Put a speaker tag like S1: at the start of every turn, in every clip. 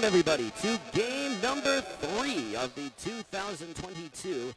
S1: Welcome, everybody, to game number three of the 2022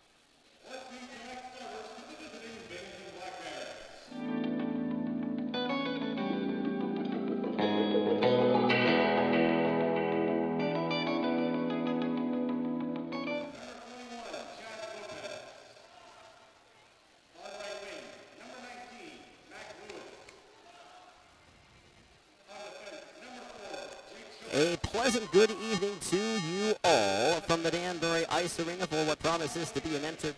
S1: pleasant good evening to you all from the Danbury Ice Arena for what promises to be an enter.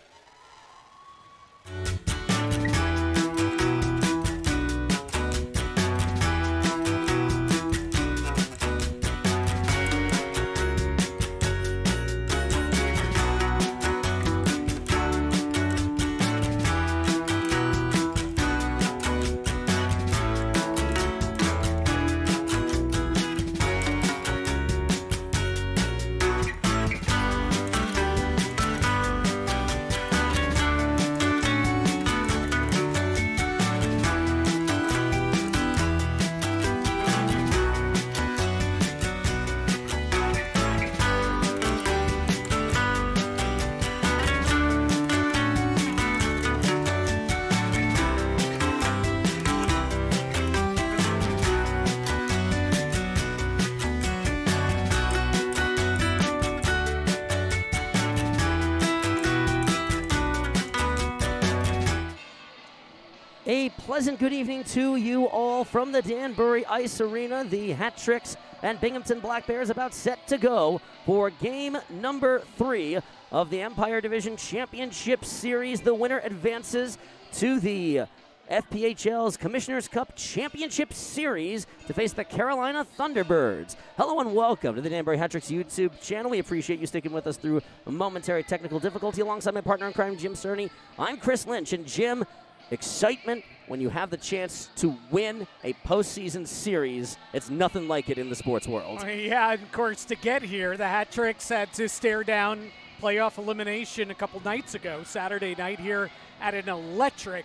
S1: Pleasant good evening to you all from the Danbury Ice Arena. The Hat Tricks and Binghamton Black Bears about set to go for game number three of the Empire Division Championship Series. The winner advances to the FPHL's Commissioner's Cup Championship Series to face the Carolina Thunderbirds. Hello and welcome to the Danbury Hat Tricks YouTube channel. We appreciate you sticking with us through momentary technical difficulty alongside my partner in crime, Jim Cerny. I'm Chris Lynch, and Jim, excitement when you have the chance to win a postseason series. It's nothing like it in the sports world.
S2: Yeah, of course, to get here, the Hat Tricks had to stare down playoff elimination a couple nights ago, Saturday night here at an electric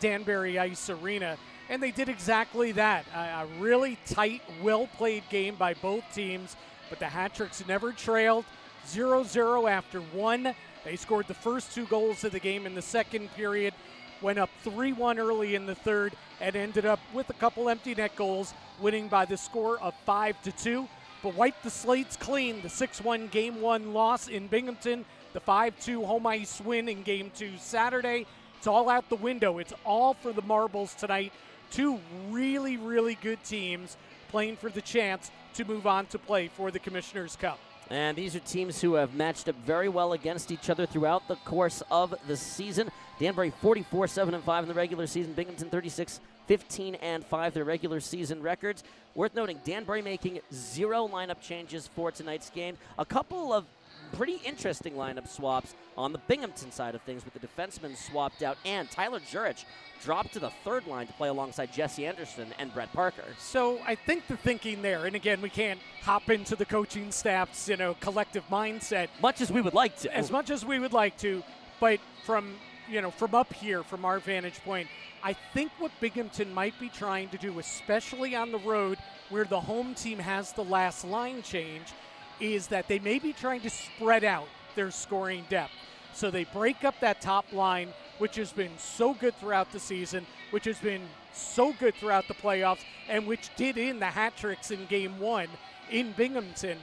S2: Danbury Ice Arena. And they did exactly that. A, a really tight, well played game by both teams, but the Hat Tricks never trailed 0 0 after one. They scored the first two goals of the game in the second period went up 3 1 early in the third, and ended up with a couple empty net goals, winning by the score of 5 to 2. But wiped the slates clean. The 6 1 game one loss in Binghamton, the 5 2 home ice win in game two Saturday. It's all out the window. It's all for the Marbles tonight. Two really, really good teams playing for the chance to move on to play for the Commissioner's Cup.
S1: And these are teams who have matched up very well against each other throughout the course of the season. Danbury 44 7 and 5 in the regular season, Binghamton 36 15 and 5 their regular season records. Worth noting, Danbury making zero lineup changes for tonight's game. A couple of pretty interesting lineup swaps on the Binghamton side of things with the defensemen swapped out and Tyler Jurich dropped to the third line to play alongside Jesse Anderson and Brett Parker.
S2: So I think the thinking there, and again, we can't hop into the coaching staff's you know collective mindset
S1: much as we would like to.
S2: As much as we would like to, but from you know from up here, from our vantage point, I think what Binghamton might be trying to do, especially on the road where the home team has the last line change, is that they may be trying to spread out their scoring depth. So they break up that top line, which has been so good throughout the season, which has been so good throughout the playoffs, and which did in the hat tricks in game one in Binghamton.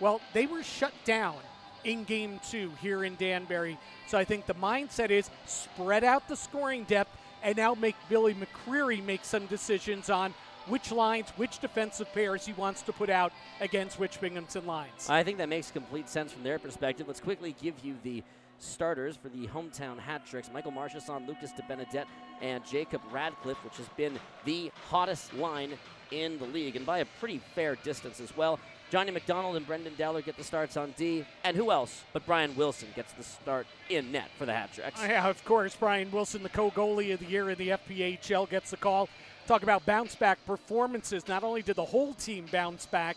S2: Well, they were shut down in game two here in Danbury. So I think the mindset is spread out the scoring depth and now make Billy McCreary make some decisions on which lines, which defensive pairs he wants to put out against which Binghamton lines.
S1: I think that makes complete sense from their perspective. Let's quickly give you the starters for the hometown hat tricks. Michael Marchesson, Lucas de Benedette, and Jacob Radcliffe, which has been the hottest line in the league, and by a pretty fair distance as well. Johnny McDonald and Brendan Dowler get the starts on D. And who else but Brian Wilson gets the start in net for the Hat Tricks?
S2: Oh, yeah, of course. Brian Wilson, the co goalie of the year in the FPHL, gets the call. Talk about bounce back performances. Not only did the whole team bounce back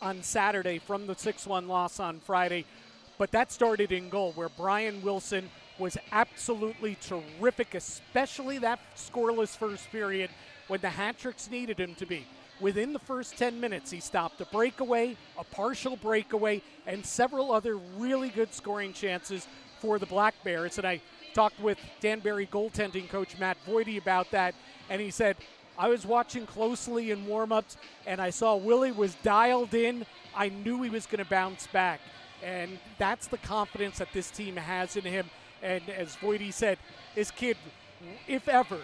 S2: on Saturday from the 6 1 loss on Friday, but that started in goal where Brian Wilson was absolutely terrific, especially that scoreless first period when the hat tricks needed him to be within the first 10 minutes, he stopped a breakaway, a partial breakaway, and several other really good scoring chances for the Black Bears. And I talked with Danbury goaltending coach Matt Voidy about that, and he said, I was watching closely in warmups, and I saw Willie was dialed in. I knew he was going to bounce back. And that's the confidence that this team has in him. And as Voidy said, this kid, if ever,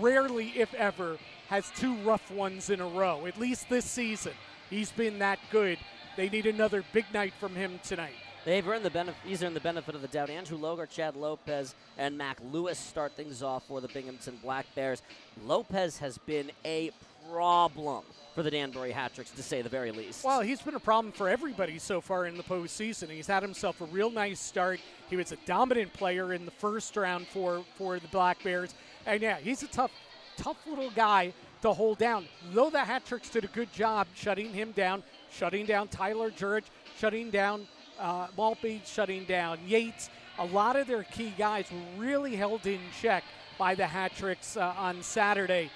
S2: rarely, if ever, has two rough ones in a row. At least this season, he's been that good. They need another big night from him tonight.
S1: They've earned the benefit. These earned the benefit of the doubt. Andrew Logar, Chad Lopez, and Mac Lewis start things off for the Binghamton Black Bears. Lopez has been a problem for the Danbury Hat Tricks, to say the very least.
S2: Well, he's been a problem for everybody so far in the postseason. He's had himself a real nice start. He was a dominant player in the first round for for the Black Bears, and yeah, he's a tough, tough little guy to hold down. Though the Hat Tricks did a good job shutting him down, shutting down Tyler Jurich, shutting down uh, Maltby, shutting down Yates. A lot of their key guys were really held in check by the Hat Tricks uh, on Saturday.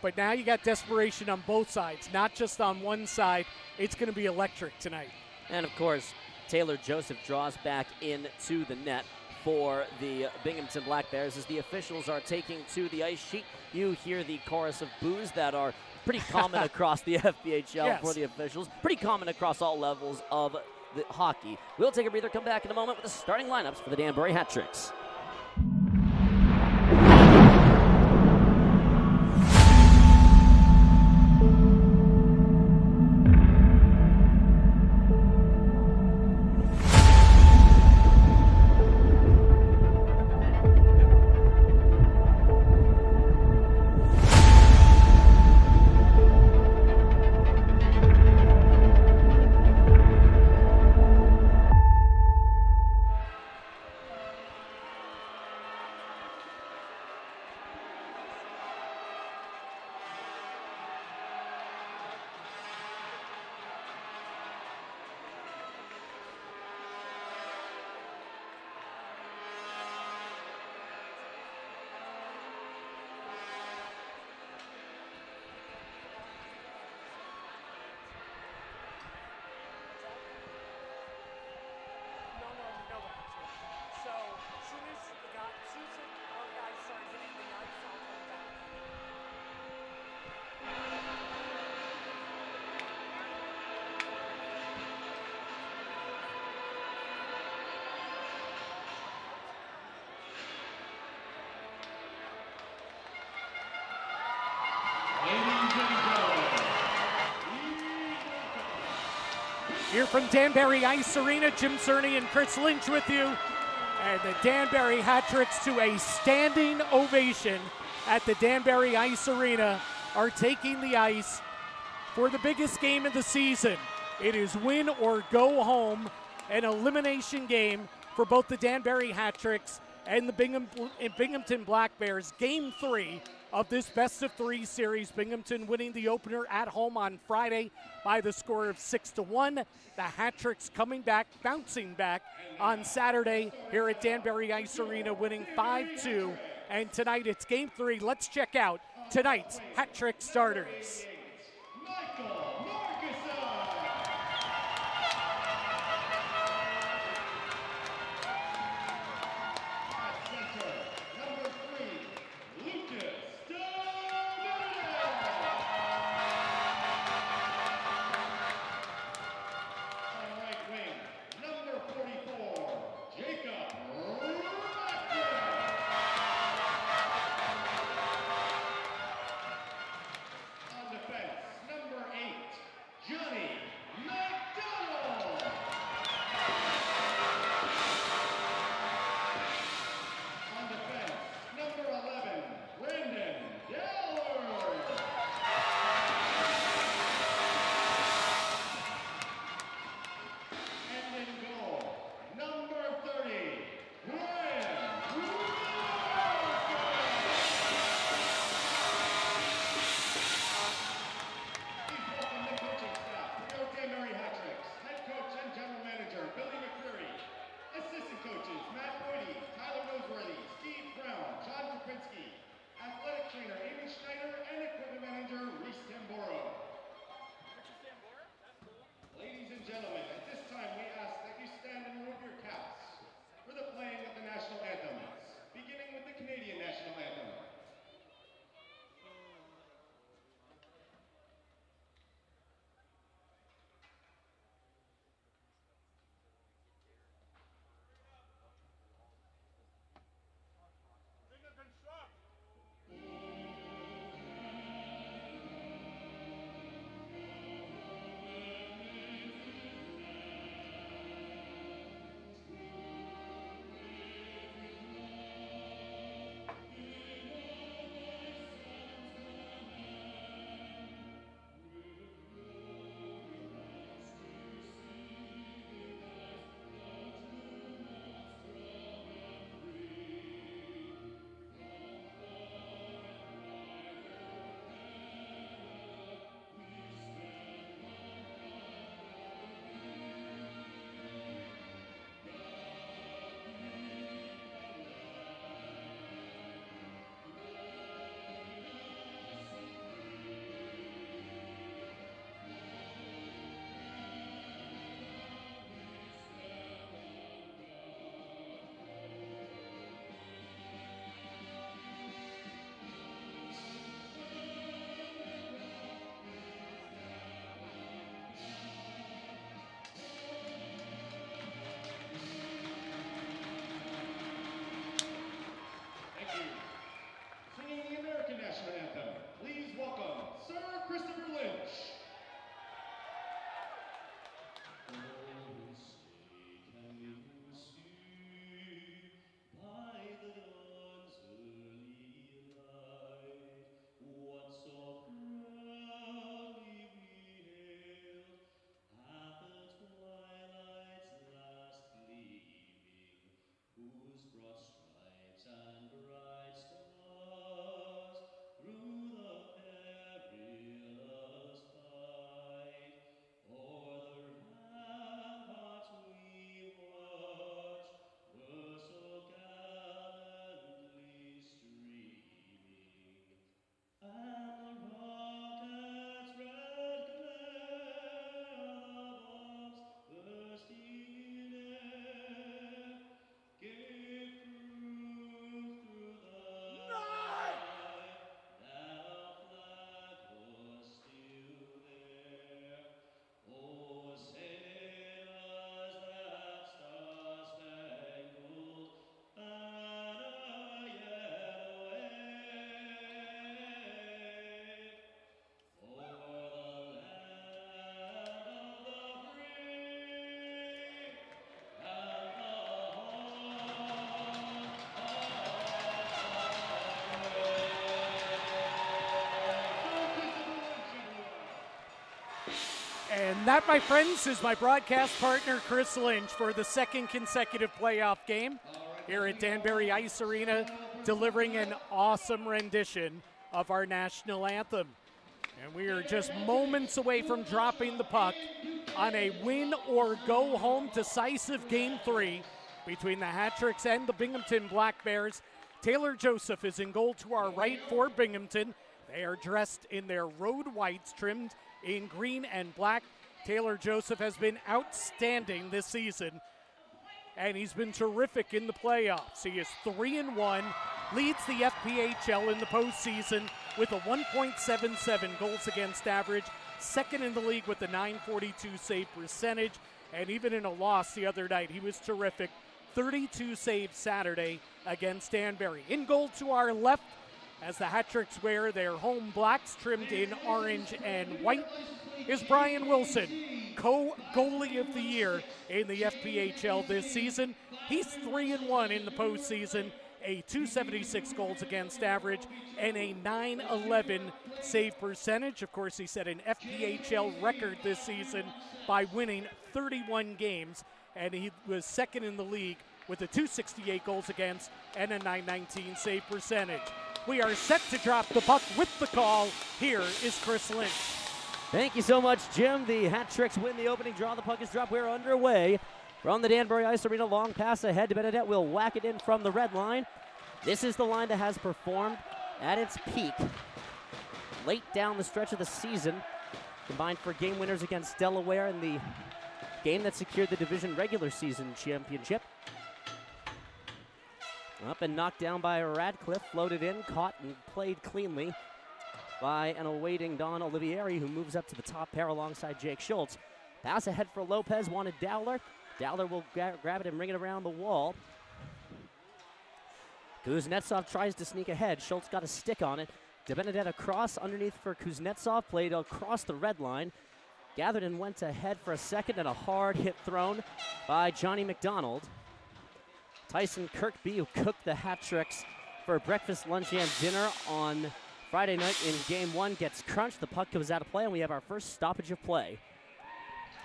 S2: But now you got desperation on both sides, not just on one side. It's going to be electric tonight.
S1: And of course, Taylor Joseph draws back into the net for the Binghamton Black Bears as the officials are taking to the ice sheet. You hear the chorus of boos that are pretty common across the FPHL
S2: yes.
S1: for the officials, pretty common across all levels of hockey. We'll take a breather, come back in a moment with the starting lineups for the Danbury Hat Tricks.
S2: Here from Danbury Ice Arena, Jim Cerny and Chris Lynch with you. And the Danbury hat tricks to a standing ovation at the Danbury Ice Arena are taking the ice for the biggest game of the season. It is win or go home, an elimination game for both the Danbury Hat Tricks and the Bingham, Binghamton Black Bears. Game three of this best of three series. Binghamton winning the opener at home on Friday by the score of six to one. The hat tricks coming back, bouncing back on Saturday here at Danbury Ice Arena, winning 5 2. And tonight it's game three. Let's check out tonight's hat trick starters.
S3: And
S4: that,
S2: my friends, is my broadcast partner, Chris Lynch, for the second consecutive playoff game here at Danbury Ice Arena, delivering an awesome rendition of our national anthem. And we are just moments away from dropping the puck on a win or go home decisive game three between the Hat Tricks and the Binghamton Black Bears. Taylor Joseph is in goal to our right for Binghamton. They are dressed in their road whites, trimmed in green and black. Taylor Joseph has been outstanding this season, and he's been terrific in the playoffs. He is three and one, leads the FPHL in the postseason with a 1.77 goals against average, second in the league with a 942 save percentage, and even in a loss the other night, he was terrific. 32 saves Saturday against Danbury. In goal to our left, as the Hat Tricks wear their home blacks trimmed in orange and white, is Brian Wilson, co goalie of the year in the FPHL this season. He's 3 and 1 in the postseason, a 276 goals against average, and a 911 save percentage. Of course, he set an FPHL record this season by winning 31 games, and he was second in the league with a 268 goals against and a 919 save percentage. We are set to drop the puck with the call. Here is Chris Lynch.
S1: Thank you so much, Jim. The Hat Tricks win the opening draw. The puck is dropped. We're underway from the Danbury Ice Arena. Long pass ahead to Benedette. will whack it in from the red line. This is the line that has performed at its peak late down the stretch of the season. Combined for game winners against Delaware in the game that secured the division regular season championship. Up and knocked down by Radcliffe, floated in, caught and played cleanly by an awaiting Don Olivieri, who moves up to the top pair alongside Jake Schultz. Pass ahead for Lopez, wanted Dowler. Dowler will gra- grab it and bring it around the wall. Kuznetsov tries to sneak ahead. Schultz got a stick on it. De Benedetta across underneath for Kuznetsov, played across the red line. Gathered and went ahead for a second and a hard hit thrown by Johnny McDonald. Tyson Kirkby, who cooked the hat tricks for breakfast, lunch, and dinner on Friday night in game one, gets crunched. The puck goes out of play, and we have our first stoppage of play.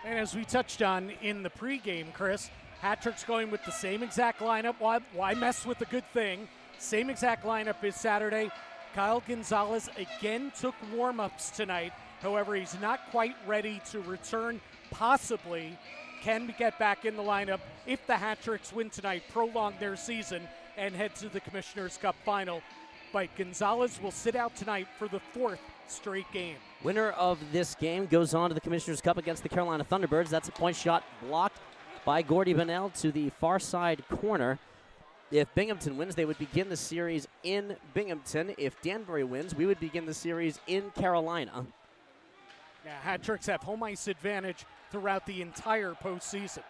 S2: And as we touched on in the pregame, Chris, Hattrick's going with the same exact lineup. Why, why mess with a good thing? Same exact lineup as Saturday. Kyle Gonzalez again took warm ups tonight. However, he's not quite ready to return, possibly. Can get back in the lineup if the Hat Tricks win tonight, prolong their season, and head to the Commissioner's Cup final. But Gonzalez will sit out tonight for the fourth straight game.
S1: Winner of this game goes on to the Commissioner's Cup against the Carolina Thunderbirds. That's a point shot blocked by Gordy Bonnell to the far side corner. If Binghamton wins, they would begin the series in Binghamton. If Danbury wins, we would begin the series in Carolina.
S2: Yeah, Hat Tricks have home ice advantage throughout the entire postseason.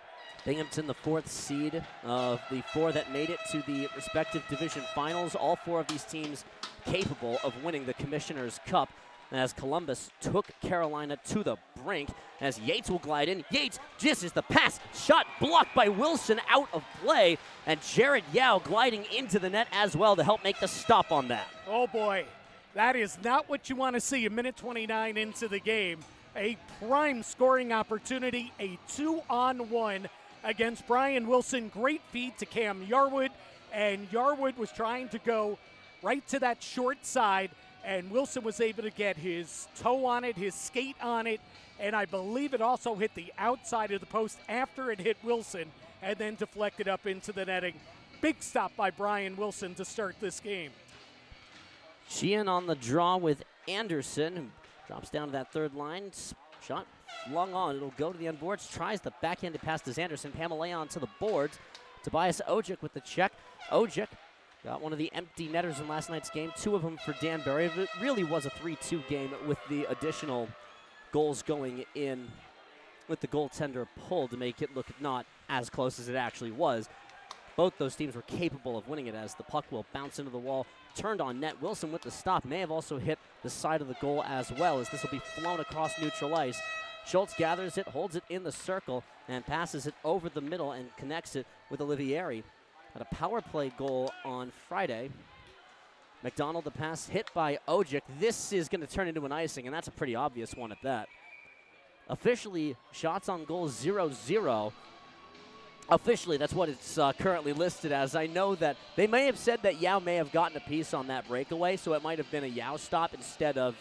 S1: Binghamton, the fourth seed of the four that made it to the respective division finals. All four of these teams capable of winning the Commissioner's Cup. As Columbus took Carolina to the brink, as Yates will glide in. Yates just is the pass, shot blocked by Wilson out of play, and Jared Yao gliding into the net as well to help make the stop on that.
S2: Oh boy, that is not what you want to see a minute 29 into the game. A prime scoring opportunity, a two on one against Brian Wilson. Great feed to Cam Yarwood, and Yarwood was trying to go right to that short side, and Wilson was able to get his toe on it, his skate on it, and I believe it also hit the outside of the post after it hit Wilson and then deflected up into the netting. Big stop by Brian Wilson to start this game.
S1: Sheehan on the draw with Anderson, who drops down to that third line. Shot long on. It'll go to the end boards. Tries the backhanded pass to Anderson. Pamela on to the boards. Tobias Ojic with the check. Ojic got one of the empty netters in last night's game. Two of them for Danbury. It really was a 3 2 game with the additional goals going in with the goaltender pull to make it look not as close as it actually was. Both those teams were capable of winning it as the puck will bounce into the wall, turned on net. Wilson with the stop may have also hit the side of the goal as well as this will be flown across neutral ice. Schultz gathers it, holds it in the circle, and passes it over the middle and connects it with Olivieri. Had a power play goal on Friday. McDonald, the pass hit by Ojic. This is going to turn into an icing, and that's a pretty obvious one at that. Officially, shots on goal 0 0. Officially, that's what it's uh, currently listed as. I know that they may have said that Yao may have gotten a piece on that breakaway, so it might have been a Yao stop instead of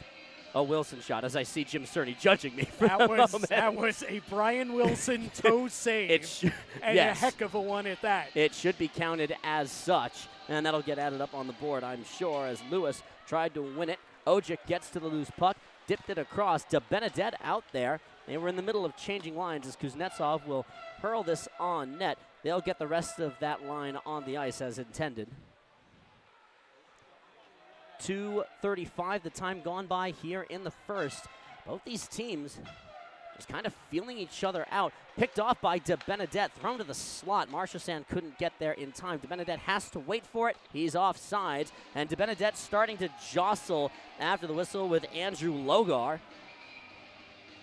S1: a Wilson shot, as I see Jim Cerny judging me for
S2: that was
S1: moment.
S2: that was a Brian Wilson toe save,
S1: sh-
S2: and
S1: yes.
S2: a heck of a one at that.
S1: It should be counted as such, and that'll get added up on the board, I'm sure, as Lewis tried to win it. Ojic gets to the loose puck, dipped it across to Benedette out there. They were in the middle of changing lines as Kuznetsov will hurl this on net. They'll get the rest of that line on the ice as intended. 2.35, the time gone by here in the first. Both these teams just kind of feeling each other out. Picked off by De Benedette, thrown to the slot. Marchesand couldn't get there in time. De Benedette has to wait for it. He's offside. And De Benedette starting to jostle after the whistle with Andrew Logar.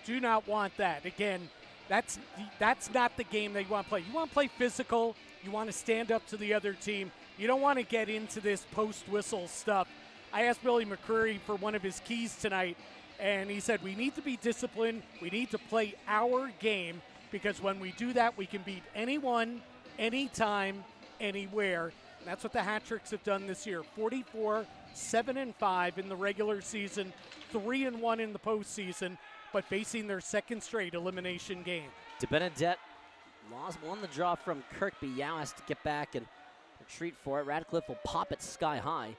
S2: Do not want that. Again, that's that's not the game that you want to play. You want to play physical. You want to stand up to the other team. You don't want to get into this post whistle stuff. I asked Billy McCreary for one of his keys tonight, and he said we need to be disciplined. We need to play our game because when we do that, we can beat anyone, anytime, anywhere. And that's what the Hat Tricks have done this year. 44, 7 and 5 in the regular season, 3 and 1 in the postseason, but facing their second straight elimination game.
S1: De Benedette lost won the draw from Kirkby. Yao has to get back and retreat for it. Radcliffe will pop it sky high.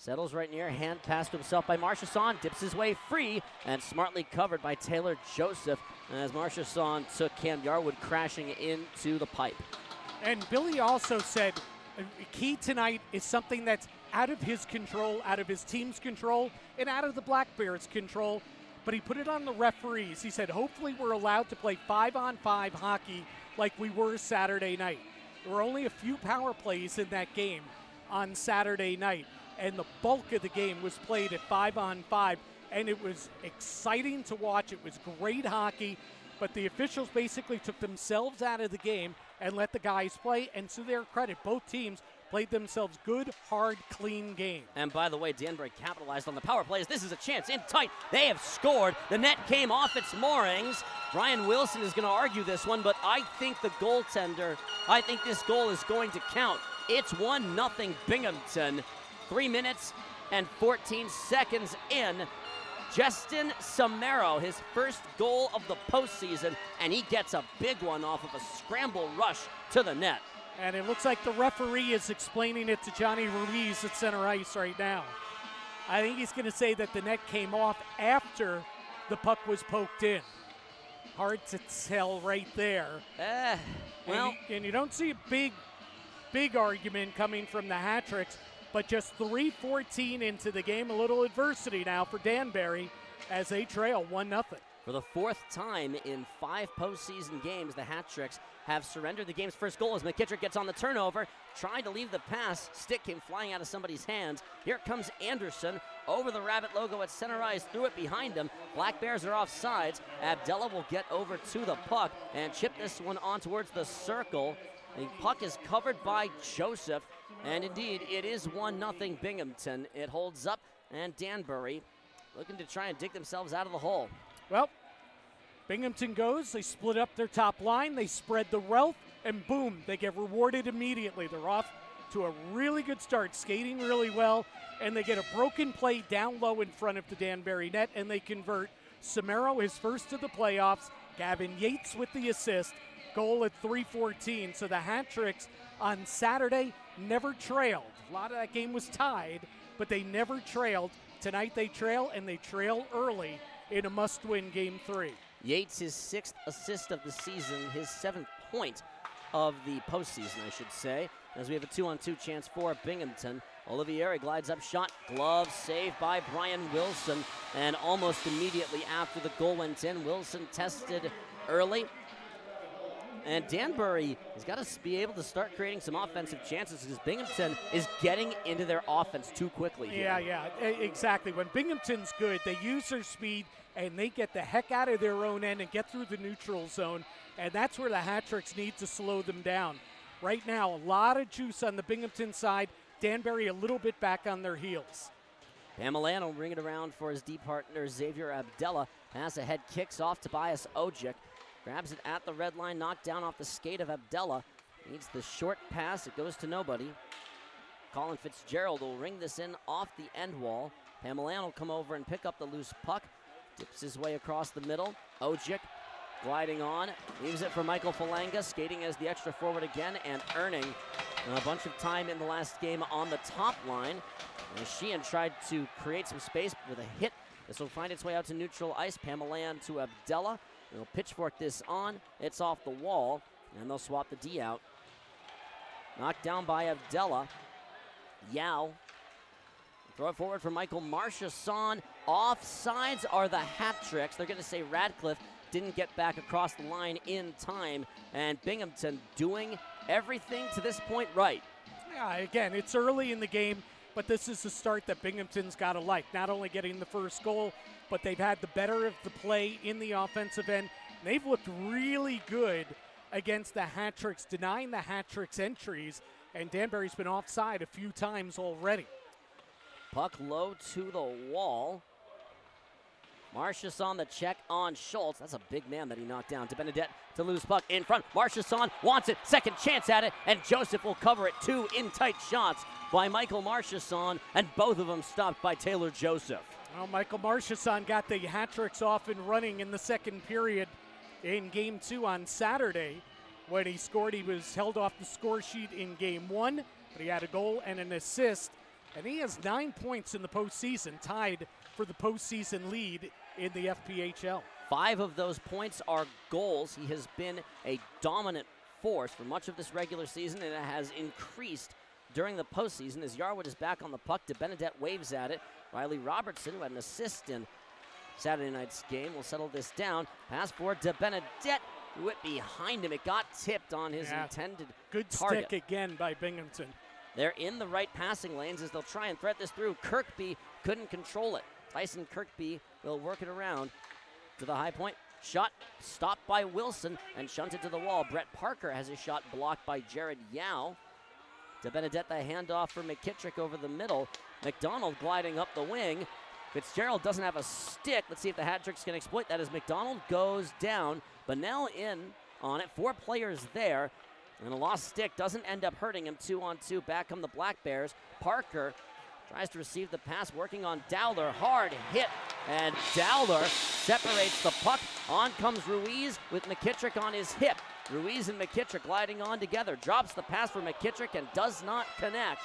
S1: Settles right near, hand pass to himself by Marchesson, dips his way free, and smartly covered by Taylor Joseph as Marchesson took Cam Yarwood crashing into the pipe.
S2: And Billy also said uh, key tonight is something that's out of his control, out of his team's control, and out of the Black Bears' control. But he put it on the referees. He said, hopefully, we're allowed to play five on five hockey like we were Saturday night. There were only a few power plays in that game on Saturday night, and the bulk of the game was played at five on five, and it was exciting to watch. It was great hockey, but the officials basically took themselves out of the game and let the guys play. And to their credit, both teams played themselves good, hard, clean game.
S1: And by the way, Danbury capitalized on the power plays. This is a chance in tight. They have scored. The net came off its moorings. Brian Wilson is going to argue this one, but I think the goaltender, I think this goal is going to count. It's 1 0 Binghamton. Three minutes and 14 seconds in. Justin Samaro, his first goal of the postseason, and he gets a big one off of a scramble rush to the net.
S2: And it looks like the referee is explaining it to Johnny Ruiz at center ice right now. I think he's going to say that the net came off after the puck was poked in. Hard to tell right there.
S1: Eh, well,
S2: and, you, and you don't see a big, big argument coming from the hat tricks, but just 3:14 into the game, a little adversity now for Danbury as they trail one nothing.
S1: For the fourth time in five postseason games, the Hat Tricks have surrendered the game's first goal as McKittrick gets on the turnover, trying to leave the pass. Stick came flying out of somebody's hands. Here comes Anderson over the Rabbit logo at center ice, threw it behind him. Black Bears are off sides. Abdella will get over to the puck and chip this one on towards the circle. The puck is covered by Joseph, and indeed it is 1 0 Binghamton. It holds up, and Danbury looking to try and dig themselves out of the hole.
S2: Well, Binghamton goes, they split up their top line, they spread the wealth, and boom, they get rewarded immediately. They're off to a really good start, skating really well, and they get a broken play down low in front of the Danbury net, and they convert. Samaro his first of the playoffs. Gavin Yates with the assist. Goal at 3:14. So the hat tricks on Saturday never trailed. A lot of that game was tied, but they never trailed. Tonight they trail, and they trail early in a must-win game three.
S1: Yates, his sixth assist of the season, his seventh point of the postseason, I should say, as we have a two on two chance for Binghamton. Olivieri glides up shot, glove saved by Brian Wilson, and almost immediately after the goal went in, Wilson tested early. And Danbury has got to be able to start creating some offensive chances because Binghamton is getting into their offense too quickly. Here.
S2: Yeah, yeah, exactly. When Binghamton's good, they use their speed and they get the heck out of their own end and get through the neutral zone. And that's where the hat tricks need to slow them down. Right now, a lot of juice on the Binghamton side. Danbury a little bit back on their heels.
S1: Pamelayan will bring it around for his deep partner Xavier Abdella. Pass ahead, kicks off Tobias Ojic. Grabs it at the red line, knocked down off the skate of Abdella. Needs the short pass, it goes to nobody. Colin Fitzgerald will ring this in off the end wall. Pamelayan will come over and pick up the loose puck. Dips his way across the middle. Ojic gliding on. Leaves it for Michael Falanga, skating as the extra forward again and earning a bunch of time in the last game on the top line. As Sheehan tried to create some space with a hit. This will find its way out to neutral ice. Pamelayan to Abdella. They'll pitchfork this on. It's off the wall, and they'll swap the D out. Knocked down by Abdella. Yao. Throw it forward for Michael Marchesson. Offsides are the hat tricks. They're going to say Radcliffe didn't get back across the line in time, and Binghamton doing everything to this point right.
S2: Yeah, again, it's early in the game, but this is the start that Binghamton's got to like. Not only getting the first goal, but they've had the better of the play in the offensive end. They've looked really good against the hat tricks, denying the hat tricks entries, and Danbury's been offside a few times already.
S1: Puck low to the wall. Marchesson the check on Schultz. That's a big man that he knocked down. De Benedette to lose puck in front. Marchesson wants it. Second chance at it. And Joseph will cover it. Two in tight shots by Michael Marchesson. And both of them stopped by Taylor Joseph.
S2: Well, Michael Marchesson got the hat tricks off and running in the second period in game two on Saturday. When he scored, he was held off the score sheet in game one, but he had a goal and an assist and he has nine points in the postseason, tied for the postseason lead in the FPHL.
S1: Five of those points are goals. He has been a dominant force for much of this regular season, and it has increased during the postseason as Yarwood is back on the puck. De Benedette waves at it. Riley Robertson, who had an assist in Saturday night's game, will settle this down. Pass for De Benedette. Threw it behind him. It got tipped on his
S2: Yeah.
S1: intended
S2: Good
S1: target.
S2: stick again by Binghamton.
S1: They're in the right passing lanes as they'll try and thread this through. Kirkby couldn't control it. Tyson Kirkby will work it around to the high point. Shot stopped by Wilson and shunted to the wall. Brett Parker has a shot blocked by Jared Yao. De Benedette handoff for McKittrick over the middle. McDonald gliding up the wing. Fitzgerald doesn't have a stick. Let's see if the hat tricks can exploit that as McDonald goes down. Bennell in on it. Four players there. And a lost stick doesn't end up hurting him. Two on two. Back come the Black Bears. Parker tries to receive the pass, working on Dowler. Hard hit, and Dowler separates the puck. On comes Ruiz with McKittrick on his hip. Ruiz and McKittrick gliding on together. Drops the pass for McKittrick and does not connect.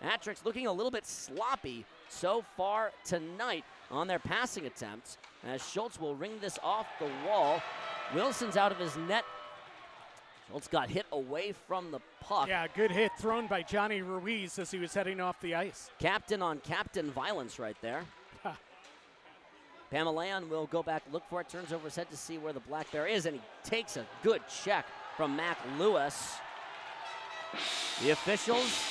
S1: Hat Tricks looking a little bit sloppy so far tonight on their passing attempts as Schultz will ring this off the wall. Wilson's out of his net. Schultz got hit away from the puck.
S2: Yeah, good hit thrown by Johnny Ruiz as he was heading off the ice.
S1: Captain on captain violence right there. Pamelayan will go back, look for it, turns over his head to see where the black bear is, and he takes a good check from Mac Lewis. The officials,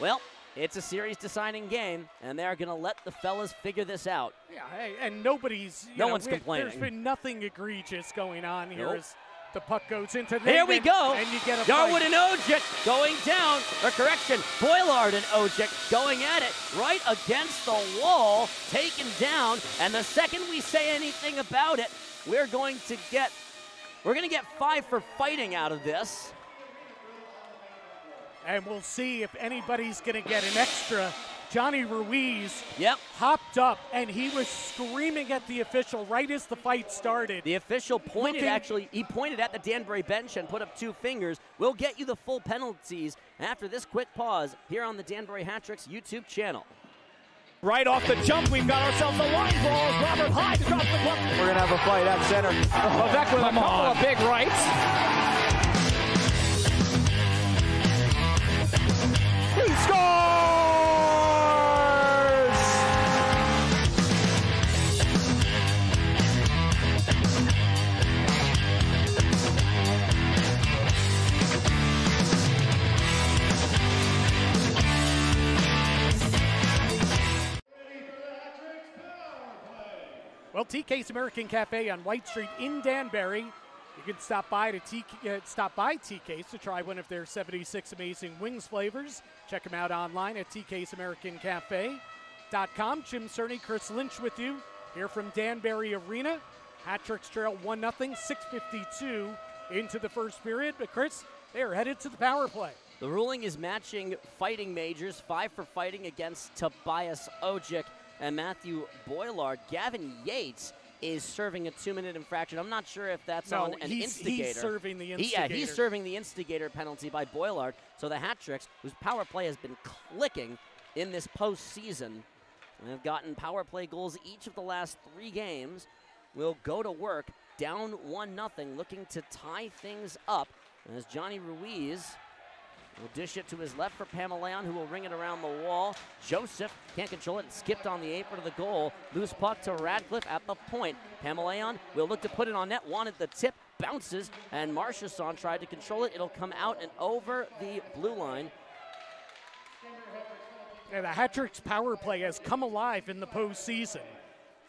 S1: well, it's a series deciding game, and they're going to let the fellas figure this out.
S2: Yeah, hey, and nobody's.
S1: No
S2: know,
S1: one's complaining.
S2: There's been nothing egregious going on here
S1: Nope.
S2: The puck goes into
S1: Here we go.
S2: And you get a
S1: Darwood
S2: fight.
S1: and Ojic going down. Or correction, Boilard and Ojic going at it right against the wall, taken down. And the second we say anything about it, we're going to get we're going to get five for fighting out of this.
S2: And we'll see if anybody's going to get an extra. Johnny Ruiz
S1: Yep.
S2: hopped up and he was screaming at the official right as the fight started.
S1: The official pointed
S2: Looking-
S1: actually, he pointed at the Danbury bench and put up two fingers. We'll get you the full penalties after this quick pause here on the Danbury Hattricks YouTube channel.
S5: Right off the jump, we've got ourselves a line ball. as Robert Hyde drops the puck. We're going to have a fight at center. Levesque with a couple of big rights. He scores!
S2: Well, TK's American Cafe on White Street in Danbury. You can stop by to TK, uh, stop by TK's to try one of their 76 amazing wings flavors. Check them out online at TK'sAmericanCafe.com. Jim Cerny, Chris Lynch with you here from Danbury Arena. Hattricks trail 1 0, 6.52 into the first period. But, Chris, they are headed to the power play.
S1: The ruling is matching fighting majors, five for fighting against Tobias Ojic and Matthew Boilard. Gavin Yates is serving a two-minute infraction. I'm not sure if that's
S2: No,
S1: on an
S2: he's-
S1: instigator.
S2: he's serving the
S1: He- yeah, he's
S2: instigator.
S1: serving the instigator penalty by Boilard. So the Hat Tricks, whose power play has been clicking in this postseason, and have gotten power play goals each of the last three games, will go to work down one nothing, looking to tie things up. As Johnny Ruiz will dish it to his left for Pamelayan, who will ring it around the wall. Joseph can't control it. It skipped on the apron of the goal. Loose puck to Radcliffe at the point. Pamelayan will look to put it on net. Wanted the tip. Bounces, and Marchesson tried to control it. It'll come out and over the blue line.
S2: And the Hattrick's power play has come alive in the postseason.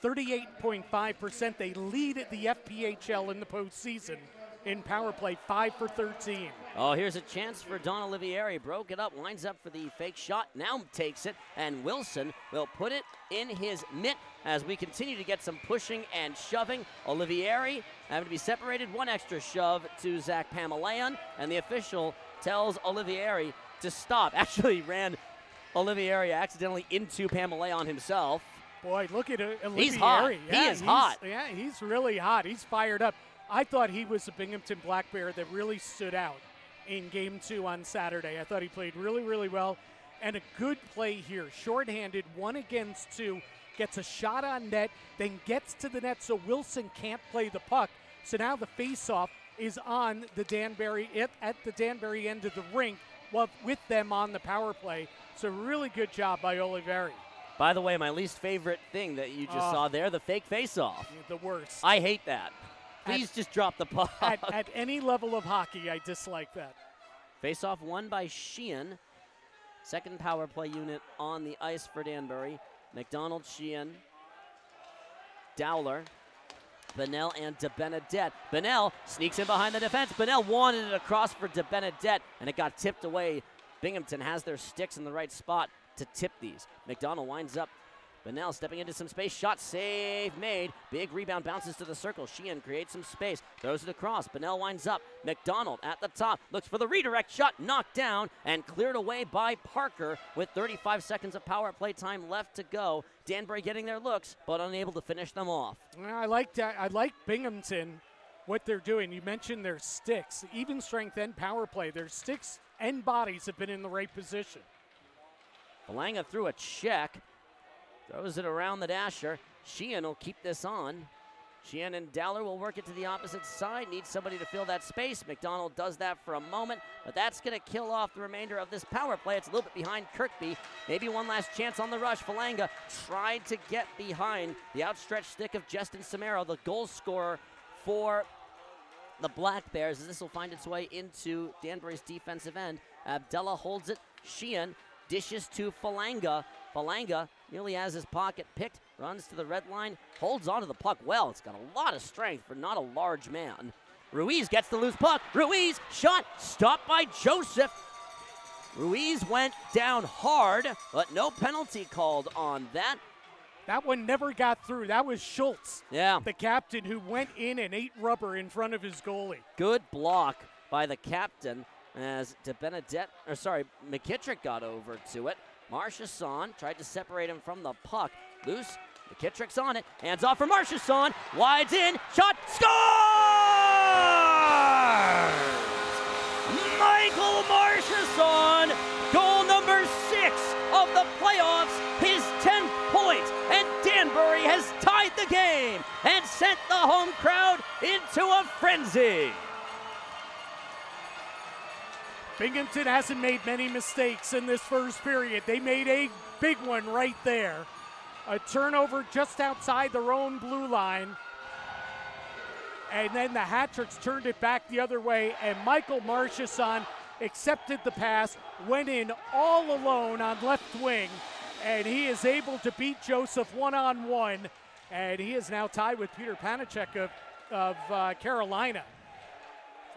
S2: 38.5%. They lead at the FPHL in the postseason in power play, 5 for 13.
S1: Oh, here's a chance for Don Olivieri. Broke it up, lines up for the fake shot, now takes it, and Wilson will put it in his mitt as we continue to get some pushing and shoving. Olivieri having to be separated, one extra shove to Zach Pamelayan, and the official tells Olivieri to stop. Actually, ran Olivieri accidentally into Pamelayan himself.
S2: Boy, look at it.
S1: He's hot. He is
S2: he's-
S1: hot.
S2: Yeah, he's really hot. He's fired up. I thought he was a Binghamton Black Bear that really stood out in game two on Saturday. I thought he played really, really well. and a good play here. Shorthanded, one against two, gets a shot on net, then gets to the net so Wilson can't play the puck. So now the faceoff is on the Danbury at, at the Danbury end of the rink while- with them on the power play. So really good job by Olivieri.
S1: By the way, my least favorite thing that you just
S2: Oh.
S1: saw there, the fake face-off.
S2: The worst.
S1: I hate that. Please just drop the puck.
S2: at, at any level of hockey, I dislike that.
S1: Face-off won by Sheehan. Second power play unit on the ice for Danbury. McDonald, Sheehan, Dowler, Bennell, and De Benedette. Sneaks in behind the defense. Bennell wanted it across for De Benedette, and it got tipped away. Binghamton has their sticks in the right spot to tip these. McDonald winds up. Bennell stepping into some space. Shot save made. Big rebound bounces to the circle. Sheehan creates some space. Throws it across. Bennell winds up. McDonald at the top. Looks for the redirect shot. Knocked down and cleared away by Parker with 35 seconds of power play time left to go. Danbury getting their looks, but unable to finish them off.
S2: I like that. I like Binghamton, what they're doing. You mentioned their sticks, even strength and power play. Their sticks and bodies have been in the right position.
S1: Belanga threw a check. Throws it around the dasher. Sheehan will keep this on. Sheehan and Dowler will work it to the opposite side. Needs somebody to fill that space. McDonald does that for a moment, but that's going to kill off the remainder of this power play. It's a little bit behind Kirkby. Maybe one last chance on the rush. Falanga tried to get behind the outstretched stick of Justin Samaro, the goal scorer for the Black Bears, as this will find its way into Danbury's defensive end. Abdella holds it. Sheehan dishes to Falanga. Falanga nearly has his pocket picked, runs to the red line, holds onto the puck well. It's got a lot of strength for not a large man. Ruiz gets the loose puck. Ruiz shot stopped by Joseph. Ruiz went down hard, but no penalty called on that.
S2: That one never got through. That was Schultz,
S1: Yeah,
S2: the captain who went in and ate rubber in front of his goalie.
S1: good block by the captain as De Benedette, or sorry, McKittrick got over to it. Marchesson tried to separate him from the puck. Loose. McKittrick's on it. Hands off for Marchesson. Wides in. Shot. Scores! Michael Marchesson. Goal number six of the playoffs. His 10th point. And Danbury has tied the game and sent the home crowd into a frenzy.
S2: Binghamton hasn't made many mistakes in this first period. They made a big one right there. A turnover just outside their own blue line. And then the Hattricks turned it back the other way, and Michael Marchesson accepted the pass, went in all alone on left wing, and he is able to beat Joseph one on one. And he is now tied with Peter Panachek of, of uh, Carolina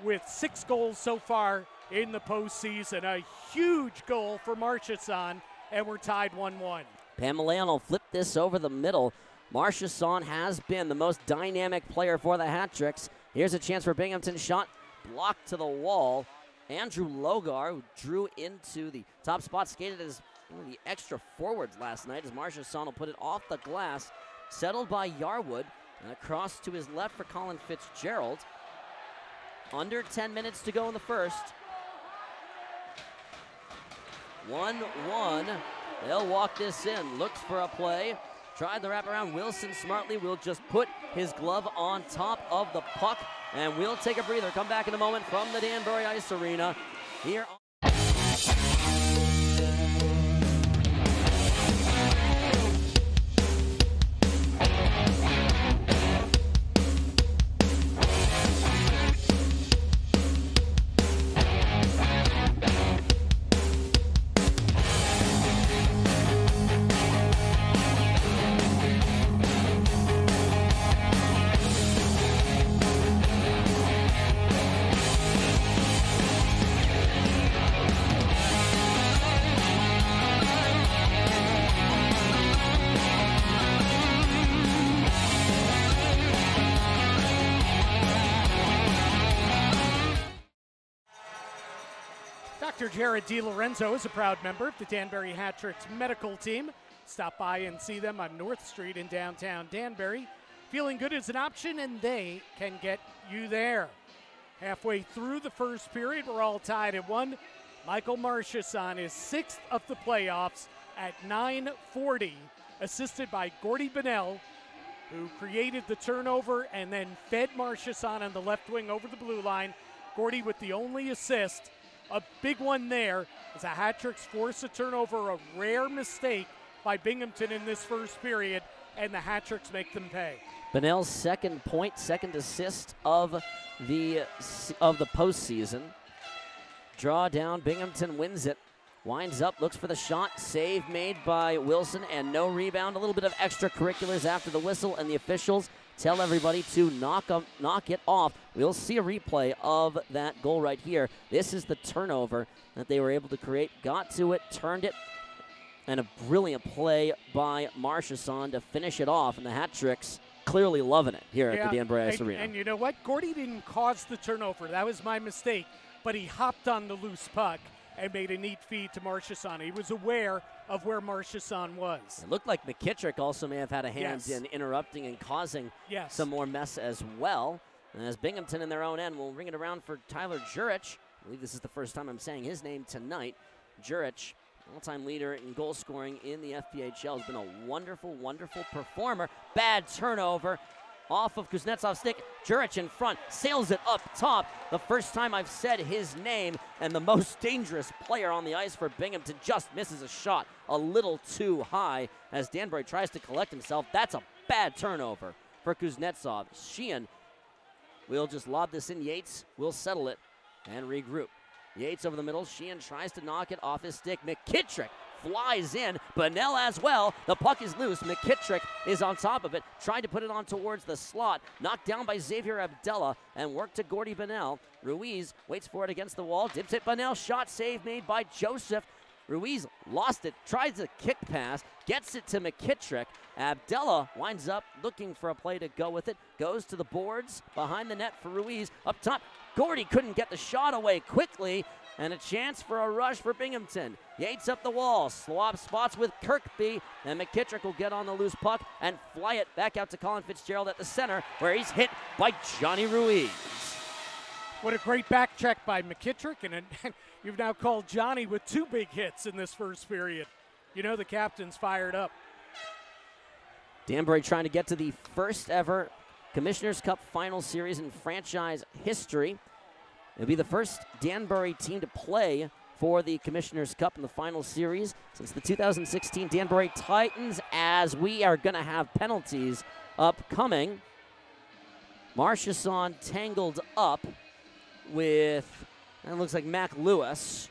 S2: with six goals so far in the postseason. A huge goal for Marchesson, and we're tied 1 1.
S1: Pamelayan will flip this over the middle. Marchesson has been the most dynamic player for the hat tricks. Here's a chance for Binghamton. Shot blocked to the wall. Andrew Logar, who drew into the top spot, skated as one of the extra forwards last night as Marchesson will put it off the glass. Settled by Yarwood and across to his left for Colin Fitzgerald. Under 10 minutes to go in the first. 1 1. They'll walk this in. Looks for a play. Tried the wraparound. Wilson smartly will just put his glove on top of the puck. And we'll take a breather. Come back in a moment from the Danbury Ice Arena. Here
S2: Dr. Jared DiLorenzo is a proud member of the Danbury Hattricks medical team. Stop by and see them on North Street in downtown Danbury. Feeling good is an option, and they can get you there. Halfway through the first period, we're all tied at one. Michael Marchesson is sixth of the playoffs at 940, assisted by Gordy Bennell, who created the turnover and then fed Marchesson on the left wing over the blue line. Gordy with the only assist. A big one there as the Hat Tricks force a turnover, a rare mistake by Binghamton in this first period, and the Hat Tricks make them pay.
S1: Bennell's second point, second assist of the of the postseason. Draw down, Binghamton wins it. Winds up, looks for the shot. Save made by Wilson and no rebound. A little bit of extracurriculars after the whistle, and the officials tell everybody to knock, um, knock it off. We'll see a replay of that goal right here. This is the turnover that they were able to create. Got to it, turned it, and a brilliant play by Marchesson to finish it off. And the hat tricks clearly loving it here
S2: Yeah,
S1: at the Ice Arena.
S2: And you know what? Gordy didn't cause the turnover. That was my mistake. But he hopped on the loose puck and made a neat feed to Marchesson. He was aware of where Marchesson was.
S1: It looked like McKittrick also may have had a hand
S2: Yes.
S1: in interrupting and causing
S2: Yes.
S1: some more mess as well. And as Binghamton in their own end will ring it around for Tyler Gjurich. I believe this is the first time I'm saying his name tonight. Gjurich, all-time leader in goal scoring in the FPHL, has been a wonderful, wonderful performer. Bad turnover off of Kuznetsov's stick. Gjurich in front, sails it up top. The first time I've said his name, and the most dangerous player on the ice for Binghamton just misses a shot a little too high as Danbury tries to collect himself. That's a bad turnover for Kuznetsov. Sheehan will just lob this in. Yates will settle it and regroup. Yates over the middle. Sheehan tries to knock it off his stick. McKittrick flies in. Bennell as well. The puck is loose. McKittrick is on top of it, trying to put it on towards the slot. Knocked down by Xavier Abdella and worked to Gordy Bennell. Ruiz waits for it against the wall. Dips it. Bennell shot save made by Joseph. Ruiz lost it, tries a kick pass, gets it to McKittrick. Abdella winds up looking for a play to go with it, goes to the boards behind the net for Ruiz. Up top, Gordy couldn't get the shot away quickly, and a chance for a rush for Binghamton. Yates up the wall, swap spots with Kirkby, and McKittrick will get on the loose puck and fly it back out to Colin Fitzgerald at the center, where he's hit by Johnny Ruiz.
S2: What a great back check by McKittrick, and, and you've now called Johnny with two big hits in this first period. You know the captain's fired up.
S1: Danbury trying to get to the first ever Commissioner's Cup final series in franchise history. It'll be the first Danbury team to play for the Commissioner's Cup in the final series since the 2016 Danbury Titans, as we are going to have penalties upcoming. Marchesson tangled up with, it looks like Mac Lewis.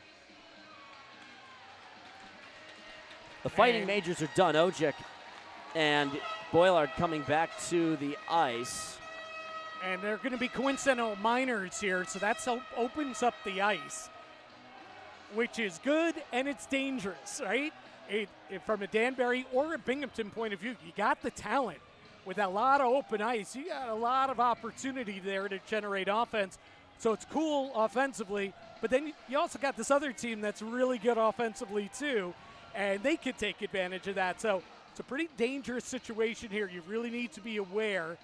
S1: The fighting
S2: And-
S1: majors are done. Ojic and Boilard coming back to the ice.
S2: And they're going to be coincidental minors here, so that opens up the ice, which is good and it's dangerous, right? It, it- from a Danbury or a Binghamton point of view, you got the talent with a lot of open ice. You got a lot of opportunity there to generate offense. So it's cool offensively, but then you also got this other team that's really good offensively too, and they could take advantage of that. So it's a pretty dangerous situation here. You really need to be aware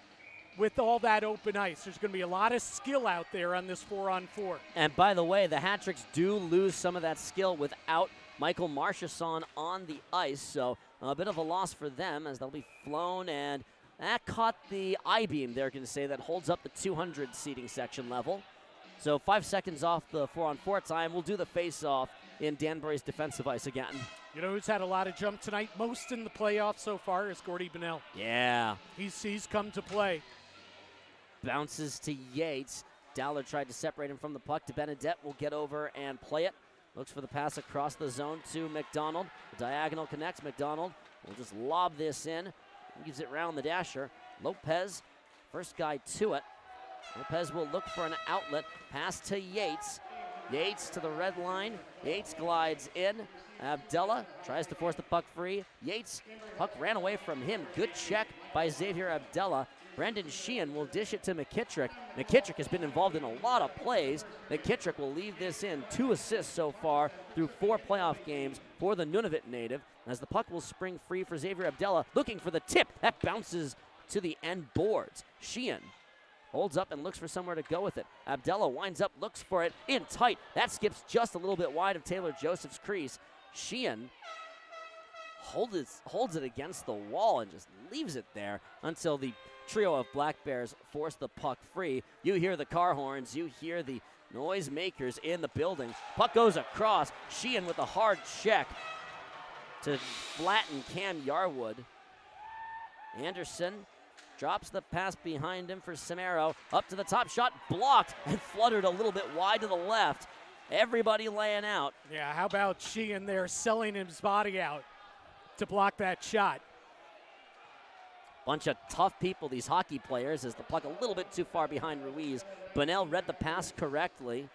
S2: with all that open ice. There's going to be a lot of skill out there on this four on four.
S1: And by the way, the hat tricks do lose some of that skill without Michael Marchesson on the ice. So a bit of a loss for them as they'll be flown and that caught the I beam, they're going to say, that holds up the 200 seating section level. So five seconds off the four on four time. We'll do the face off in Danbury's defensive ice again.
S2: You know who's had a lot of jump tonight, most in the playoffs so far, is Gordy Bennell.
S1: Yeah.
S2: He's, he's come to play.
S1: Bounces to Yates. Dowler tried to separate him from the puck. De Benedette will get over and play it. Looks for the pass across the zone to McDonald. The diagonal connects. McDonald will just lob this in. Gives it round the dasher. Lopez, first guy to it. Lopez will look for an outlet. Pass to Yates. Yates to the red line. Yates glides in. Abdella tries to force the puck free. Yates, puck ran away from him. Good check by Xavier Abdella. Brendan Sheehan will dish it to McKittrick. McKittrick has been involved in a lot of plays. McKittrick will leave this in. Two assists so far through four playoff games for the Nunavut native. As the puck will spring free for Xavier Abdella, looking for the tip. That bounces to the end boards. Sheehan holds up and looks for somewhere to go with it. Abdella winds up, looks for it in tight. That skips just a little bit wide of Taylor Joseph's crease. Sheehan holds it, holds it against the wall and just leaves it there until the trio of Black Bears force the puck free. You hear the car horns, you hear the noisemakers in the building. Puck goes across. Sheehan with a hard check to flatten Cam Yarwood. Anderson drops the pass behind him for Samaro. Up to the top shot, blocked and fluttered a little bit wide to the left. Everybody laying out.
S2: Yeah, how about Sheehan there selling his body out to block that shot?
S1: Bunch of tough people, these hockey players, as the puck a little bit too far behind Ruiz. Bennell read the pass correctly.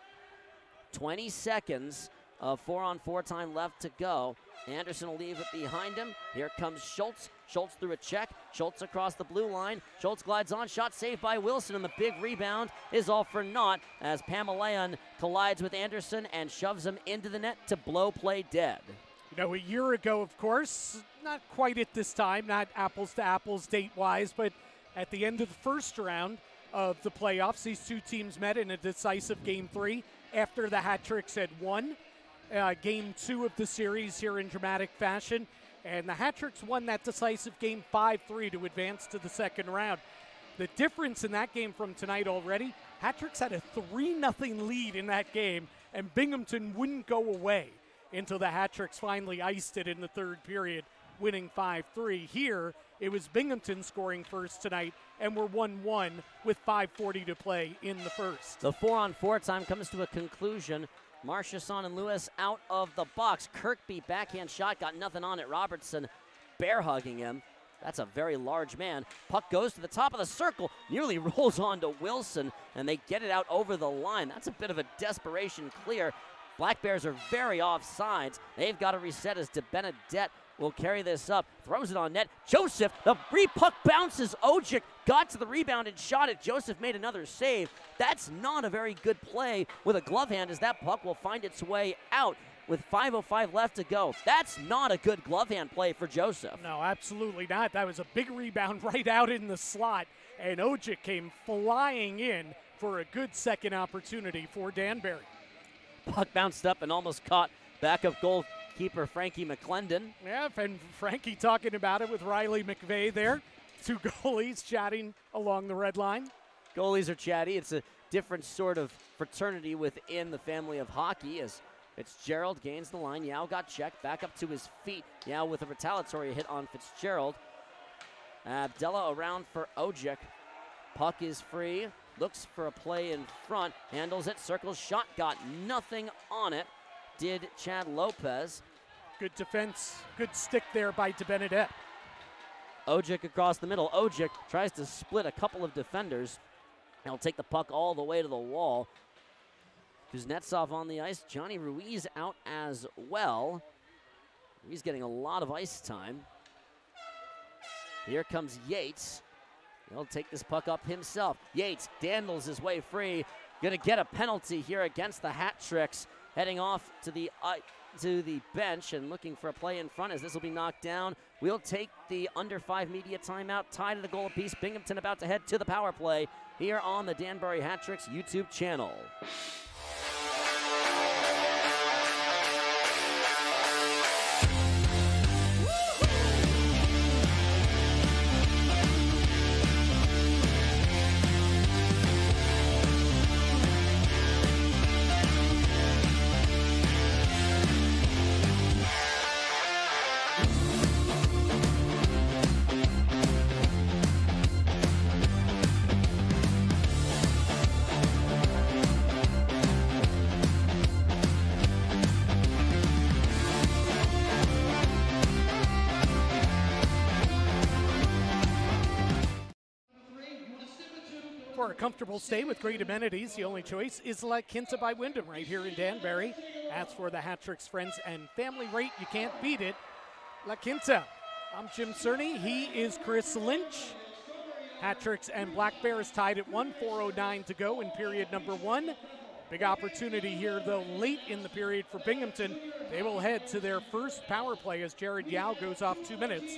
S1: 20 seconds of four on four time left to go. Anderson will leave it behind him. Here comes Schultz. Schultz through a check. Schultz across the blue line. Schultz glides on. Shot saved by Wilson, and the big rebound is all for naught as Pamelayan collides with Anderson and shoves him into the net to blow play dead.
S2: You know, a year ago, of course, not quite at this time, not apples to apples date wise, but at the end of the first round of the playoffs, these two teams met in a decisive game three after the Hat Tricks had won uh, game two of the series here in dramatic fashion. And the Hat Tricks won that decisive game 5 3 to advance to the second round. The difference in that game from tonight already, Hat Tricks had a 3 0 lead in that game, and Binghamton wouldn't go away until the Hat Tricks finally iced it in the third period, winning 5 3. Here, it was Binghamton scoring first tonight, and we're 1 1 with 5.40 to play in the first.
S1: The four on four time comes to a conclusion. Marchesson and Lewis out of the box. Kirkby backhand shot, got nothing on it. Robertson bear hugging him. That's a very large man. Puck goes to the top of the circle, nearly rolls on to Wilson, and they get it out over the line. That's a bit of a desperation clear. Black Bears are very off sides. They've got to reset as DeBenedette will carry this up, throws it on net. Joseph, the free puck bounces. Ojic got to the rebound and shot it. Joseph made another save. That's not a very good play with a glove hand as that puck will find its way out with 5.05 left to go. That's not a good glove hand play for Joseph.
S2: No, absolutely not. That was a big rebound right out in the slot, and Ojic came flying in for a good second opportunity for Danbury.
S1: Puck bounced up and almost caught backup goalkeeper Frankie McClendon.
S2: Yeah, and Frankie talking about it with Riley McVeigh there. Two goalies chatting along the red line.
S1: Goalies are chatty. It's a different sort of fraternity within the family of hockey as Fitzgerald gains the line. Yao got checked back up to his feet. Yao with a retaliatory hit on Fitzgerald. Abdella around for Ojic. Puck is free. Looks for a play in front. Handles it. Circles shot. Got nothing on it. Did Chad Lopez.
S2: Good defense. Good stick there by DeBenedette.
S1: Ojic across the middle. Ojic tries to split a couple of defenders. He'll take the puck all the way to the wall. Kuznetsov on the ice. Johnny Ruiz out as well. He's getting a lot of ice time. Here comes Yates. He'll take this puck up himself. Yates dandles his way free. Gonna get a penalty here against the Hat Tricks. Heading off to the uh, to the bench and looking for a play in front as this will be knocked down. We'll take the under five media timeout. Tied to the goal apiece. Binghamton about to head to the power play here on the Danbury Hat Tricks YouTube channel.
S2: Comfortable stay with great amenities, the only choice is La Quinta by Wyndham right here in Danbury. As for the Hat Tricks friends and family rate, you can't beat it. La Quinta. I'm Jim Cerny. He is Chris Lynch. Hat Tricks and Black Bears tied at 1, 4.09 to go in period number one. Big opportunity here, though, late in the period for Binghamton. They will head to their first power play as Jared Yao goes off two minutes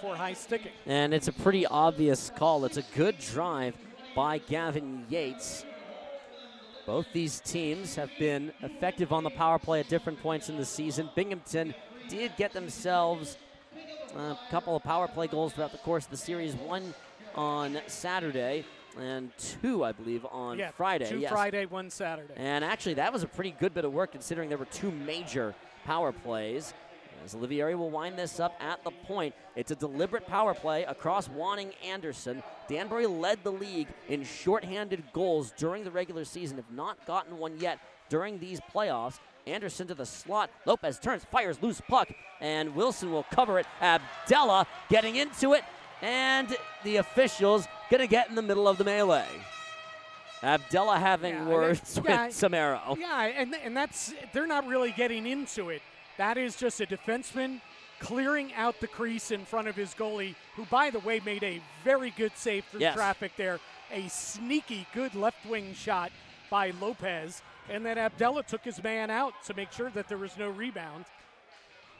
S2: for high sticking.
S1: And it's a pretty obvious call. It's a good drive by Gavin Yates. Both these teams have been effective on the power play at different points in the season. Binghamton did get themselves a couple of power play goals throughout the course of the series. One on Saturday and two, I believe, on
S2: yeah,
S1: Friday.
S2: Two
S1: yes.
S2: Friday, one Saturday.
S1: And actually, that was a pretty good bit of work considering there were two major power plays. As Olivieri will wind this up at the point, it's a deliberate power play across Wanning Anderson. Danbury led the league in shorthanded goals during the regular season, have not gotten one yet during these playoffs. Anderson to the slot. Lopez turns, fires loose puck, and Wilson will cover it. Abdella getting into it, and the officials going to get in the middle of the melee. Abdella having
S2: Yeah,
S1: words
S2: mean,
S1: with
S2: yeah,
S1: Samaro.
S2: Yeah, and, and that's they're not really getting into it. That is just a defenseman clearing out the crease in front of his goalie, who, by the way, made a very good save through
S1: Yes.
S2: traffic there. A sneaky good left wing shot by Lopez. And then Abdella took his man out to make sure that there was no rebound.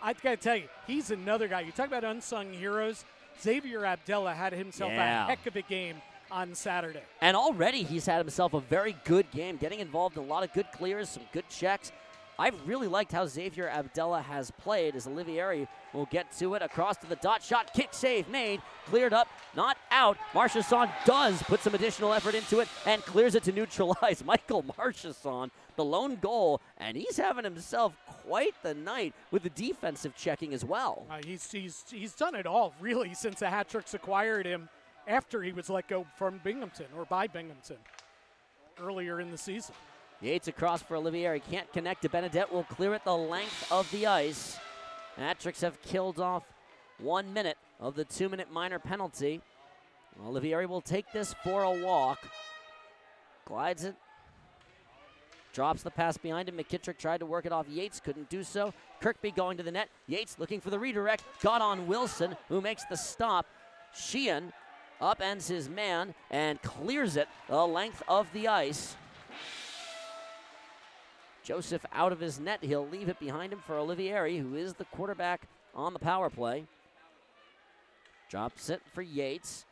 S2: I got to tell you, he's another guy. You talk about unsung heroes. Xavier Abdella had himself
S1: Yeah.
S2: a heck of a game on Saturday.
S1: And already he's had himself a very good game, getting involved in a lot of good clears, some good checks. I've really liked how Xavier Abdella has played as Olivieri will get to it across to the dot shot. Kick save made, cleared up, not out. Marchesson does put some additional effort into it and clears it to neutralize Michael Marchesson, the lone goal, and he's having himself quite the night with the defensive checking as well.
S2: Uh, he's, he's, he's done it all, really, since the Hat Tricks acquired him after he was let go from Binghamton or by Binghamton earlier in the season.
S1: Yates across for Olivieri. Can't connect De Benedette. Will clear it the length of the ice. Hat Tricks have killed off one minute of the two minute minor penalty. Olivieri will take this for a walk. Glides it. Drops the pass behind him. McKittrick tried to work it off. Yates couldn't do so. Kirkby going to the net. Yates looking for the redirect. Got on Wilson, who makes the stop. Sheehan upends his man and clears it the length of the ice. Joseph out of his net. He'll leave it behind him for Olivieri, who is the quarterback on the power play. Drops it for Yates.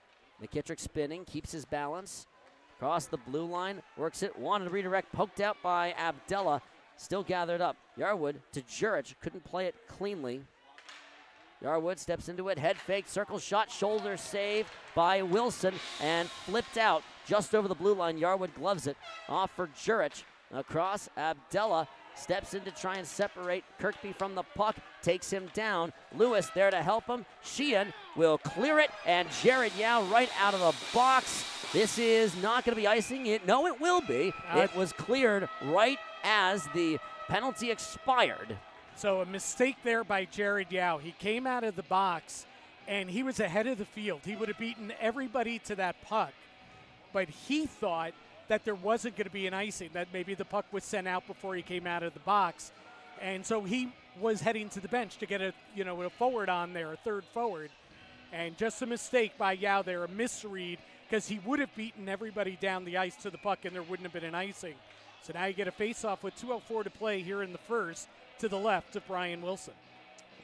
S1: McKittrick spinning, keeps his balance. Across the blue line, works it. Wanted to redirect, poked out by Abdella. Still gathered up. Yarwood to Gjurich. Couldn't play it cleanly. Yarwood steps into it, head fake, circle shot, shoulder save by Wilson, and flipped out just over the blue line. Yarwood gloves it off for Gjurich. Across, Abdella steps in to try and separate Kirkby from the puck, takes him down. Lewis there to help him. Sheehan will clear it, and Jared Yao right out of the box. This is not going to be icing it. No, it will be.
S2: Uh,
S1: it was cleared right as the penalty expired.
S2: So a mistake there by Jared Yao. He came out of the box and he was ahead of the field. He would have beaten everybody to that puck. But he thought that there wasn't going to be an icing, that maybe the puck was sent out before he came out of the box. And so he was heading to the bench to get a you know a forward on there, a third forward. And just a mistake by Yao there, a misread, because he would have beaten everybody down the ice to the puck and there wouldn't have been an icing. So now you get a face-off with 2.04 to play here in the first to the left of Brian Wilson.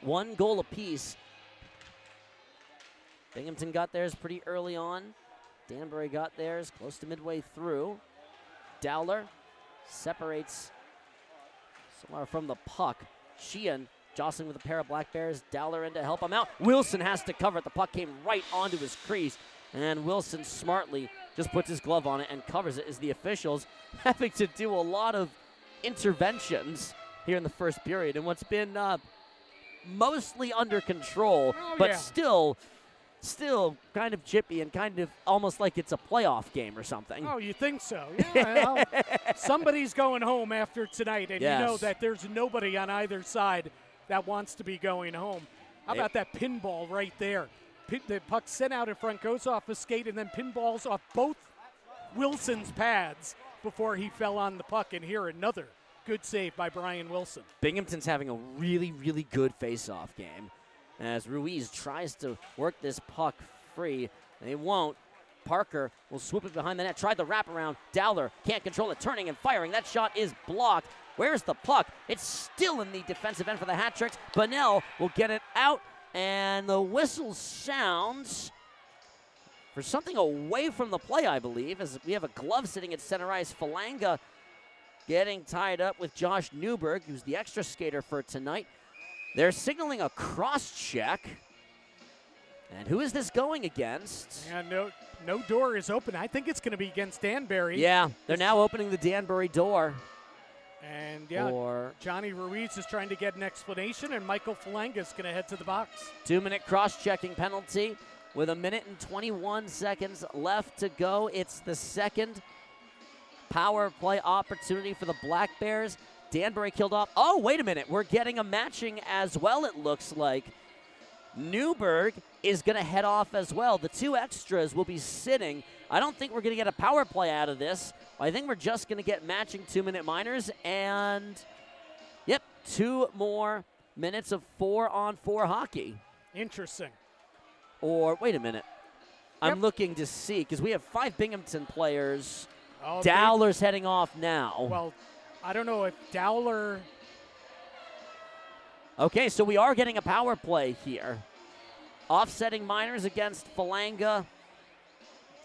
S1: One goal apiece. Binghamton got theirs pretty early on. Danbury got theirs close to midway through. Dowler separates somewhere from the puck. Sheehan jostling with a pair of Black Bears. Dowler in to help him out. Wilson has to cover it. The puck came right onto his crease. And Wilson smartly just puts his glove on it and covers it as the officials having to do a lot of interventions here in the first period. And what's been uh, mostly under control,
S2: Oh,
S1: but
S2: yeah.
S1: still, still kind of chippy and kind of almost like it's a playoff game or something.
S2: Oh, you think so? Yeah. well, somebody's going home after tonight, and you know that there's nobody on either side that wants to be going home. How about that pinball right there? Pin, the puck sent out in front, goes off a skate, and then pinballs off both Wilson's pads before he fell on the puck. And here another good save by Brian Wilson.
S1: Binghamton's having a really, really good face-off game as Ruiz tries to work this puck free. They won't. Parker will swoop it behind the net. Tried the wraparound. Dowler can't control it, turning and firing. That shot is blocked. Where's the puck? It's still in the defensive end for the hat tricks. Bennell will get it out, and the whistle sounds for something away from the play, I believe, as we have a glove sitting at center ice. Falanga getting tied up with Josh Newberg, who's the extra skater for tonight. They're signaling a cross check. And who is this going against?
S2: And no, no door is open. I think it's going to be against Danbury.
S1: Yeah, they're now opening the Danbury door.
S2: And yeah,
S1: for
S2: Johnny Ruiz is trying to get an explanation, and Michael Falanga is going to head to the box.
S1: Two minute cross checking penalty with a minute and 21 seconds left to go. It's the second power play opportunity for the Black Bears. Danbury killed off. Oh, wait a minute. We're getting a matching as well, it looks like. Newberg is going to head off as well. The two extras will be sitting. I don't think we're going to get a power play out of this. I think we're just going to get matching two minute minors. And, yep, two more minutes of four on four hockey.
S2: Interesting.
S1: Or, wait a minute. I'm looking to see because we have five Binghamton players.
S2: Oh,
S1: Dowler's heading off now.
S2: Well, I don't know if Dowler.
S1: Okay, so we are getting a power play here. Offsetting minors against Falanga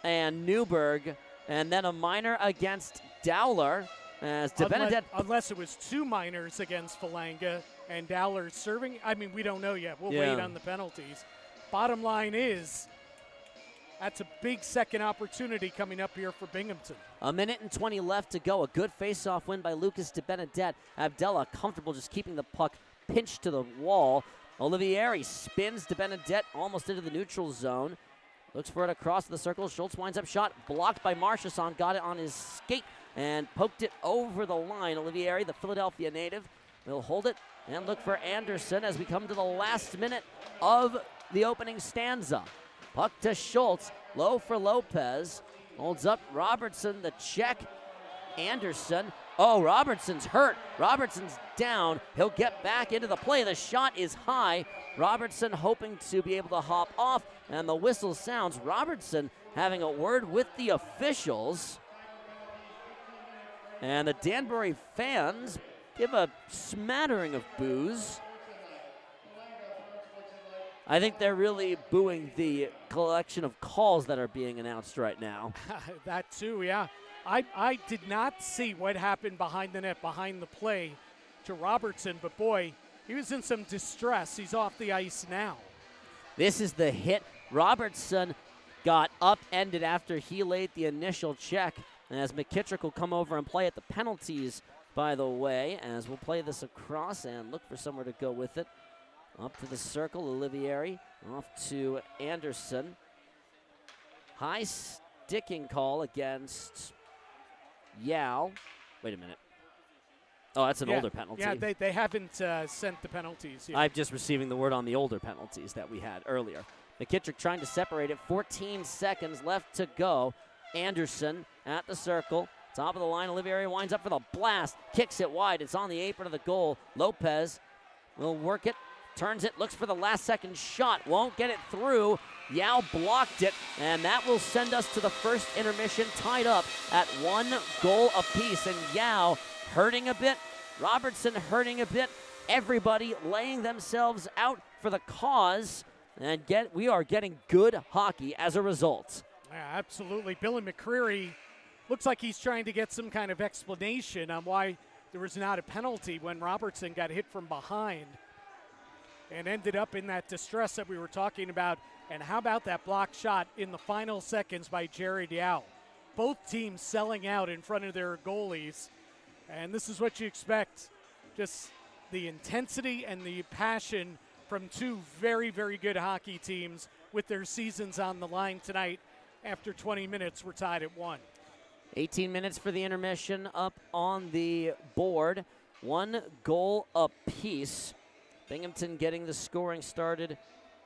S1: and Newberg, and then a minor against Dowler as De
S2: Unless,
S1: Benedette.
S2: unless it was two minors against Falanga and Dowler serving. I mean, we don't know yet. We'll
S1: Yeah.
S2: wait on the penalties. Bottom line is, that's a big second opportunity coming up here for Binghamton.
S1: A minute and 20 left to go. A good face-off win by Lucas De Benedette. Abdella comfortable just keeping the puck pinched to the wall. Olivieri spins De Benedette almost into the neutral zone. Looks for it across the circle. Schultz winds up shot blocked by Marchesson. Got it on his skate and poked it over the line. Olivieri, the Philadelphia native, will hold it and look for Anderson as we come to the last minute of the opening stanza. Puck to Schultz. Low for Lopez. Holds up Robertson, the check. Anderson. Oh, Robertson's hurt. Robertson's down. He'll get back into the play. The shot is high. Robertson hoping to be able to hop off, and the whistle sounds. Robertson having a word with the officials. And the Danbury fans give a smattering of boos. I think they're really booing the collection of calls that are being announced right now.
S2: that too, yeah. I, I did not see what happened behind the net, behind the play to Robertson, but boy, he was in some distress. He's off the ice now.
S1: This is the hit. Robertson got upended after he laid the initial check. And as McKittrick will come over and play at the penalties, by the way, as we'll play this across and look for somewhere to go with it. Up to the circle, Olivieri. Off to Anderson. High sticking call against Yao. Wait a minute. Oh, that's an
S2: Yeah,
S1: older penalty.
S2: Yeah, they, they haven't uh, sent the penalties yet.
S1: I'm just receiving the word on the older penalties that we had earlier. McKittrick trying to separate it. 14 seconds left to go. Anderson at the circle. Top of the line. Olivieri winds up for the blast. Kicks it wide. It's on the apron of the goal. Lopez will work it. Turns it. Looks for the last second shot. Won't get it through. Yao blocked it. And that will send us to the first intermission tied up at one goal apiece. And Yao hurting a bit. Robertson hurting a bit. Everybody laying themselves out for the cause. And get we are getting good hockey as a result.
S2: Yeah, absolutely. Billy McCreary looks like he's trying to get some kind of explanation on why there was not a penalty when Robertson got hit from behind and ended up in that distress that we were talking about. And how about that block shot in the final seconds by Jerry Yao? Both teams selling out in front of their goalies. And this is what you expect just the intensity and the passion from two very, very good hockey teams with their seasons on the line tonight. After 20 minutes, we're tied at one.
S1: 18 minutes for the intermission up on the board. One goal apiece. Binghamton getting the scoring started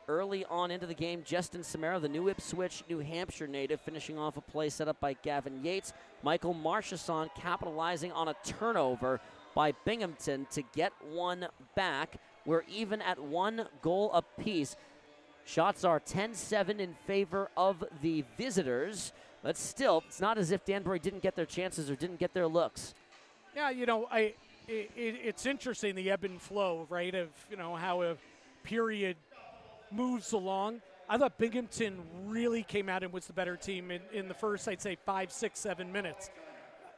S1: early on into the game. Justin Samara, the new Ipswich, New Hampshire native, finishing off a play set up by Gavin Yates. Michael Marchesson capitalizing on a turnover by Binghamton to get one back. We're even at one goal apiece. Shots are 10 7 in favor of the visitors, but still, it's not as if Danbury didn't get their chances or didn't get their looks.
S2: Yeah, you know, I it, it, it's interesting the ebb and flow, right? Of you know how a period moves along. I thought Binghamton really came out and was the better team in, in the first, I'd say, five, six, seven minutes.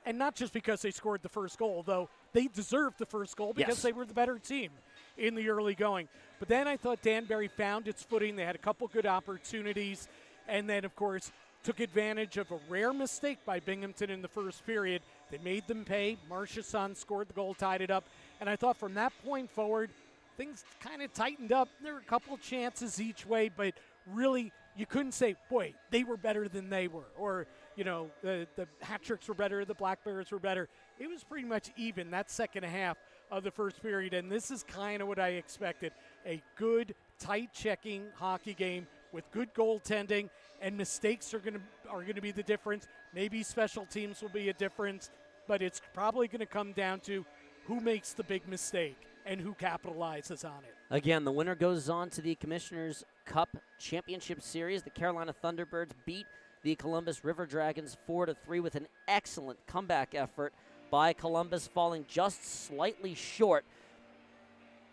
S2: And not just because they scored the first goal, though they deserved the first goal because
S1: Yes.
S2: they were the better team in the early going. But then I thought Danbury found its footing. They had a couple good opportunities. And then, of course, took advantage of a rare mistake by Binghamton in the first period. They made them pay. Marchesson scored the goal, tied it up. And I thought from that point forward, things kind of tightened up. There were a couple chances each way, but really, you couldn't say, boy, they were better than they were. Or, you know, the, the hat tricks were better, the Black Bears were better. It was pretty much even that second half of the first period. And this is kind of what I expected a good, tight checking hockey game with good goaltending, and mistakes are going to are going to be the difference. Maybe special teams will be a difference, but it's probably going to come down to who makes the big mistake and who capitalizes on it.
S1: Again, the winner goes on to the Commissioners Cup Championship Series. The Carolina Thunderbirds beat the Columbus River Dragons 4 to 3 with an excellent comeback effort by Columbus falling just slightly short.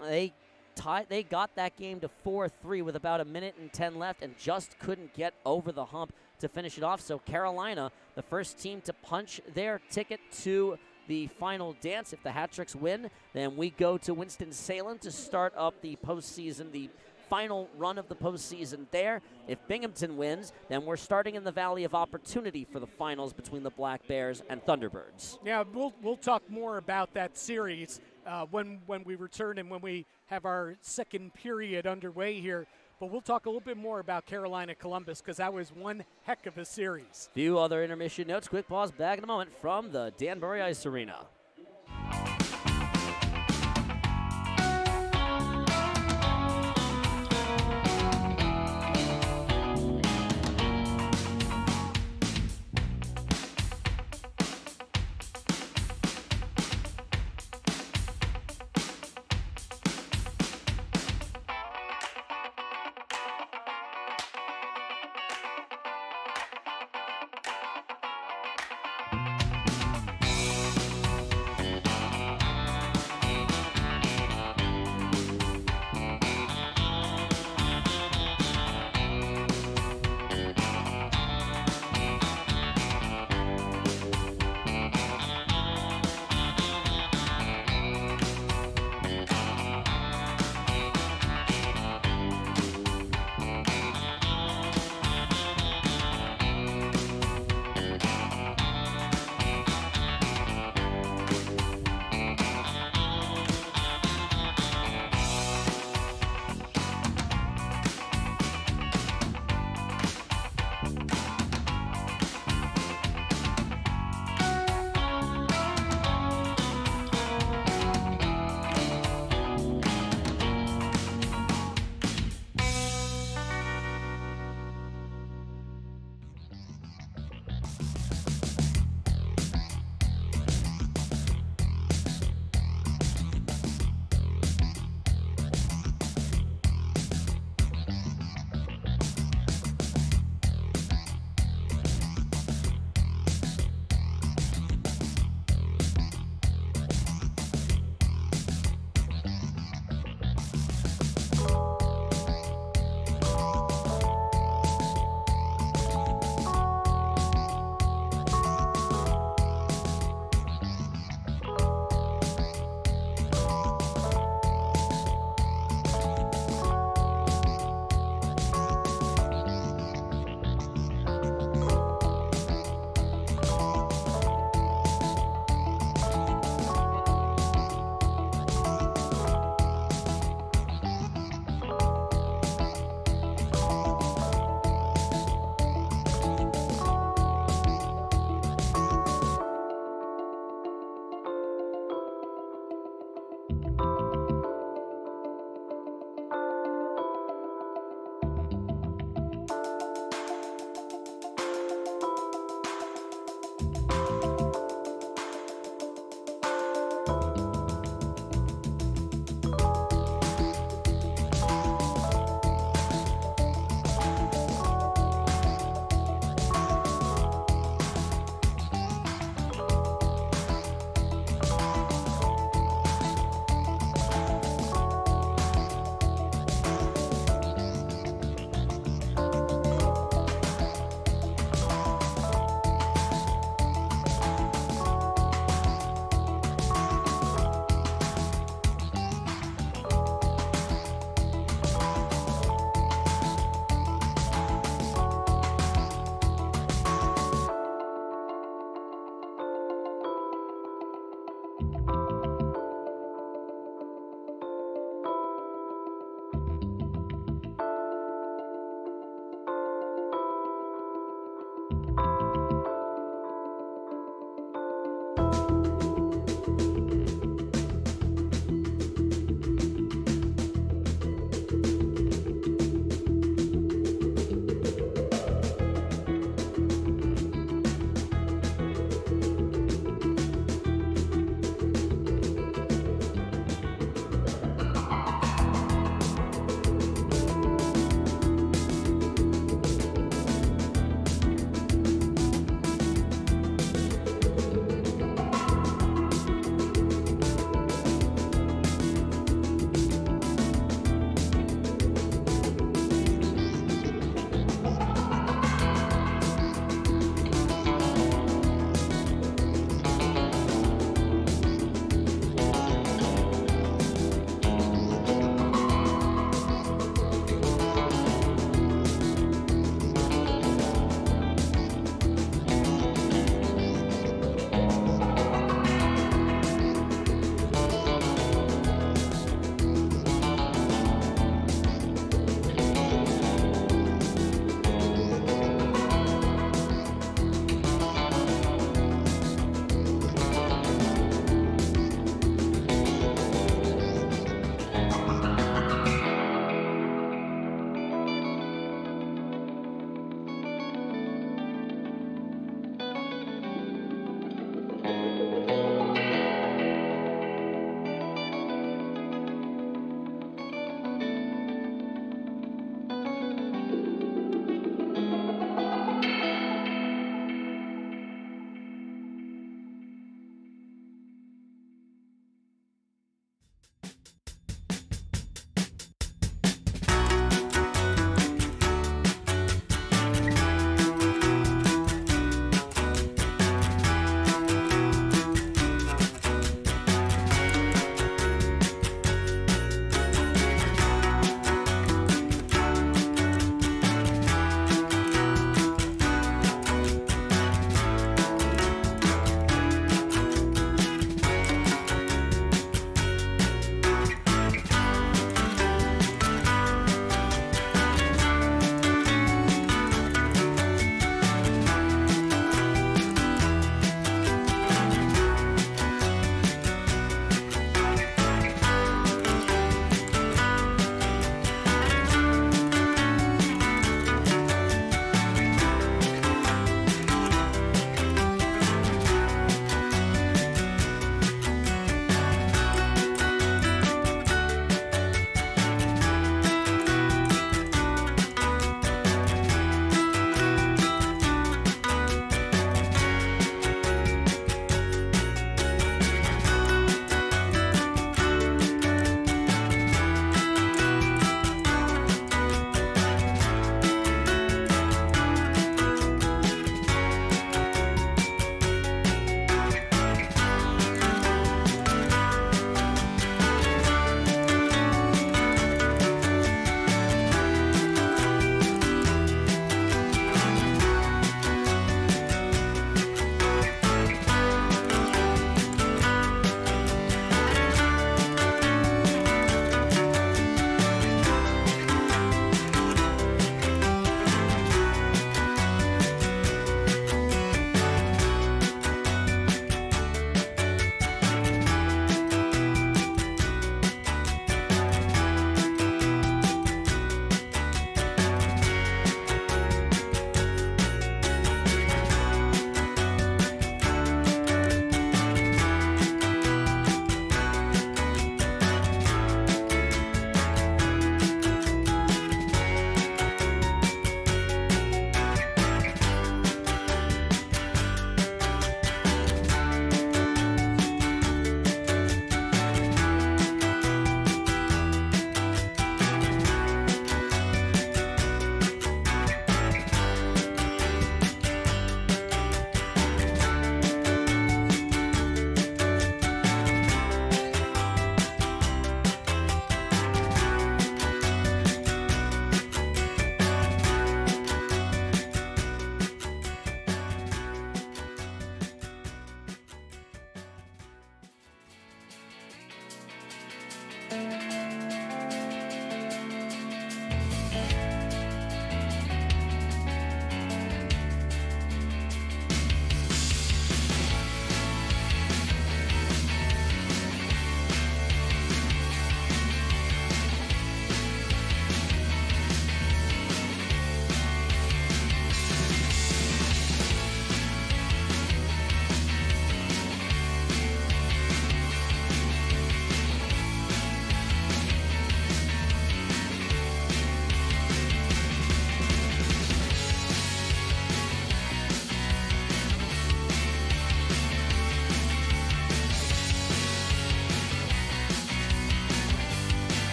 S1: They tied they got that game to 4-3 with about a minute and 10 left and just couldn't get over the hump to finish it off. So Carolina, the first team to punch their ticket to the final dance. If the Hat-Tricks win, then we go to Winston-Salem to start up the postseason, the final run of the postseason there. If Binghamton wins, then we're starting in the Valley of Opportunity for the finals between the Black Bears and Thunderbirds.
S2: Yeah, we'll we'll talk more about that series uh, when when we return and when we have our second period underway here. But we'll talk a little bit more about Carolina Columbus because that was one heck of a series.
S1: Few other intermission notes. Quick pause. Back in a moment from the Danbury Ice Arena.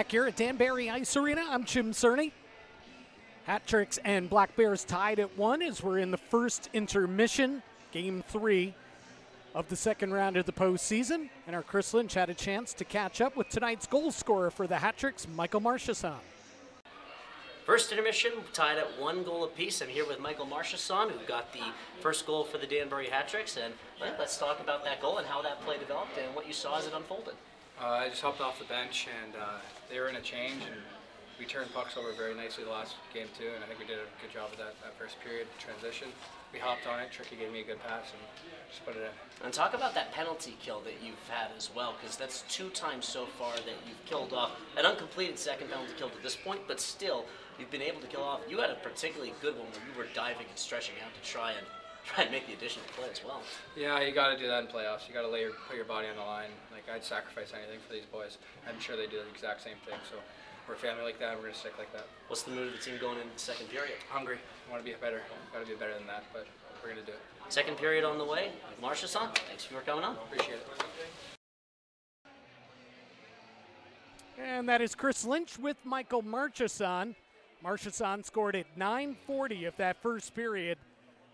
S2: Back here at Danbury Ice Arena, I'm Jim Cerny. Hat Tricks and Black Bears tied at one as we're in the first intermission, game three of the second round of the postseason. And our Chris Lynch had a chance to catch up with tonight's goal scorer for the Hat Tricks, Michael Marchesson.
S1: First intermission, tied at one goal apiece. I'm here with Michael Marchesson, who got the first goal for the Danbury Hat Tricks. And let's talk about that goal and how that play developed and what you saw as it unfolded.
S6: Uh, I just hopped off the bench and uh, they were in a change and we turned pucks over very nicely the last game too and I think we did a good job of that, that first period transition. We hopped on it, Tricky gave me a good pass and just put it in.
S1: And talk about that penalty kill that you've had as well, because that's two times so far that you've killed off an uncompleted second penalty kill to this point, but still you've been able to kill off. You had a particularly good one where you were diving and stretching out to try and try and make the additional play as well.
S6: Yeah, you got to do that in playoffs. You got to lay your, put your body on the line. Like I'd sacrifice anything for these boys. I'm sure they do the exact same thing. So we're a family like that. We're gonna stick like that.
S1: What's the mood of the team going into the second period?
S6: Hungry. Want to be better. Got to be better than that, but we're gonna do it.
S1: Second period on the way. Marchesson, thanks for coming on.
S6: Appreciate it.
S2: And that is Chris Lynch with Michael Marchesson. Marchesson scored at 9:40 of that first period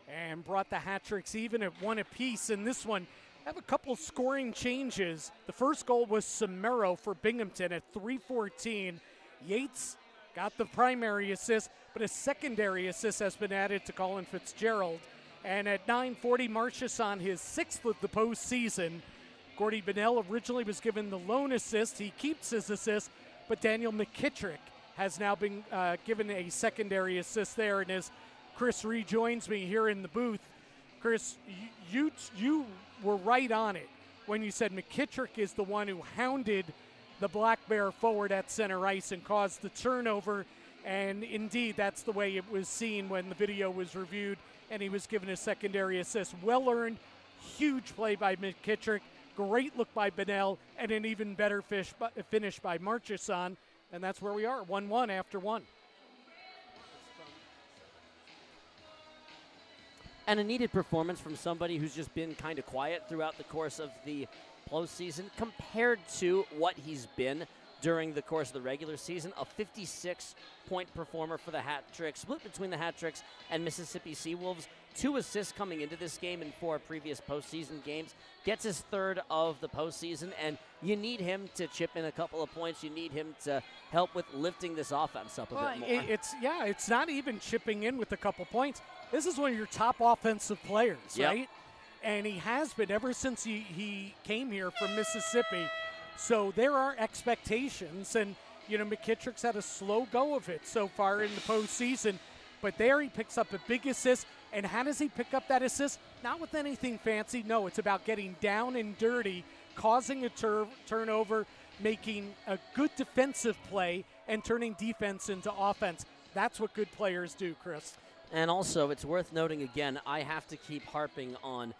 S2: and brought the hat tricks even at one apiece. In this one, have a couple scoring changes. The first goal was Samero for Binghamton at 3:14. Yates got the primary assist, but a secondary assist has been added to Colin Fitzgerald. And at 9:40, Marchesson his sixth of the postseason. Gordy Bennell originally was given the lone assist. He keeps his assist, but Daniel McKittrick has now been uh, given a secondary assist there. And as Chris rejoins me here in the booth, Chris, you you were right on it when you said McKittrick is the one who hounded the Black Bear forward at center ice and caused the turnover. And indeed, that's the way it was seen when the video was reviewed and he was given a secondary assist. Well earned, huge play by McKittrick. Great look by Bennell, and an even better finish by Marchesson. And that's where we are, 1 1 after one.
S1: And a needed performance from somebody who's just been kind of quiet throughout the course of the postseason compared to what he's been during the course of the regular season. A 56 point performer for the Hat Trick, split between the Hat Tricks and Mississippi Seawolves. Two assists coming into this game in four previous postseason games. Gets his third of the postseason, and you need him to chip in a couple of points. You need him to help with lifting this offense up a
S2: well,
S1: bit more.
S2: It's yeah, it's not even chipping in with a couple points. This is one of your top offensive players,
S1: Yep.
S2: right? And he has been ever since he, he came here from Mississippi. So there are expectations, and you know McKittrick's had a slow go of it so far in the postseason, but there he picks up a big assist. And how does he pick up that assist? Not with anything fancy. No, it's about getting down and dirty, causing a tur- turnover, making a good defensive play, and turning defense into offense. That's what good players do, Chris.
S1: And also, it's worth noting again, I have to keep harping on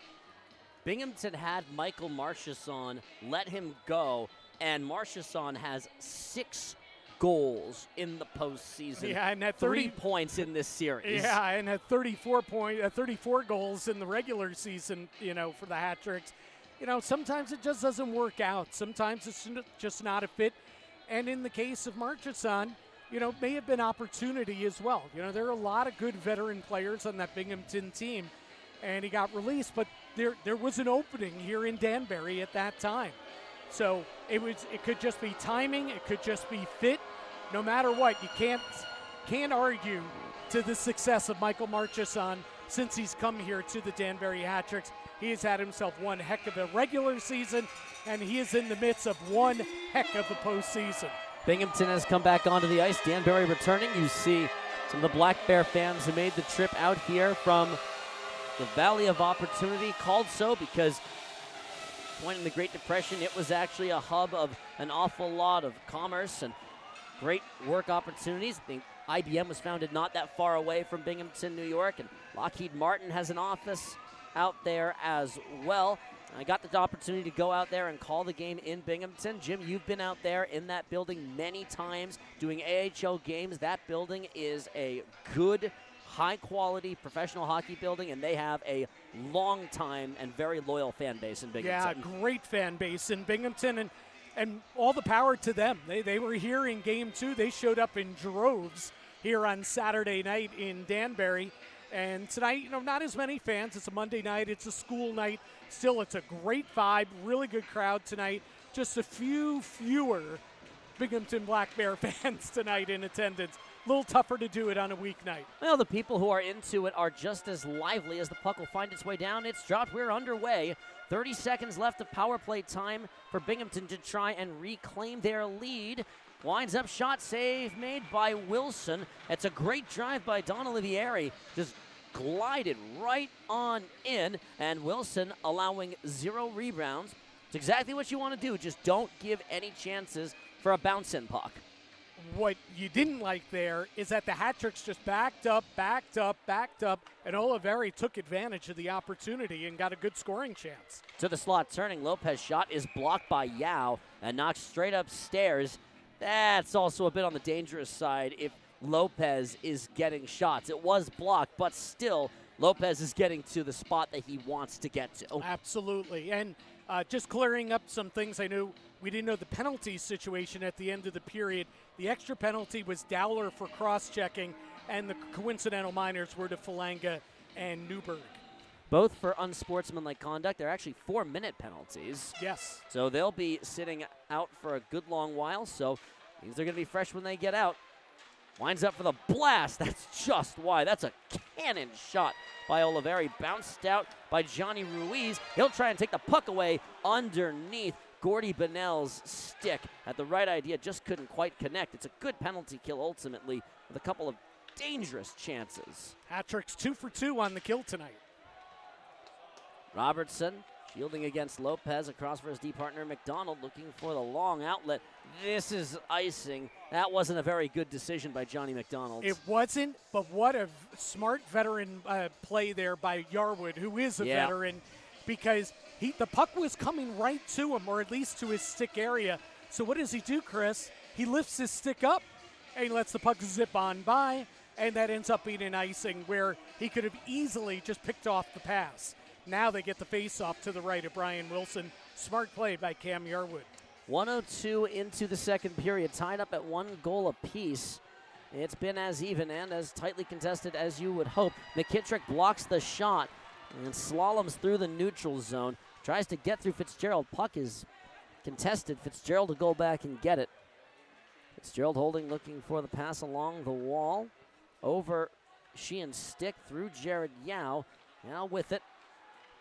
S1: Binghamton had Michael Marchesson let him go, and Marchesson has six goals in the postseason.
S2: Yeah, and at
S1: three
S2: 30
S1: points in this series.
S2: Yeah, and had 34 point, uh, 34 goals in the regular season. You know, for the hat tricks. You know, sometimes it just doesn't work out. Sometimes it's just not a fit. And in the case of Marchesson, you know, may have been opportunity as well. You know, there are a lot of good veteran players on that Binghamton team, and he got released, but there there was an opening here in Danbury at that time. So it was it could just be timing, it could just be fit. No matter what, you can't can't argue to the success of Michael Marchesson since he's come here to the Danbury Hat Tricks. He has had himself one heck of a regular season, and he is in the midst of one heck of a postseason.
S1: Binghamton has come back onto the ice. Danbury returning. You see some of the Black Bear fans who made the trip out here from the Valley of Opportunity, called so because point in the Great Depression, it was actually a hub of an awful lot of commerce and great work opportunities. I think IBM was founded not that far away from Binghamton, New York, and Lockheed Martin has an office out there as well. I got the opportunity to go out there and call the game in Binghamton. Jim, you've been out there in that building many times doing AHL games. That building is a good, high quality professional hockey building, and they have a long time and very loyal fan base in Binghamton.
S2: Yeah, great fan base in Binghamton. And, and all the power to them. They, they were here in game two. They showed up in droves here on Saturday night in Danbury. And tonight, you know, not as many fans. It's a Monday night, it's a school night. Still, it's a great vibe, really good crowd tonight. Just a few fewer Binghamton Black Bear fans tonight in attendance. A little tougher to do it on a weeknight.
S1: Well, the people who are into it are just as lively as the puck will find its way down. It's dropped. We're underway. 30 seconds left of power play time for Binghamton to try and reclaim their lead. Winds up shot save made by Wilson. It's a great drive by Don Olivieri. Just glided right on in, and Wilson allowing zero rebounds. It's exactly what you want to do. Just don't give any chances for a bounce in puck.
S2: What you didn't like there is that the hat tricks just backed up, backed up, backed up, and Olivieri took advantage of the opportunity and got a good scoring chance.
S1: To the slot turning, Lopez shot is blocked by Yao and knocked straight upstairs. That's also a bit on the dangerous side if Lopez is getting shots. It was blocked, but still, Lopez is getting to the spot that he wants to get to.
S2: Absolutely. And uh, just clearing up some things I knew we didn't know the penalty situation at the end of the period. The extra penalty was Dowler for cross checking, and the coincidental minors were to Falanga and Newberg.
S1: Both for unsportsmanlike conduct. They're actually four minute penalties.
S2: Yes.
S1: So they'll be sitting out for a good long while. So means they're going to be fresh when they get out. Winds up for the blast. That's just why. That's a cannon shot by Olivieri. Bounced out by Johnny Ruiz. He'll try and take the puck away underneath. Gordy Bennell's stick had the right idea, just couldn't quite connect. It's a good penalty kill ultimately with a couple of dangerous chances.
S2: Hat tricks two for two on the kill tonight.
S1: Robertson shielding against Lopez across for his D partner McDonald looking for the long outlet. This is icing. That wasn't a very good decision by Johnny McDonald.
S2: It wasn't, but what a smart veteran uh, play there by Yarwood, who is a
S1: Yeah.
S2: veteran, because he the puck was coming right to him, or at least to his stick area. So what does he do, Chris? He lifts his stick up and he lets the puck zip on by, and that ends up being an icing where he could have easily just picked off the pass. Now they get the face off to the right of Brian Wilson. Smart play by Cam Yarwood.
S1: 102 into the second period, tied up at one goal apiece. It's been as even and as tightly contested as you would hope. McKittrick blocks the shot and slaloms through the neutral zone. Tries to get through Fitzgerald. Puck is contested. Fitzgerald to go back and get it. Fitzgerald holding, looking for the pass along the wall. Over Sheehan stick through Jared Yao. Now with it,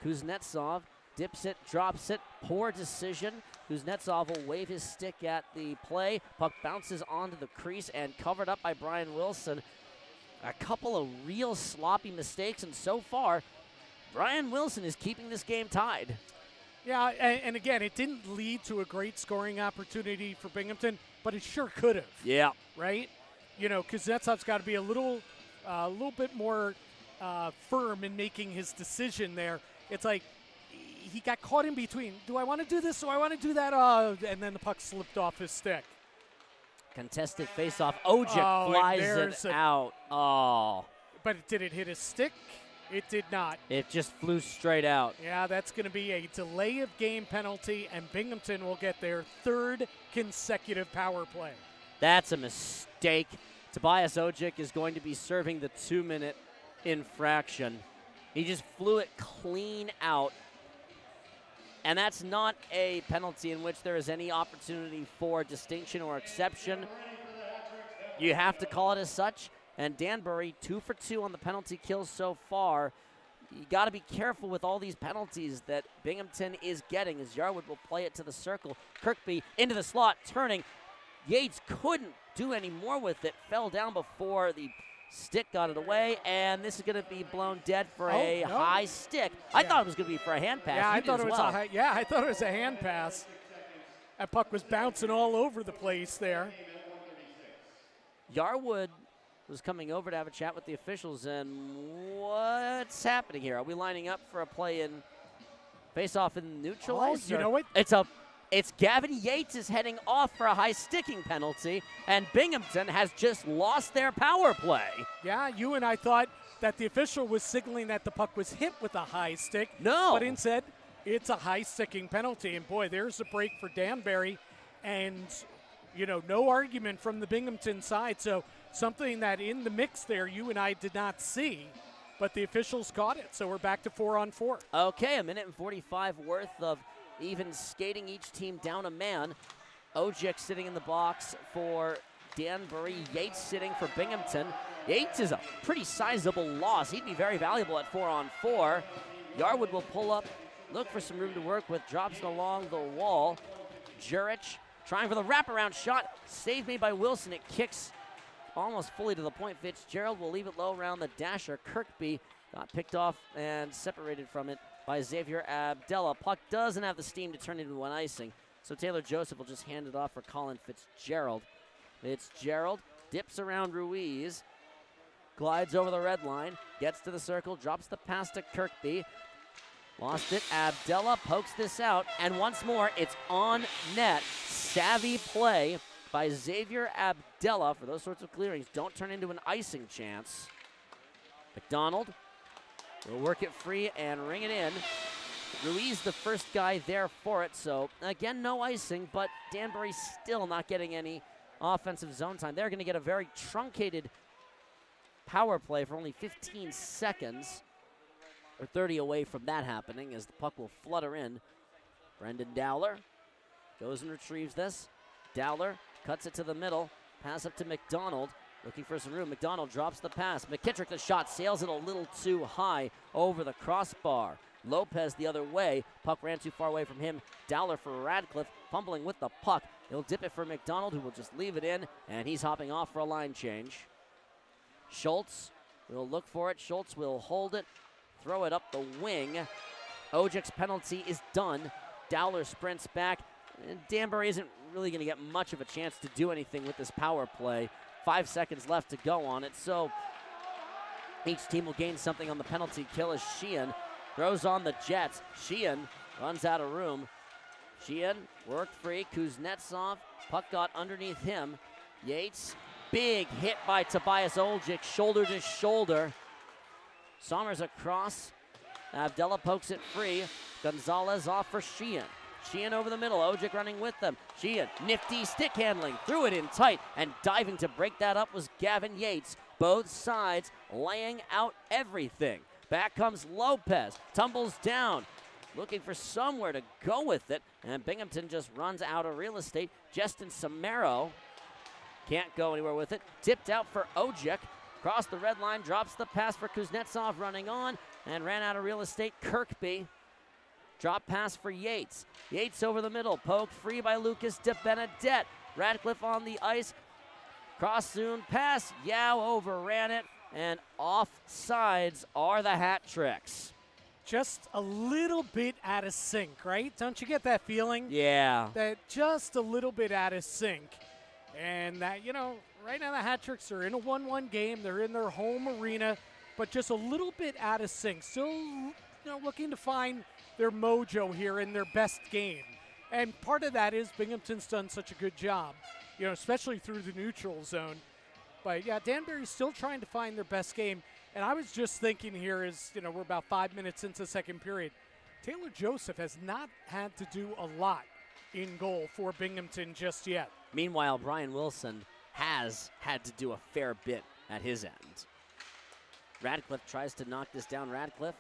S1: Kuznetsov dips it, drops it. Poor decision. Kuznetsov will wave his stick at the play. Puck bounces onto the crease and covered up by Brian Wilson. A couple of real sloppy mistakes, and so far, Brian Wilson is keeping this game tied.
S2: Yeah, and, and again, it didn't lead to a great scoring opportunity for Binghamton, but it sure could have,
S1: Yeah.
S2: right? You know, Kuznetsov's got to be a little, a little bit more uh, firm in making his decision there. It's like he got caught in between. Do I want to do this? Do I want to do that? Uh, and then the puck slipped off his stick.
S1: Contested faceoff. Ojic
S2: Oh,
S1: flies it
S2: a-
S1: out. Oh,
S2: But did it hit his stick? It did not.
S1: it just flew straight out.
S2: Yeah, that's going to be a delay of game penalty, and Binghamton will get their third consecutive power play.
S1: That's a mistake. Tobias Ojic is going to be serving the two minute infraction. He just flew it clean out. And that's not a penalty in which there is any opportunity for distinction or exception. You have to call it as such. And Danbury, two for two on the penalty kills so far. You got to be careful with all these penalties that Binghamton is getting as Yarwood will play it to the circle. Kirkby into the slot, turning. Yates couldn't do any more with it. Fell down before the stick got it away, and this is going to be blown dead for
S2: Oh,
S1: a
S2: no.
S1: high stick. I thought it was going to be for a hand pass.
S2: Yeah,
S1: You
S2: I thought it was
S1: well.
S2: a hi- yeah, I thought it was a hand pass. That puck was bouncing all over the place there.
S1: Yarwood was coming over to have a chat with the officials, and what's happening here? Are we lining up for a play in face-off in neutralize?
S2: Oh, you know what?
S1: It's a. It's Gavin Yates is heading off for a high sticking penalty, and Binghamton has just lost their power play.
S2: Yeah, you and I thought that the official was signaling that the puck was hit with a high stick.
S1: No.
S2: But instead, it's a high sticking penalty. And boy, there's a break for Danbury. and you know, no argument from the Binghamton side. So something that in the mix there you and I did not see, but the officials caught it. So we're back to four on four.
S1: Okay, a minute and 45 worth of even skating each team down a man. Ojic sitting in the box for Danbury. Yates sitting for Binghamton. Yates is a pretty sizable loss. He'd be very valuable at four on four. Yarwood will pull up, look for some room to work with, drops it along the wall. Gjurich trying for the wraparound shot. Saved me by Wilson. It kicks almost fully to the point. Fitzgerald will leave it low around the dasher. Kirkby got picked off and separated from it by Xavier Abdella. Puck doesn't have the steam to turn into an icing, so Taylor Joseph will just hand it off for Colin Fitzgerald. Fitzgerald dips around Ruiz, glides over the red line, gets to the circle, drops the pass to Kirkby. Lost it. Abdella pokes this out, and once more, it's on net. Savvy play by Xavier Abdella for those sorts of clearings. Don't turn into an icing chance. McDonald will work it free and ring it in. Ruiz, the first guy there for it. So, again, no icing, but Danbury still not getting any offensive zone time. They're going to get a very truncated power play for only 15 seconds, or 30 away from that happening as the puck will flutter in. Brendan Dowler goes and retrieves this. Dowler cuts it to the middle, pass up to McDonald. Looking for some room. McDonald drops the pass. McKittrick, the shot, sails it a little too high over the crossbar. Lopez the other way. Puck ran too far away from him. Dowler for Radcliffe, fumbling with the puck. He'll dip it for McDonald, who will just leave it in, and he's hopping off for a line change. Schultz will look for it. Schultz will hold it, throw it up the wing. Ojic's penalty is done. Dowler sprints back. And Danbury isn't really going to get much of a chance to do anything with this power play. Five seconds left to go on it, so each team will gain something on the penalty kill as Sheehan throws on the Jets. Sheehan runs out of room. Sheehan worked free. Kuznetsov, puck got underneath him. Yates, big hit by Tobias Ojic, shoulder to shoulder. Sommers across. Abdella pokes it free. Gonzalez off for Sheehan. Sheehan over the middle. Ojic running with them. Sheehan, nifty stick handling. Threw it in tight and diving to break that up was Gavin Yates. Both sides laying out everything. Back comes Lopez. Tumbles down. Looking for somewhere to go with it. And Binghamton just runs out of real estate. Justin Samaro can't go anywhere with it. Tipped out for Ojic. Cross the red line. Drops the pass for Kuznetsov running on. And ran out of real estate. Kirkby Drop pass for Yates. Yates over the middle, poked free by Lucas De Benedette. Radcliffe on the ice. Cross soon pass. Yao overran it. And off sides are the hat tricks.
S2: Just a little bit out of sync, right? Don't you get that feeling?
S1: Yeah.
S2: That just a little bit out of sync. And that, you know, right now the hat tricks are in a 1 1 game. They're in their home arena, but just a little bit out of sync. Still, you know, looking to find their mojo here in their best game. And part of that is Binghamton's done such a good job, you know, especially through the neutral zone. But yeah, Danbury's still trying to find their best game. And I was just thinking here is, you know, we're about five minutes into the second period. Taylor Joseph has not had to do a lot in goal for Binghamton just yet.
S1: Meanwhile, Brian Wilson has had to do a fair bit at his end. Radcliffe tries to knock this down. Radcliffe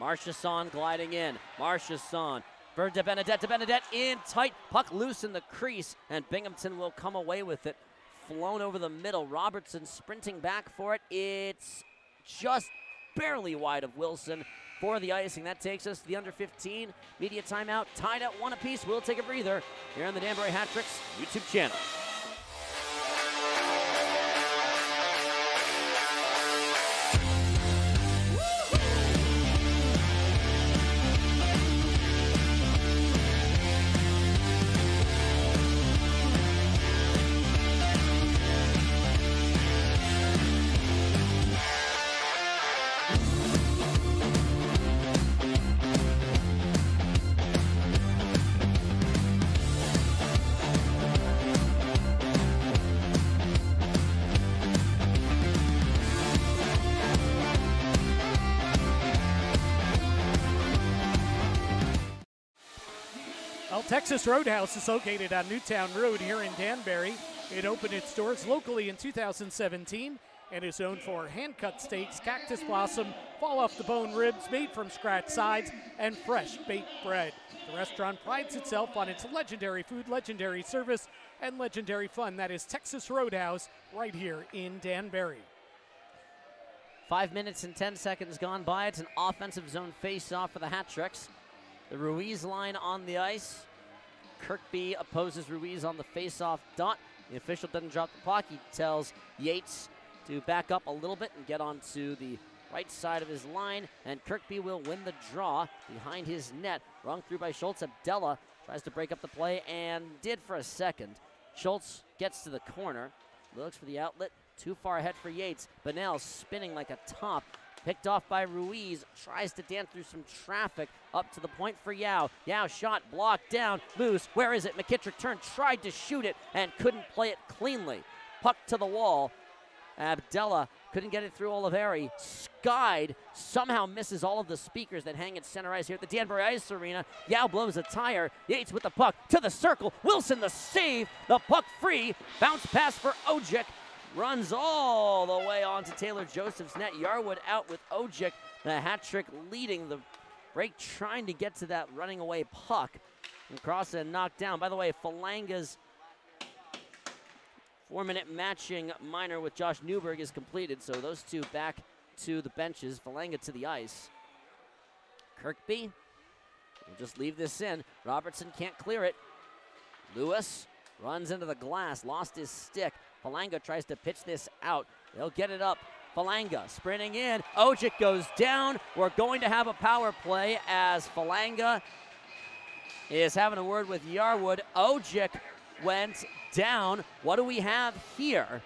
S1: Marchesson gliding in. Marchesson. Bird to Benedette to Benedette in tight. Puck loose in the crease, and Binghamton will come away with it. Flown over the middle. Robertson sprinting back for it. It's just barely wide of Wilson for the icing. That takes us to the under 15 media timeout. Tied at one apiece. We'll take a breather here on the Danbury Hat Tricks YouTube channel.
S2: Texas Roadhouse is located on Newtown Road here in Danbury. It opened its doors locally in 2017 and is known for hand cut steaks, cactus blossom, fall off the bone ribs made from scratch sides, and fresh baked bread. The restaurant prides itself on its legendary food, legendary service, and legendary fun. That is Texas Roadhouse right here in Danbury.
S1: Five minutes and 10 seconds gone by. It's an offensive zone face-off for the Hat Tricks. The Ruiz line on the ice. Kirkby opposes Ruiz on the face-off dot. The official doesn't drop the puck. He tells Yates to back up a little bit and get onto the right side of his line. And Kirkby will win the draw behind his net. Rung through by Schultz. Abdella tries to break up the play and did for a second. Schultz gets to the corner, looks for the outlet. Too far ahead for Yates. Bennell spinning like a top. Picked off by Ruiz. Tries to dance through some traffic up to the point for Yao. Yao shot blocked down. Loose. Where is it? McKittrick turned, tried to shoot it, and couldn't play it cleanly. Puck to the wall. Abdella couldn't get it through Olivieri. Skied somehow misses all of the speakers that hang at center ice here at the Danbury Ice Arena. Yao blows a tire. Yates with the puck to the circle. Wilson the save. The puck free. Bounce pass for Ojic. Runs all the way onto Taylor Joseph's net. Yarwood out with Ojic. The hat trick leading the break, trying to get to that running away puck. And cross and knocked down. By the way, Falanga's Four minute matching minor with Josh Newberg is completed, so those two back to the benches. Falanga to the ice. Kirkby will just leave this in. Robertson can't clear it. Lewis runs into the glass, lost his stick. Falanga tries to pitch this out. They'll get it up. Falanga sprinting in. Ojic goes down. We're going to have a power play as Falanga is having a word with Yarwood. Ojic went down. What do we have here?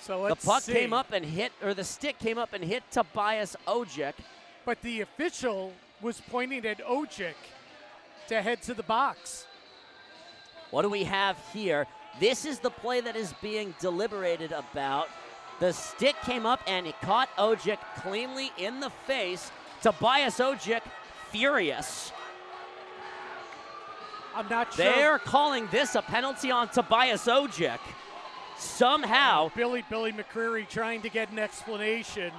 S2: So
S1: the puck
S2: see.
S1: came up and hit, or the stick came up and hit Tobias Ojic.
S2: But the official was pointing at Ojic to head to the box.
S1: What do we have here? This is the play that is being deliberated about. The stick came up and it caught Ojic cleanly in the face. Tobias Ojic furious.
S2: I'm not sure.
S1: They're calling this a penalty on Tobias Ojic. Somehow, oh,
S2: Billy Billy McCreary trying to get an explanation.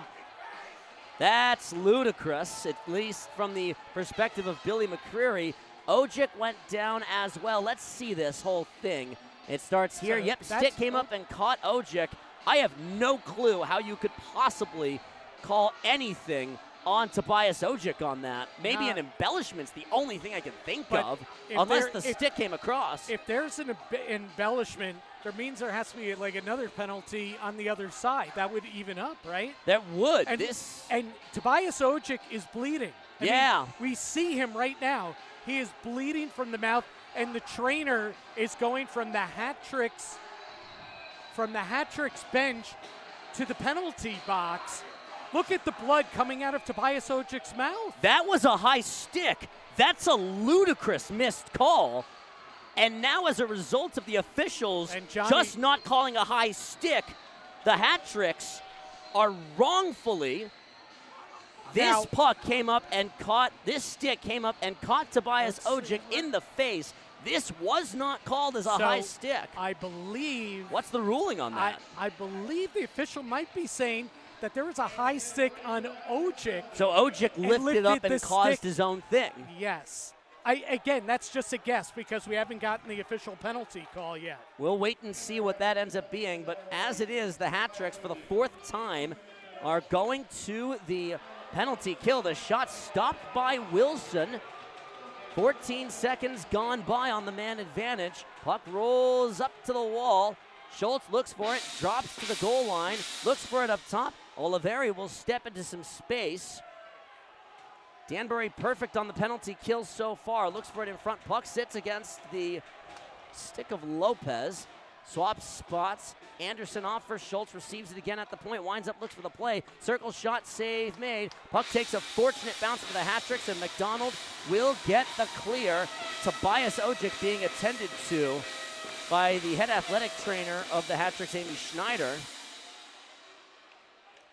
S1: that's ludicrous, at least from the perspective of Billy McCreary. Ojic went down as well. Let's see this whole thing. It starts here.
S2: So
S1: yep, stick came up and caught Ojic. I have no clue how you could possibly call anything on Tobias Ojic on that. Maybe
S2: Nah.
S1: an embellishment's the only thing I can think of, unless the
S2: if-
S1: stick came across.
S2: If there's an embe- embellishment, there means there has to be like another penalty on the other side. That would even up, right?
S1: that would.
S2: And,
S1: this
S2: and Tobias Ojic is bleeding. I mean,
S1: Yeah.
S2: we see him right now. He is bleeding from the mouth, and the trainer is going from the hat tricks from the hat tricks bench to the penalty box. Look at the blood coming out of Tobias Ojic's mouth.
S1: That was a high stick. That's a ludicrous missed call. And now, as a result of the officials
S2: And Johnny-
S1: just not calling a high stick, the hat tricks are wrongfully. This
S2: Now-
S1: puck came up and caught, this stick came up and caught Tobias. Ojic in the face. This was not called as a
S2: So,
S1: high stick.
S2: I believe
S1: What's the ruling on that?
S2: I believe the official might be saying that there was a high stick on Ojic.
S1: so Ojic lifted,
S2: lifted
S1: up and caused
S2: stick.
S1: his own thing.
S2: Yes. I, again, that's just a guess because we haven't gotten the official penalty call yet.
S1: We'll wait and see what that ends up being. But as it is, the hat tricks for the fourth time are going to the penalty kill. The shot stopped by Wilson. 14 seconds gone by on the man advantage. Puck rolls up to the wall. Schultz looks for it, drops to the goal line, looks for it up top. Olivieri will step into some space. Danbury perfect on the penalty kill so far. Looks for it in front. Puck sits against the stick of Lopez. Swaps spots. Anderson off for Schultz. Receives it again at the point. Winds up, looks for the play. Circle shot, save made. Puck takes a fortunate bounce for the hat tricks, and McDonald will get the clear. Tobias Ojic being attended to by the head athletic trainer of the hat tricks, Amy Schneider.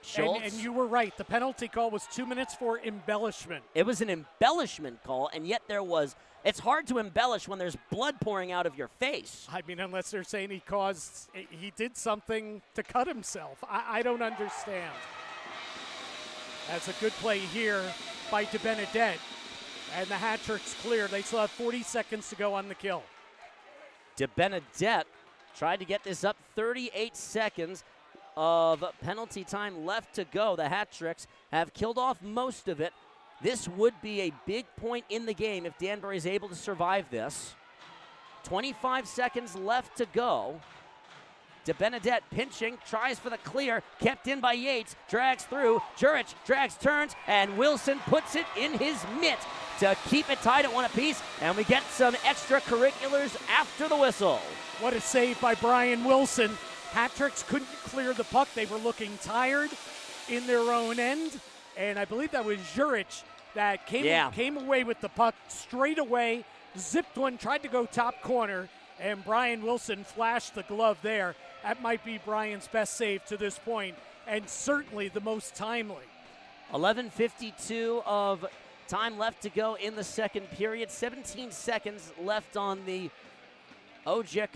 S1: Schultz.
S2: And, and you were right. The penalty call was two minutes for embellishment.
S1: It was an embellishment call, and yet there was. It's hard to embellish when there's blood pouring out of your face.
S2: I mean, unless they're saying he caused, he did something to cut himself. I, I don't understand. That's a good play here by De Benedette. And the hat trick's clear. They still have 40 seconds to go on the kill.
S1: De Benedette tried to get this up 38 seconds of penalty time left to go. The hat tricks have killed off most of it. This would be a big point in the game if Danbury is able to survive this. 25 seconds left to go. De Benedette pinching, tries for the clear, kept in by Yates, drags through. Gjurich drags, turns, and Wilson puts it in his mitt to keep it tied at one apiece. And we get some extracurriculars after the whistle.
S2: What a save by Brian Wilson. Hat tricks couldn't clear the puck. They were looking tired in their own end. And I believe that was Gjurich that came,
S1: Yeah.
S2: came away with the puck straight away, zipped one, tried to go top corner, and Brian Wilson flashed the glove there. That might be Brian's best save to this point, and certainly the most timely.
S1: 11:52 of time left to go in the second period. 17 seconds left on the Ojic.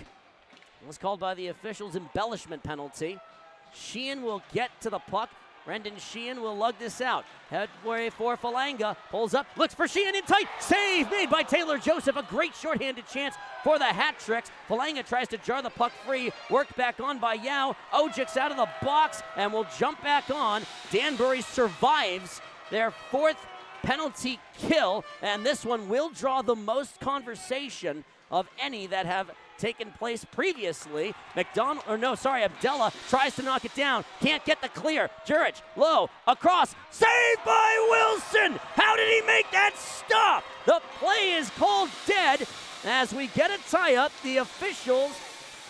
S1: Was called by the officials embellishment penalty. Sheehan will get to the puck. Brendan Sheehan will lug this out. Headway for Falanga. Pulls up, looks for Sheehan in tight. Save made by Taylor Joseph. A great shorthanded chance for the hat tricks. Falanga tries to jar the puck free. Worked back on by Yao. Ojic's out of the box and will jump back on. Danbury survives their fourth penalty kill, and this one will draw the most conversation of any that have taken place previously. McDonald, or no, sorry, Abdella tries to knock it down, can't get the clear. Gjurich, low, across, saved by Wilson. How did he make that stop? The play is called dead as we get a tie up. The officials,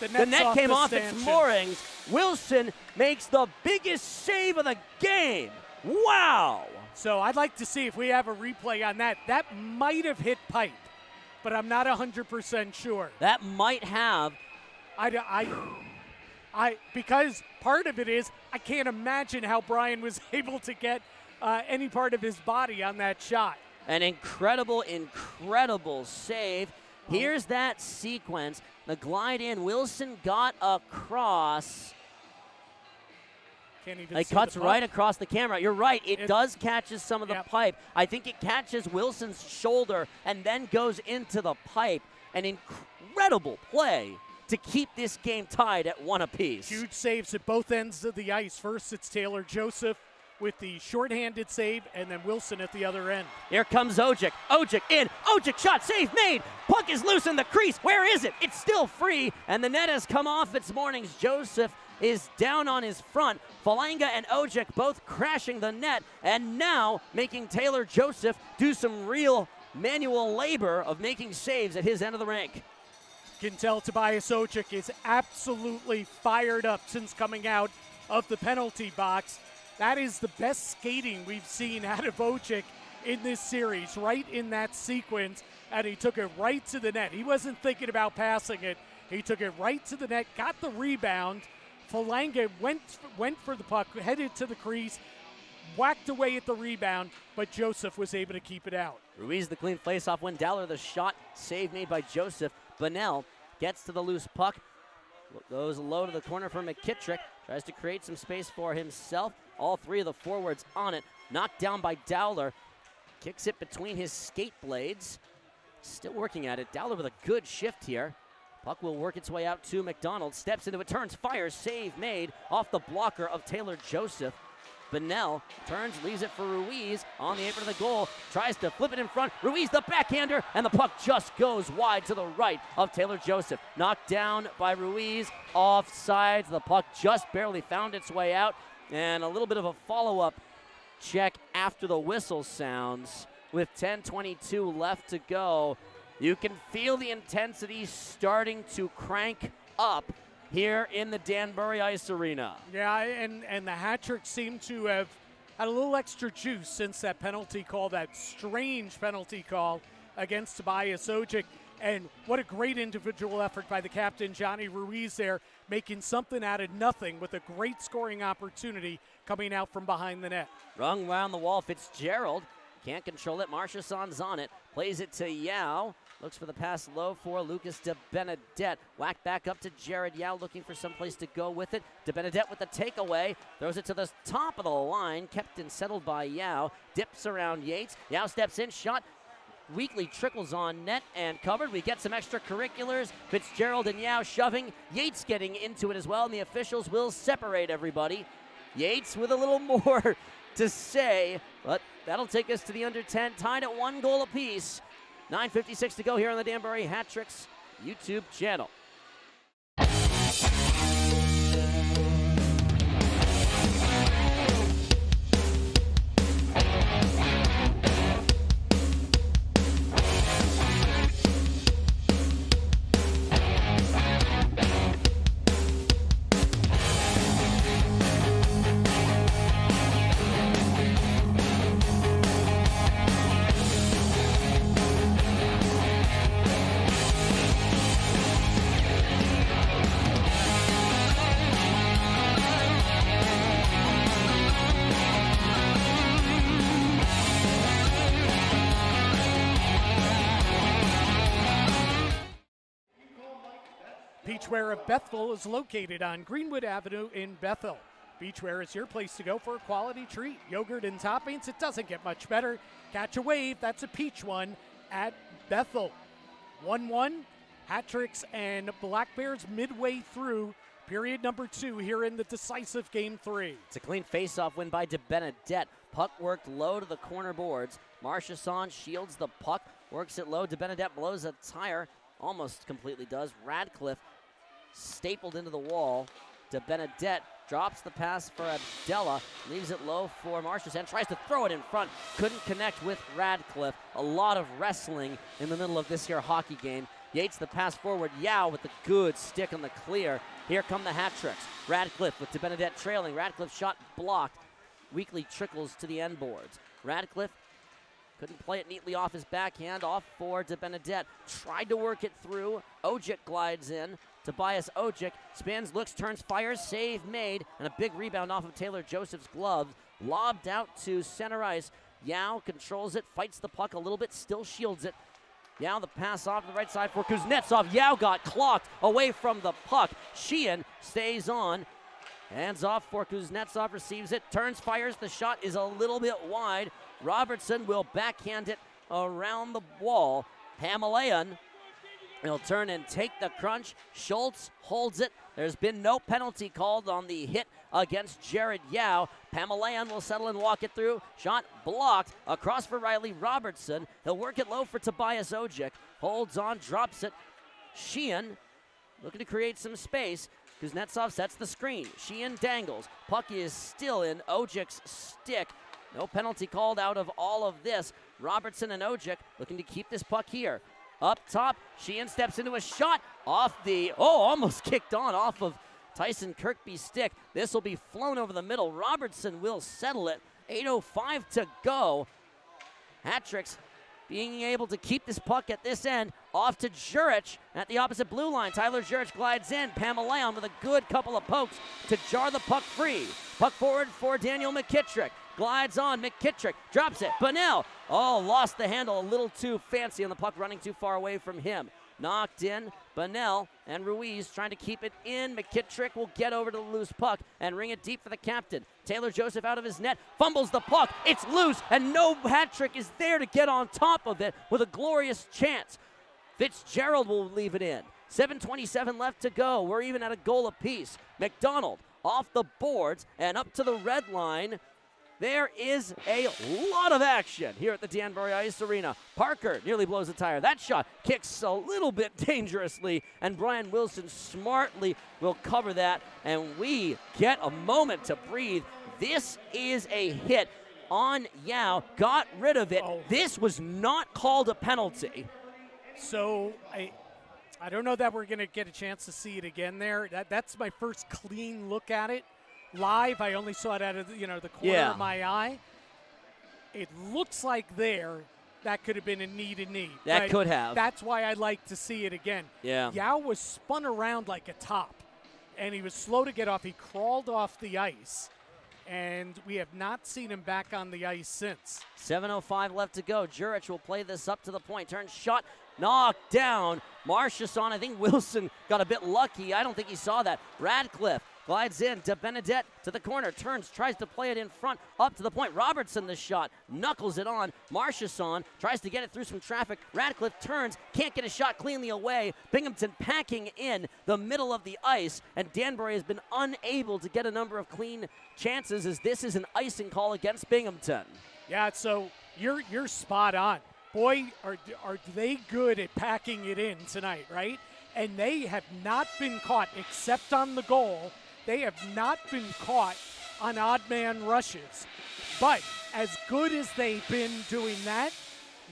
S2: The,
S1: the net
S2: off
S1: came
S2: the
S1: off its moorings. Wilson makes the biggest save of the game. Wow.
S2: So I'd like to see if we have a replay on that. That might have hit pipe, but I'm not 100% sure.
S1: That might have
S2: I, I, I, because part of it is I can't imagine how Brian was able to get uh, any part of his body on that shot.
S1: An incredible, incredible save. Here's that sequence. The glide in. Wilson got across. It cuts right across the camera. You're right. It,
S2: It-
S1: does catches some of the
S2: Yep.
S1: pipe. I think it catches Wilson's shoulder and then goes into the pipe. An incredible play to keep this game tied at one apiece.
S2: Huge saves at both ends of the ice. First, it's Taylor Joseph with the shorthanded save, and then Wilson at the other end.
S1: Here comes Ojic. Ojic in. Ojic shot. Save made. Puck is loose in the crease. Where is it? It's still free. And the net has come off its mornings. Joseph is down on his front. Falanga and Ojic both crashing the net. And now making Taylor Joseph do some real manual labor of making saves at his end of the rink.
S2: Can tell Tobias Ojic is absolutely fired up since coming out of the penalty box. That is the best skating we've seen out of Ojic in this series, right in that sequence. And he took it right to the net. He wasn't thinking about passing it. He took it right to the net, got the rebound. Falanga went went for the puck, headed to the crease, whacked away at the rebound, but Joseph was able to keep it out.
S1: Ruiz the clean faceoff when Dowler the shot save made by Joseph. Bennell gets to the loose puck. Goes low to the corner for McKittrick. Tries to create some space for himself. All three of the forwards on it. Knocked down by Dowler. Kicks it between his skate blades. Still working at it. Dowler with a good shift here. Puck will work its way out to McDonald. Steps into it, turns, fires, save made off the blocker of Taylor Joseph. Bennell turns, leaves it for Ruiz on the apron of the goal, tries to flip it in front. Ruiz, the backhander, and the puck just goes wide to the right of Taylor Joseph. Knocked down by Ruiz, offsides. The puck just barely found its way out, and a little bit of a follow up check after the whistle sounds. With 10:22 left to go, you can feel the intensity starting to crank up here in the Danbury Ice Arena.
S2: Yeah, and, and the hat trick seemed to have had a little extra juice since that penalty call, that strange penalty call against Tobias Ojic. And what a great individual effort by the captain, Johnny Ruiz, there, making something out of nothing with a great scoring opportunity coming out from behind the net.
S1: Rung around the wall. Fitzgerald can't control it. Marchesson's on it. Plays it to Yao. Looks for the pass low for Lucas De Benedette. Whack back up to Jared Yao, looking for some place to go with it. De Benedette with the takeaway. Throws it to the top of the line. Kept and settled by Yao. Dips around Yates. Yao steps in. Shot Weakly trickles on net and covered. We get some extracurriculars. Fitzgerald and Yao shoving. Yates getting into it as well, and the officials will separate everybody. Yates with a little more to say, but that'll take us to the under 10, tied at one goal apiece. 9.56 to go here on the Danbury Hat Tricks YouTube channel.
S2: Peachwave of Bethel is located on Greenwood Avenue in Bethel. Peachwave is your place to go for a quality treat. Yogurt and toppings, it doesn't get much better. Catch a wave, that's a peach one at Bethel. 1 1, hat tricks and Black Bears midway through period number two here in the decisive game three.
S1: It's a clean face-off win by De Benedette. Puck worked low to the corner boards. Marchesson shields the puck, works it low. De Benedette blows a tire, almost completely does. Radcliffe stapled into the wall. De Benedette drops the pass for Abdella, leaves it low for Marchesson, tries to throw it in front, couldn't connect with Radcliffe. A lot of wrestling in the middle of this here hockey game. Yates the pass forward, Yao with the good stick on the clear. Here come the hat tricks. Radcliffe with De Benedette trailing. Radcliffe shot blocked. Weakly trickles to the end boards. Radcliffe couldn't play it neatly off his backhand. Off for De Benedette. Tried to work it through. Ojic glides in. Tobias Ojic spins, looks, turns, fires, save made, and a big rebound off of Taylor Joseph's glove. Lobbed out to center ice. Yao controls it, fights the puck a little bit, still shields it. Yao the pass off to the right side for Kuznetsov. Yao got clocked away from the puck. Sheehan stays on. Hands off for Kuznetsov, receives it, turns, fires. The shot is a little bit wide. Robertson will backhand it around the wall. Pamelayan He'll turn and take the crunch. Schultz holds it. There's been no penalty called on the hit against Jared Yao. Pamelayan will settle and walk it through. Shot blocked across for Riley Robertson. He'll work it low for Tobias Ojic. Holds on, drops it. Sheehan looking to create some space. Kuznetsov sets the screen. Sheehan dangles. Puck is still in Ojic's stick. No penalty called out of all of this. Robertson and Ojic looking to keep this puck here. Up top, Sheehan steps into a shot off the, oh, almost kicked on off of Tyson Kirkby's stick. This will be flown over the middle. Robertson will settle it. 8.05 to go. Hat tricks being able to keep this puck at this end. Off to Gjurich at the opposite blue line. Tyler Gjurich glides in. Pamelayan with a good couple of pokes to jar the puck free. Puck forward for Daniel McKittrick. Glides on. McKittrick drops it. Bennell. Oh, lost the handle a little too fancy on the puck, running too far away from him. Knocked in. Bennell and Ruiz trying to keep it in. McKittrick will get over to the loose puck and ring it deep for the captain. Taylor Joseph out of his net, fumbles the puck. It's loose, and no hat trick is there to get on top of it with a glorious chance. Fitzgerald will leave it in. 7.27 left to go. We're even at a goal apiece. McDonald off the boards and up to the red line. There is a lot of action here at the Danbury Ice Arena. Parker nearly blows a tire. That shot kicks a little bit dangerously, and Brian Wilson smartly will cover that, and we get a moment to breathe. This is a hit on Yao, got rid of it.
S2: Oh.
S1: This was not called a penalty.
S2: So I, I don't know that we're going to get a chance to see it again there. That, that's my first clean look at it. Live, I only saw it out of the, you know the corner
S1: Yeah.
S2: of my eye. It looks like there that could have been a knee to knee.
S1: That
S2: right?
S1: could have.
S2: That's why I like to see it again.
S1: Yeah.
S2: Yao was spun around like a top, and he was slow to get off. He crawled off the ice, and we have not seen him back on the ice since.
S1: 7.05 left to go. Gjurich will play this up to the point. Turn shot, knocked down. Marchesson, I think Wilson got a bit lucky. I don't think he saw that. Radcliffe glides in to Benedette to the corner, turns, tries to play it in front, up to the point. Robertson the shot, knuckles it on. Marchesson tries to get it through some traffic. Radcliffe turns, can't get a shot cleanly away. Binghamton packing in the middle of the ice, and Danbury has been unable to get a number of clean chances as this is an icing call against Binghamton.
S2: Yeah, so you're you're spot on. Boy, are are they good at packing it in tonight, right? And they have not been caught except on the goal. They have not been caught on odd man rushes. But as good as they've been doing that,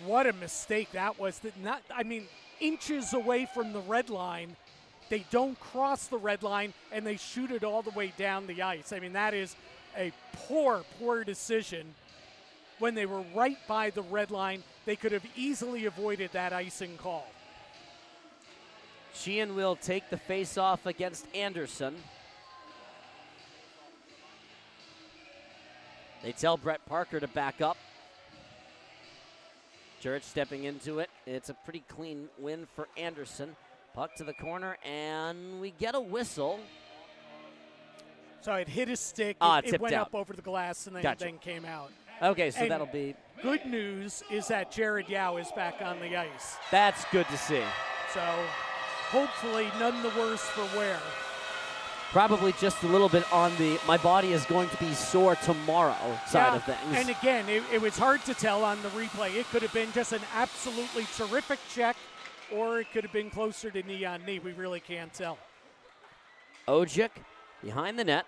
S2: what a mistake that was. That not I mean, inches away from the red line, they don't cross the red line and they shoot it all the way down the ice. I mean, that is a poor, poor decision when they were right by the red line. They could have easily avoided that icing call.
S1: Sheehan will take the face-off against Anderson. They tell Brett Parker to back up. Gjurich stepping into it. It's a pretty clean win for Anderson. Puck to the corner, and we get a whistle.
S2: So it hit his stick.
S1: Ah,
S2: it, it
S1: tipped
S2: went
S1: out.
S2: up over the glass and then,
S1: Gotcha.
S2: then came out.
S1: Okay, so
S2: And-
S1: that'll be
S2: Good news is that Jared Yao is back on the ice.
S1: that's good to see.
S2: So hopefully none the worse for wear.
S1: Probably just a little bit on the my body is going to be sore tomorrow side
S2: Yeah,
S1: of things.
S2: And again, it, it was hard to tell on the replay. It could have been just an absolutely terrific check, or it could have been closer to knee on knee. We really can't tell.
S1: Ojic behind the net.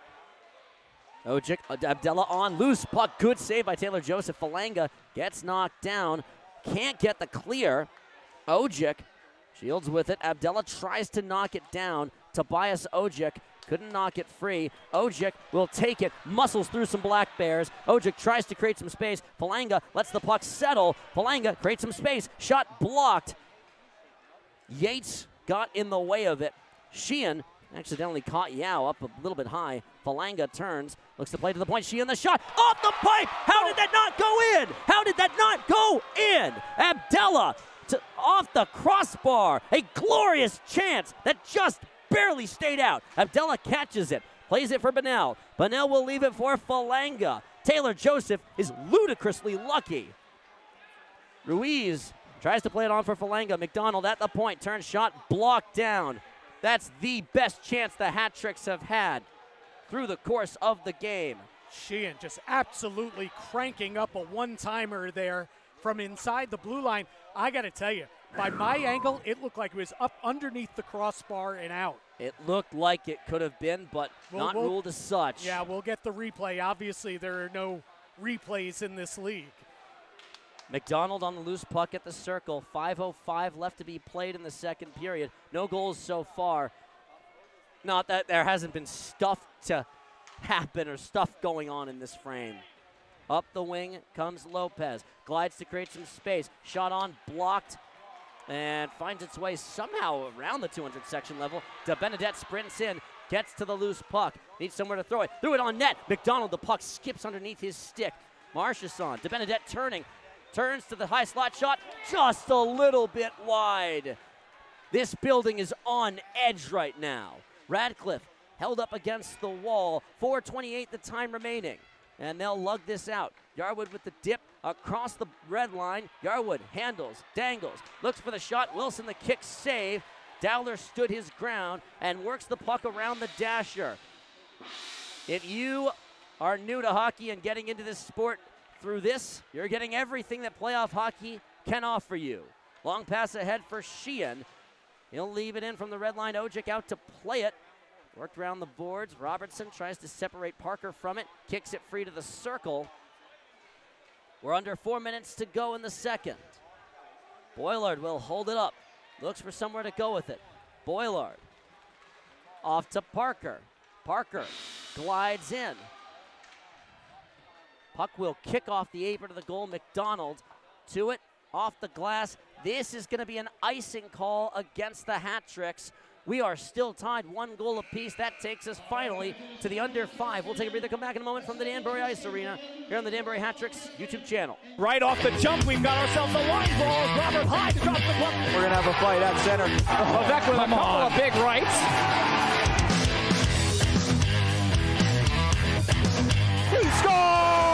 S1: Ojic, uh, Abdella on loose puck. Good save by Taylor Joseph. Falanga gets knocked down. Can't get the clear. Ojic shields with it. Abdella tries to knock it down. Tobias Ojic couldn't knock it free. Ojic will take it, muscles through some Black Bears. Ojic tries to create some space. Falanga lets the puck settle. Falanga creates some space. Shot blocked. Yates got in the way of it. Sheehan accidentally caught Yao up a little bit high. Falanga turns, looks to play to the point. Sheehan the shot off the pipe. How did that not go in? How did that not go in? Abdella to, off the crossbar. A glorious chance that just barely stayed out. Abdella catches it, plays it for Bennell. Bennell will leave it for Falanga. Taylor Joseph is ludicrously lucky. Ruiz tries to play it on for Falanga. McDonald at the point, turn shot, blocked down. That's the best chance the hat tricks have had through the course of the game.
S2: Sheehan just absolutely cranking up a one timer there from inside the blue line. I got to tell you, by my angle, it looked like it was up underneath the crossbar and out.
S1: It looked like it could have been, but
S2: Well,
S1: not
S2: we'll-
S1: ruled as such.
S2: Yeah, we'll get the replay. Obviously, there are no replays in this league.
S1: McDonald on the loose puck at the circle. 5.05 left to be played in the second period. No goals so far. Not that there hasn't been stuff to happen or stuff going on in this frame. Up the wing comes Lopez. Glides to create some space. Shot on, blocked, and finds its way somehow around the 200 section level. De Benedette sprints in, gets to the loose puck. Needs somewhere to throw it. Threw it on net. McDonald, the puck skips underneath his stick. Marchesson, De Benedette turning, turns to the high slot shot, just a little bit wide. This building is on edge right now. Radcliffe held up against the wall. 4:28 the time remaining, and they'll lug this out. Yarwood with the dip across the red line. Yarwood handles, dangles, looks for the shot. Wilson the kick save. Dowler stood his ground and works the puck around the dasher. If you are new to hockey and getting into this sport through this, you're getting everything that playoff hockey can offer you. Long pass ahead for Sheehan. He'll leave it in from the red line. Ojic out to play it. Worked around the boards. Robertson tries to separate Parker from it. Kicks it free to the circle. We're under four minutes to go in the second. Boilard will hold it up. Looks for somewhere to go with it. Boilard off to Parker. Parker glides in. Puck will kick off the apron of the goal. McDonald to it. off the glass. This is going to be an icing call against the Hat Tricks. We are still tied one goal apiece. That takes us finally to the under five. We'll take a breather, come back in a moment from the Danbury Ice Arena here on the Danbury Hat Tricks YouTube channel.
S5: Right off the jump, we've got ourselves a line ball. Robert Hyde drops the puck.
S7: We're going to have a fight at center.
S5: Avec with a couple of big rights.
S7: He scores!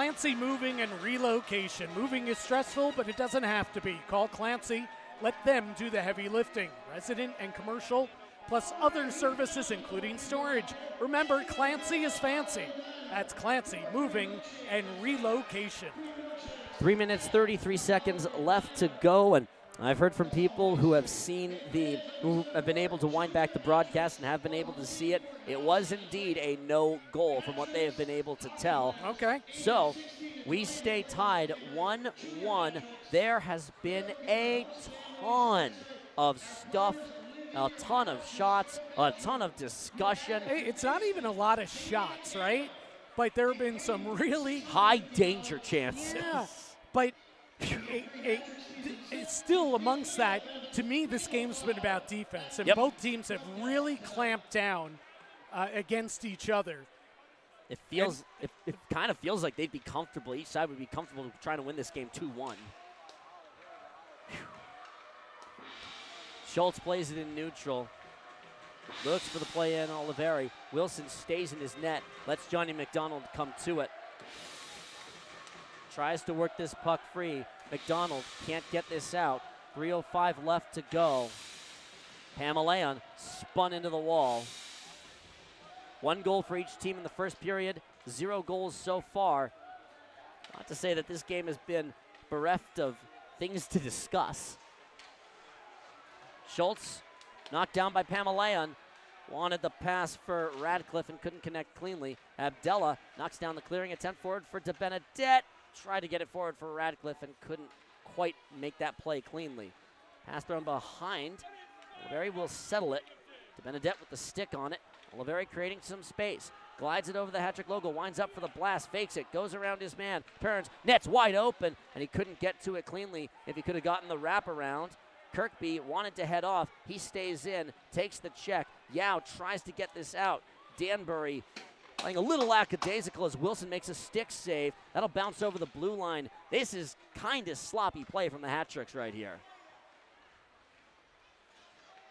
S2: Clancy moving and relocation. Moving is stressful, but it doesn't have to be. Call Clancy. Let them do the heavy lifting. Resident and commercial, plus other services, including storage. Remember, Clancy is fancy. That's Clancy moving and relocation.
S1: Three minutes, 33 seconds left to go, and I've heard from people who have seen the, who have been able to wind back the broadcast and have been able to see it. It was indeed a no goal from what they have been able to tell.
S2: Okay.
S1: So we stay tied 1 1. There has been a ton of stuff, a ton of shots, a ton of discussion.
S2: Hey, it's not even a lot of shots, right? But there have been some really
S1: High danger chances.
S2: Yeah, but it, it, it's still amongst that. To me, this game's been about defense, and
S1: Yep.
S2: both teams have really clamped down uh, against each other.
S1: It feels, it, it kind of feels like they'd be comfortable. Each side would be comfortable trying to win this game 2 1. Schultz plays it in neutral. Looks for the play in Olivieri. Wilson stays in his net. Lets Johnny McDonald come to it. Tries to work this puck free. McDonald can't get this out. 3.05 left to go. Pamelayan spun into the wall. One goal for each team in the first period, zero goals so far. Not to say that this game has been bereft of things to discuss. Schultz knocked down by Pamelayan. Wanted the pass for Radcliffe and couldn't connect cleanly. Abdella knocks down the clearing attempt forward for De Benedette. Tried to get it forward for Radcliffe and couldn't quite make that play cleanly. Pass thrown behind. Olivieri will settle it. De Benedette with the stick on it. Olivieri creating some space. Glides it over the hat trick logo. Winds up for the blast. Fakes it. Goes around his man. Turns. Net's wide open. And he couldn't get to it cleanly if he could have gotten the wraparound. Kirkby wanted to head off. He stays in. Takes the check. Yao tries to get this out. Danbury playing a little lackadaisical as Wilson makes a stick save. That'll bounce over the blue line. This is kind of sloppy play from the hat tricks right here.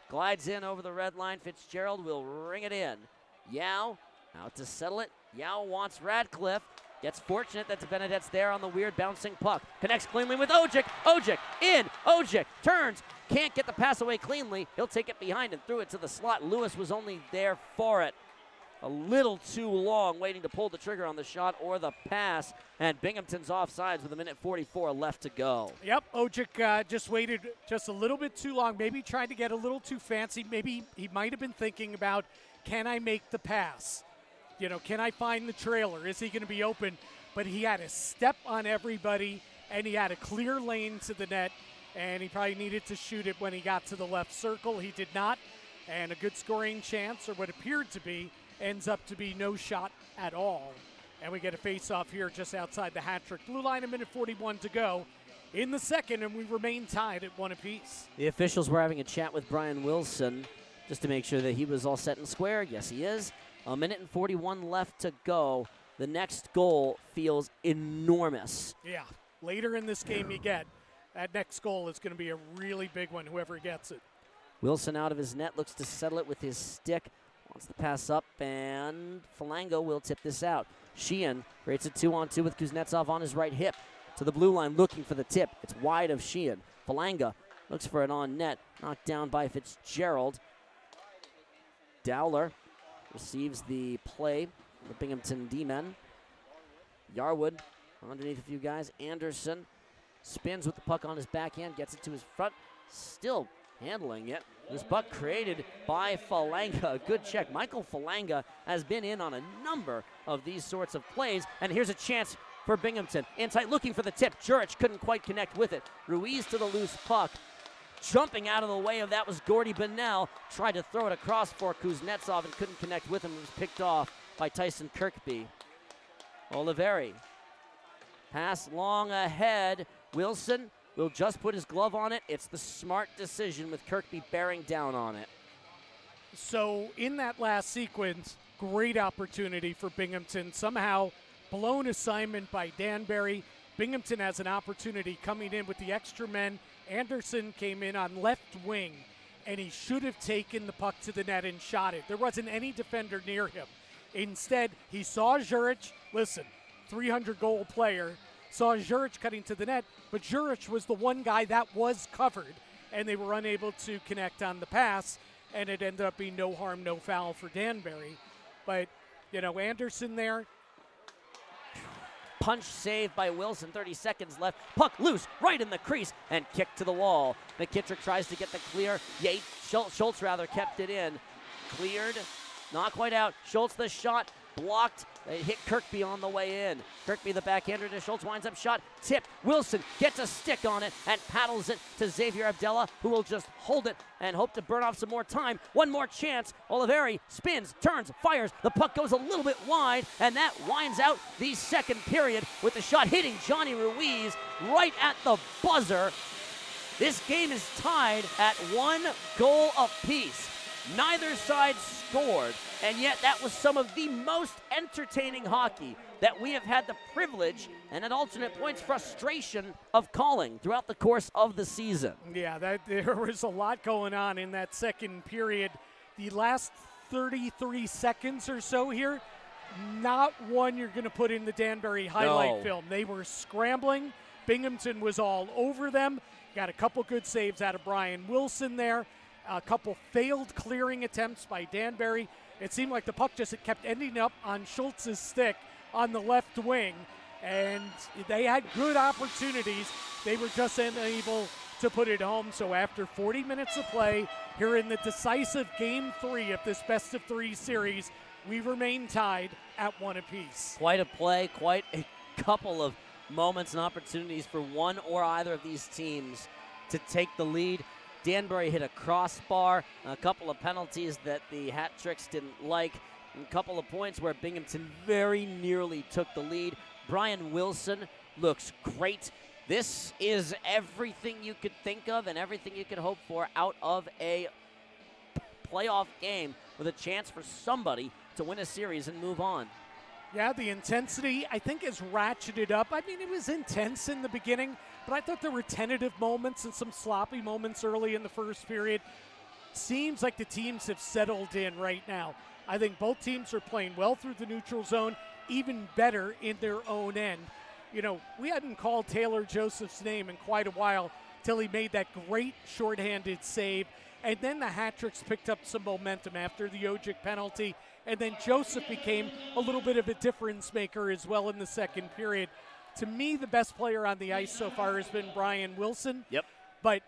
S1: Glides in over the red line. Fitzgerald will ring it in. Yao out to settle it. Yao wants Radcliffe. Gets fortunate that Benedette's there on the weird bouncing puck. Connects cleanly with Ojic. Ojic in. Ojic turns. Can't get the pass away cleanly. He'll take it behind and threw it to the slot. Lewis was only there for it. A little too long waiting to pull the trigger on the shot or the pass. And Binghamton's offsides with a minute 44 left to go.
S2: Yep, Ojic uh, just waited just a little bit too long. Maybe tried to get a little too fancy. Maybe he might have been thinking about, can I make the pass? You know, can I find the trailer? Is he going to be open? But he had a step on everybody, and he had a clear lane to the net, and he probably needed to shoot it when he got to the left circle. He did not, and a good scoring chance, or what appeared to be, ends up to be no shot at all. And we get a face-off here just outside the hat trick. Blue line, a minute 41 to go in the second, and we remain tied at one apiece.
S1: The officials were having a chat with Brian Wilson just to make sure that he was all set and square. Yes, he is. A minute and 41 left to go. The next goal feels enormous.
S2: Yeah, later in this game, you get that next goal is going to be a really big one, whoever gets it.
S1: Wilson out of his net looks to settle it with his stick. Wants the pass up, and Falanga will tip this out. Sheehan creates a two on two with Kuznetsov on his right hip to the blue line looking for the tip. It's wide of Sheehan. Falanga looks for it on net. Knocked down by Fitzgerald. Dowler receives the play. The Binghamton D-men. Yarwood underneath a few guys. Anderson spins with the puck on his backhand, gets it to his front. Still handling it. This puck created by Falanga. Good check. Michael Falanga has been in on a number of these sorts of plays. And here's a chance for Binghamton. Inside looking for the tip. Gjurich couldn't quite connect with it. Ruiz to the loose puck. Jumping out of the way of that was Gordy Bennell. Tried to throw it across for Kuznetsov and couldn't connect with him. It was picked off by Tyson Kirkby. Olivieri. Pass long ahead. Wilson will just put his glove on it. It's the smart decision with Kirkby bearing down on it.
S2: So in that last sequence, great opportunity for Binghamton. Somehow blown assignment by Danbury. Binghamton has an opportunity coming in with the extra men. Anderson came in on left wing, and he should have taken the puck to the net and shot it. There wasn't any defender near him. Instead, he saw Gjurich. Listen, 300 goal player. Saw Gjurich cutting to the net, but Gjurich was the one guy that was covered, and they were unable to connect on the pass, and it ended up being no harm, no foul for Danbury. But, you know, Anderson there,
S1: Punch saved by Wilson, 30 seconds left. Puck loose, right in the crease, and kicked to the wall. McKittrick tries to get the clear. Yates, Schultz, Schultz rather, kept it in. Cleared, not quite out. Schultz the shot, blocked. They hit Kirkby on the way in. Kirkby the backhander to Schultz winds up shot. Tip. Wilson gets a stick on it and paddles it to Xavier Abdella, who will just hold it and hope to burn off some more time. One more chance. Olivieri spins, turns, fires. The puck goes a little bit wide, and that winds out the second period with the shot hitting Johnny Ruiz right at the buzzer. This game is tied at one goal apiece. Neither side scored, and yet that was some of the most entertaining hockey that we have had the privilege and at alternate points frustration of calling throughout the course of the season.
S2: Yeah, that there was a lot going on in that second period. The last 33 seconds or so here, not one you're going to put in the Danbury highlight
S1: No.
S2: film. They were scrambling. Binghamton was all over them. Got a couple good saves out of Brian Wilson there. A couple failed clearing attempts by Danbury. It seemed like the puck just kept ending up on Schultz's stick on the left wing, and they had good opportunities. They were just unable to put it home. So after 40 minutes of play, here in the decisive game three of this best of three series, we remain tied at one apiece.
S1: Quite a play, quite a couple of moments and opportunities for one or either of these teams to take the lead. Danbury hit a crossbar, a couple of penalties that the hat tricks didn't like, a couple of points where Binghamton very nearly took the lead. Brian Wilson looks great. This is everything you could think of and everything you could hope for out of a playoff game with a chance for somebody to win a series and move on.
S2: Yeah, the intensity I think is ratcheted up. I mean, it was intense in the beginning, but I thought there were tentative moments and some sloppy moments early in the first period. Seems like the teams have settled in right now. I think both teams are playing well through the neutral zone, even better in their own end. You know, we hadn't called Taylor Joseph's name in quite a while till he made that great shorthanded save. And then the hat tricks picked up some momentum after the Ojic penalty. And then Joseph became a little bit of a difference maker as well in the second period. To me, the best player on the ice so far has been Brian Wilson.
S1: Yep.
S2: But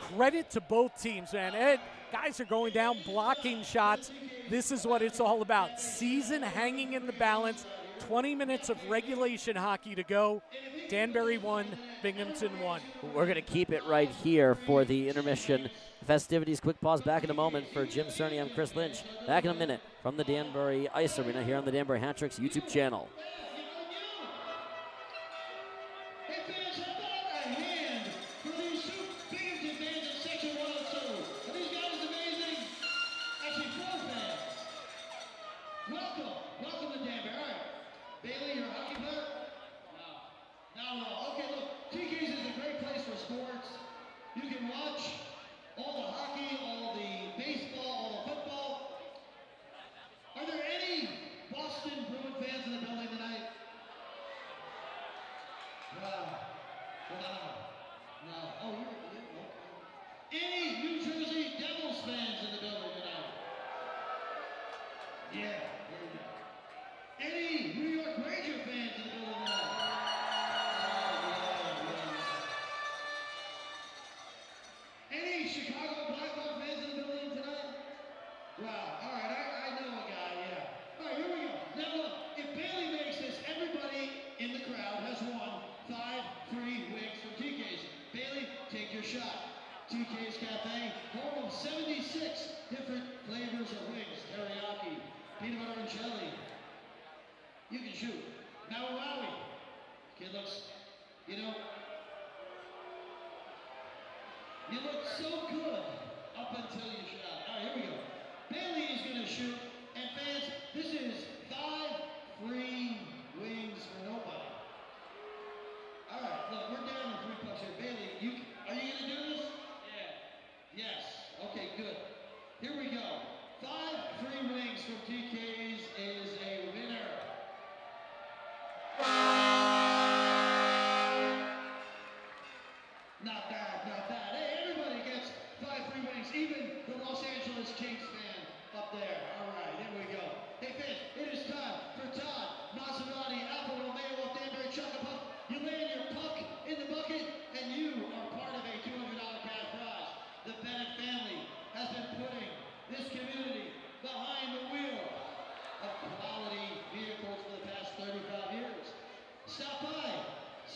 S2: credit to both teams, man. Ed, guys are going down, blocking shots. This is what it's all about. Season hanging in the balance. 20 minutes of regulation hockey to go. Danbury won, Binghamton won.
S1: We're going to keep it right here for the intermission festivities. Quick pause back in a moment for Jim Cerny. I'm Chris Lynch. Back in a minute from the Danbury Ice Arena here on the Danbury Hat Tricks YouTube channel.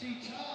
S4: See Todd,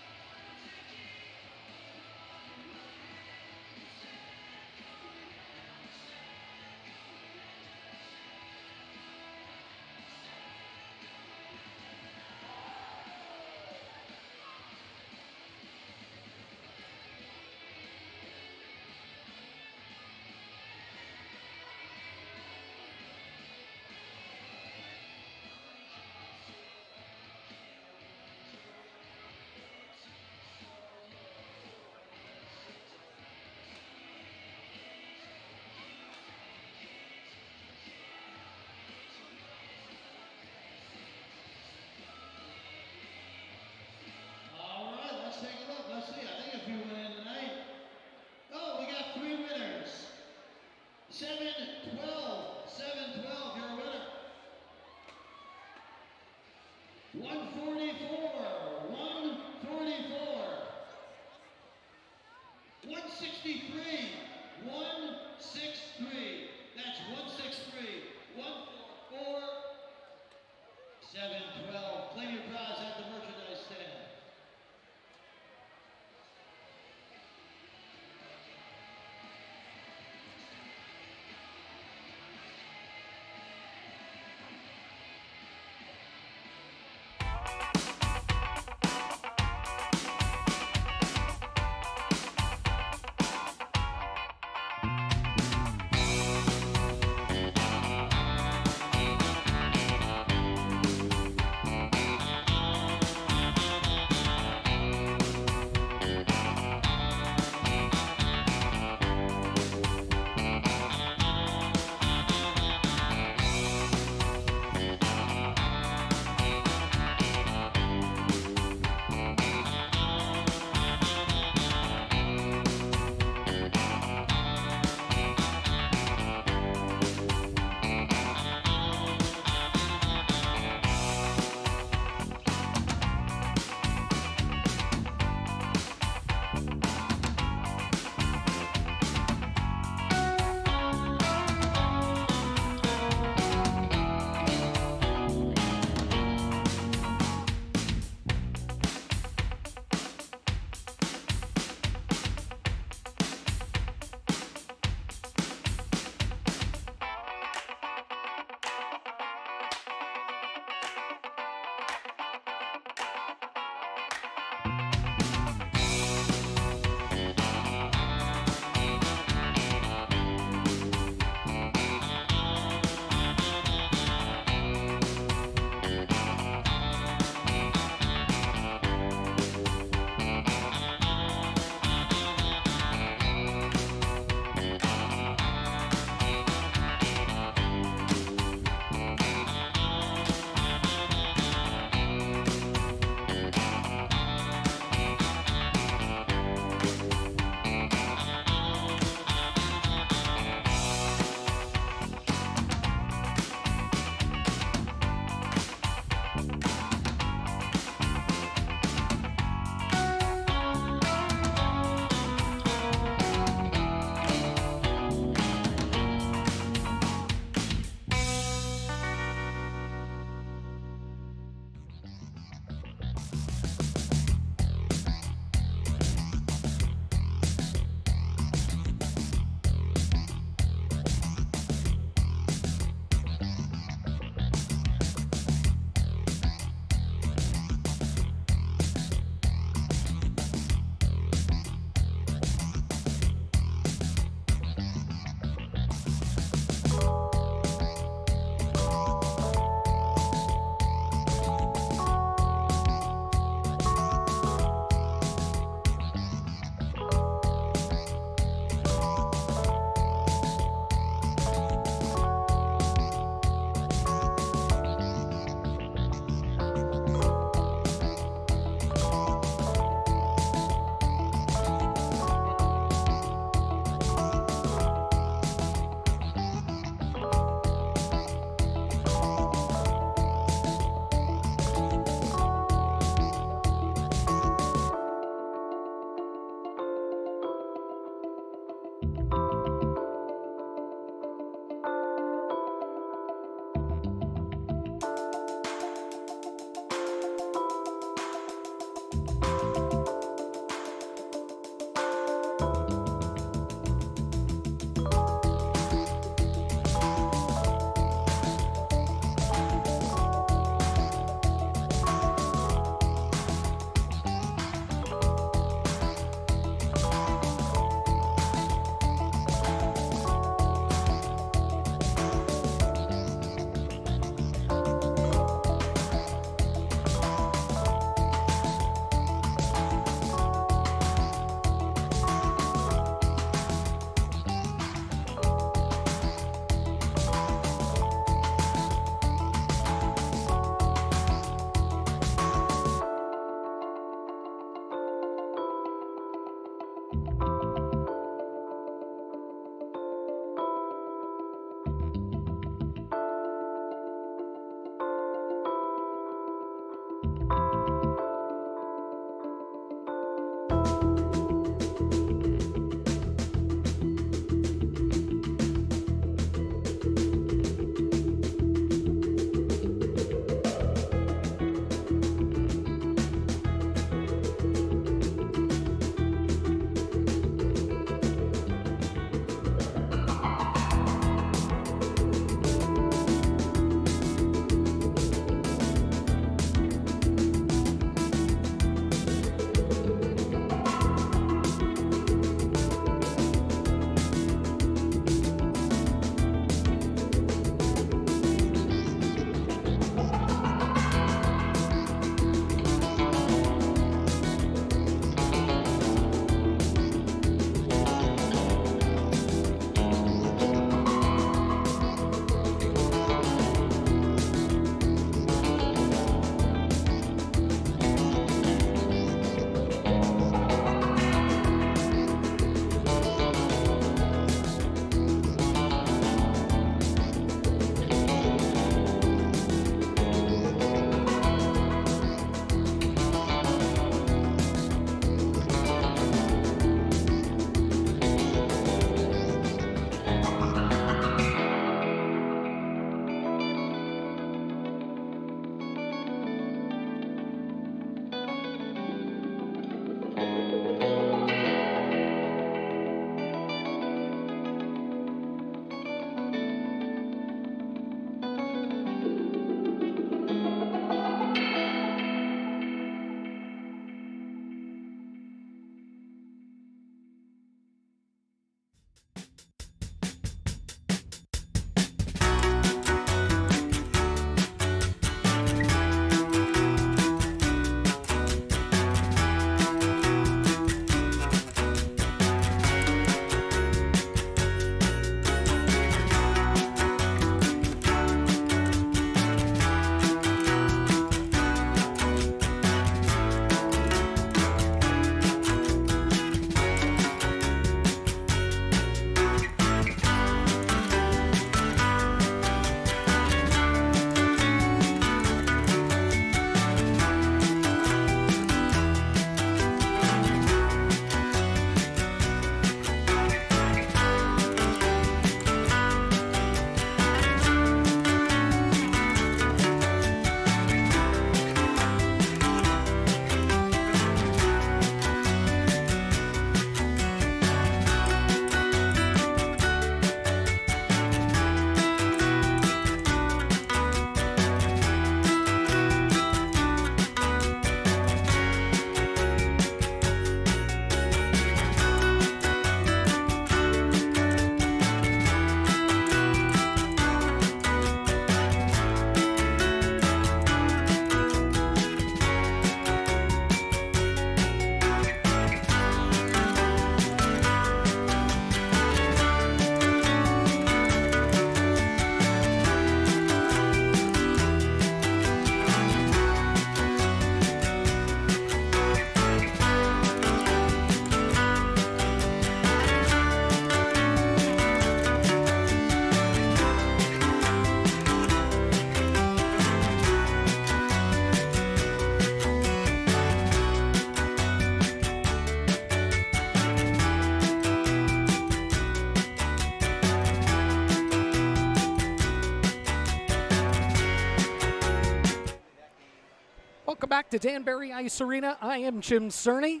S2: back to Danbury Ice Arena. I am Jim Cerny.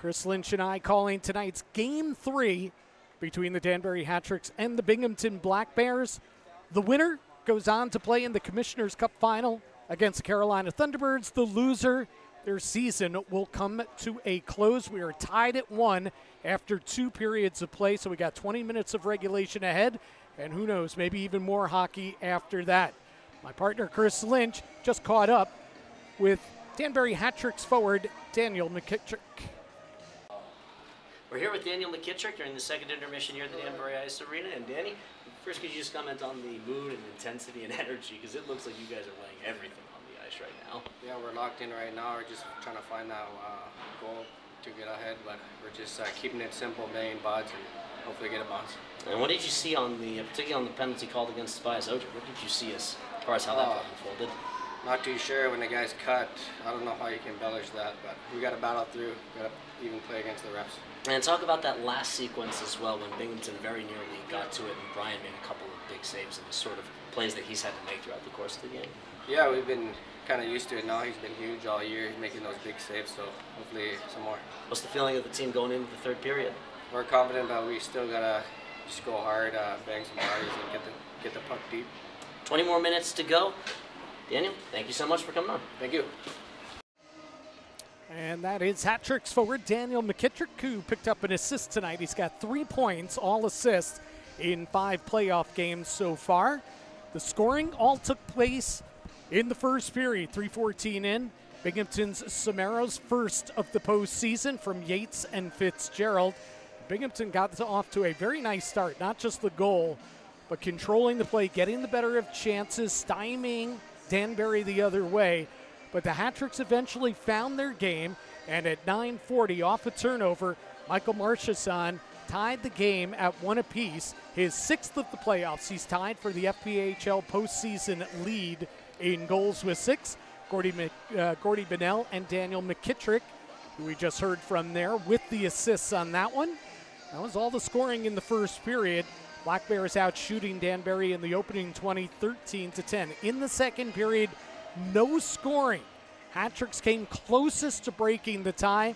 S2: Chris Lynch and I calling tonight's game three between the Danbury Hat Tricks and the Binghamton Black Bears. The winner goes on to play in the Commissioner's Cup final against the Carolina Thunderbirds. The loser, their season will come to a close. We are tied at one after two periods of play, so we got 20 minutes of regulation ahead, and who knows, maybe even more hockey after that. My partner Chris Lynch just caught up with Danbury Hat Tricks forward Daniel McKittrick.
S1: We're here with Daniel McKittrick during the second intermission here at the Danbury Ice Arena. And Danny, first, could you just comment on the mood and intensity and energy? Because it looks like you guys are laying everything on the ice right now.
S6: Yeah, we're locked in right now. We're just trying to find that uh, goal to get ahead, but we're just uh, keeping it simple, banging buds, and hopefully get a bounce.
S1: And what did you see on the, particularly on the penalty called against Tobias Ojic? What did you see as far as how that play unfolded?
S6: Not too sure when the guys cut. I don't know how you can embellish that, but we got to battle through. Got to even play against the refs.
S1: And talk about that last sequence as well when Binghamton very nearly got to it and Brian made a couple of big saves and the sort of plays that he's had to make throughout the course of the game.
S6: Yeah, we've been kind of used to it now. He's been huge all year, making those big saves. So hopefully some more.
S1: What's the feeling of the team going into the third period?
S6: We're confident, but we still gotta just go hard, uh, bang some bodies, and get the get the puck deep.
S1: 20 more minutes to go. Daniel, thank you so much for coming on.
S6: Thank you.
S2: And that is hat tricks forward Daniel McKittrick, who picked up an assist tonight. He's got three points, all assists in five playoff games so far. The scoring all took place in the first period, 314 in. Binghamton's Samaros first of the postseason from Yates and Fitzgerald. Binghamton got off to a very nice start, not just the goal, but controlling the play, getting the better of chances, stymieing Danbury the other way. But the Hat-Tricks eventually found their game, and at 9:40, off a turnover, Michael Marchesson tied the game at one apiece. His sixth of the playoffs. He's tied for the FPHL postseason lead in goals with six. Gordy, uh, Gordy Bennell and Daniel McKittrick, who we just heard from there, with the assists on that one. That was all the scoring in the first period. Black Bears out shooting Danbury in the opening 20, 13 to 10. In the second period, no scoring. Hat Tricks came closest to breaking the tie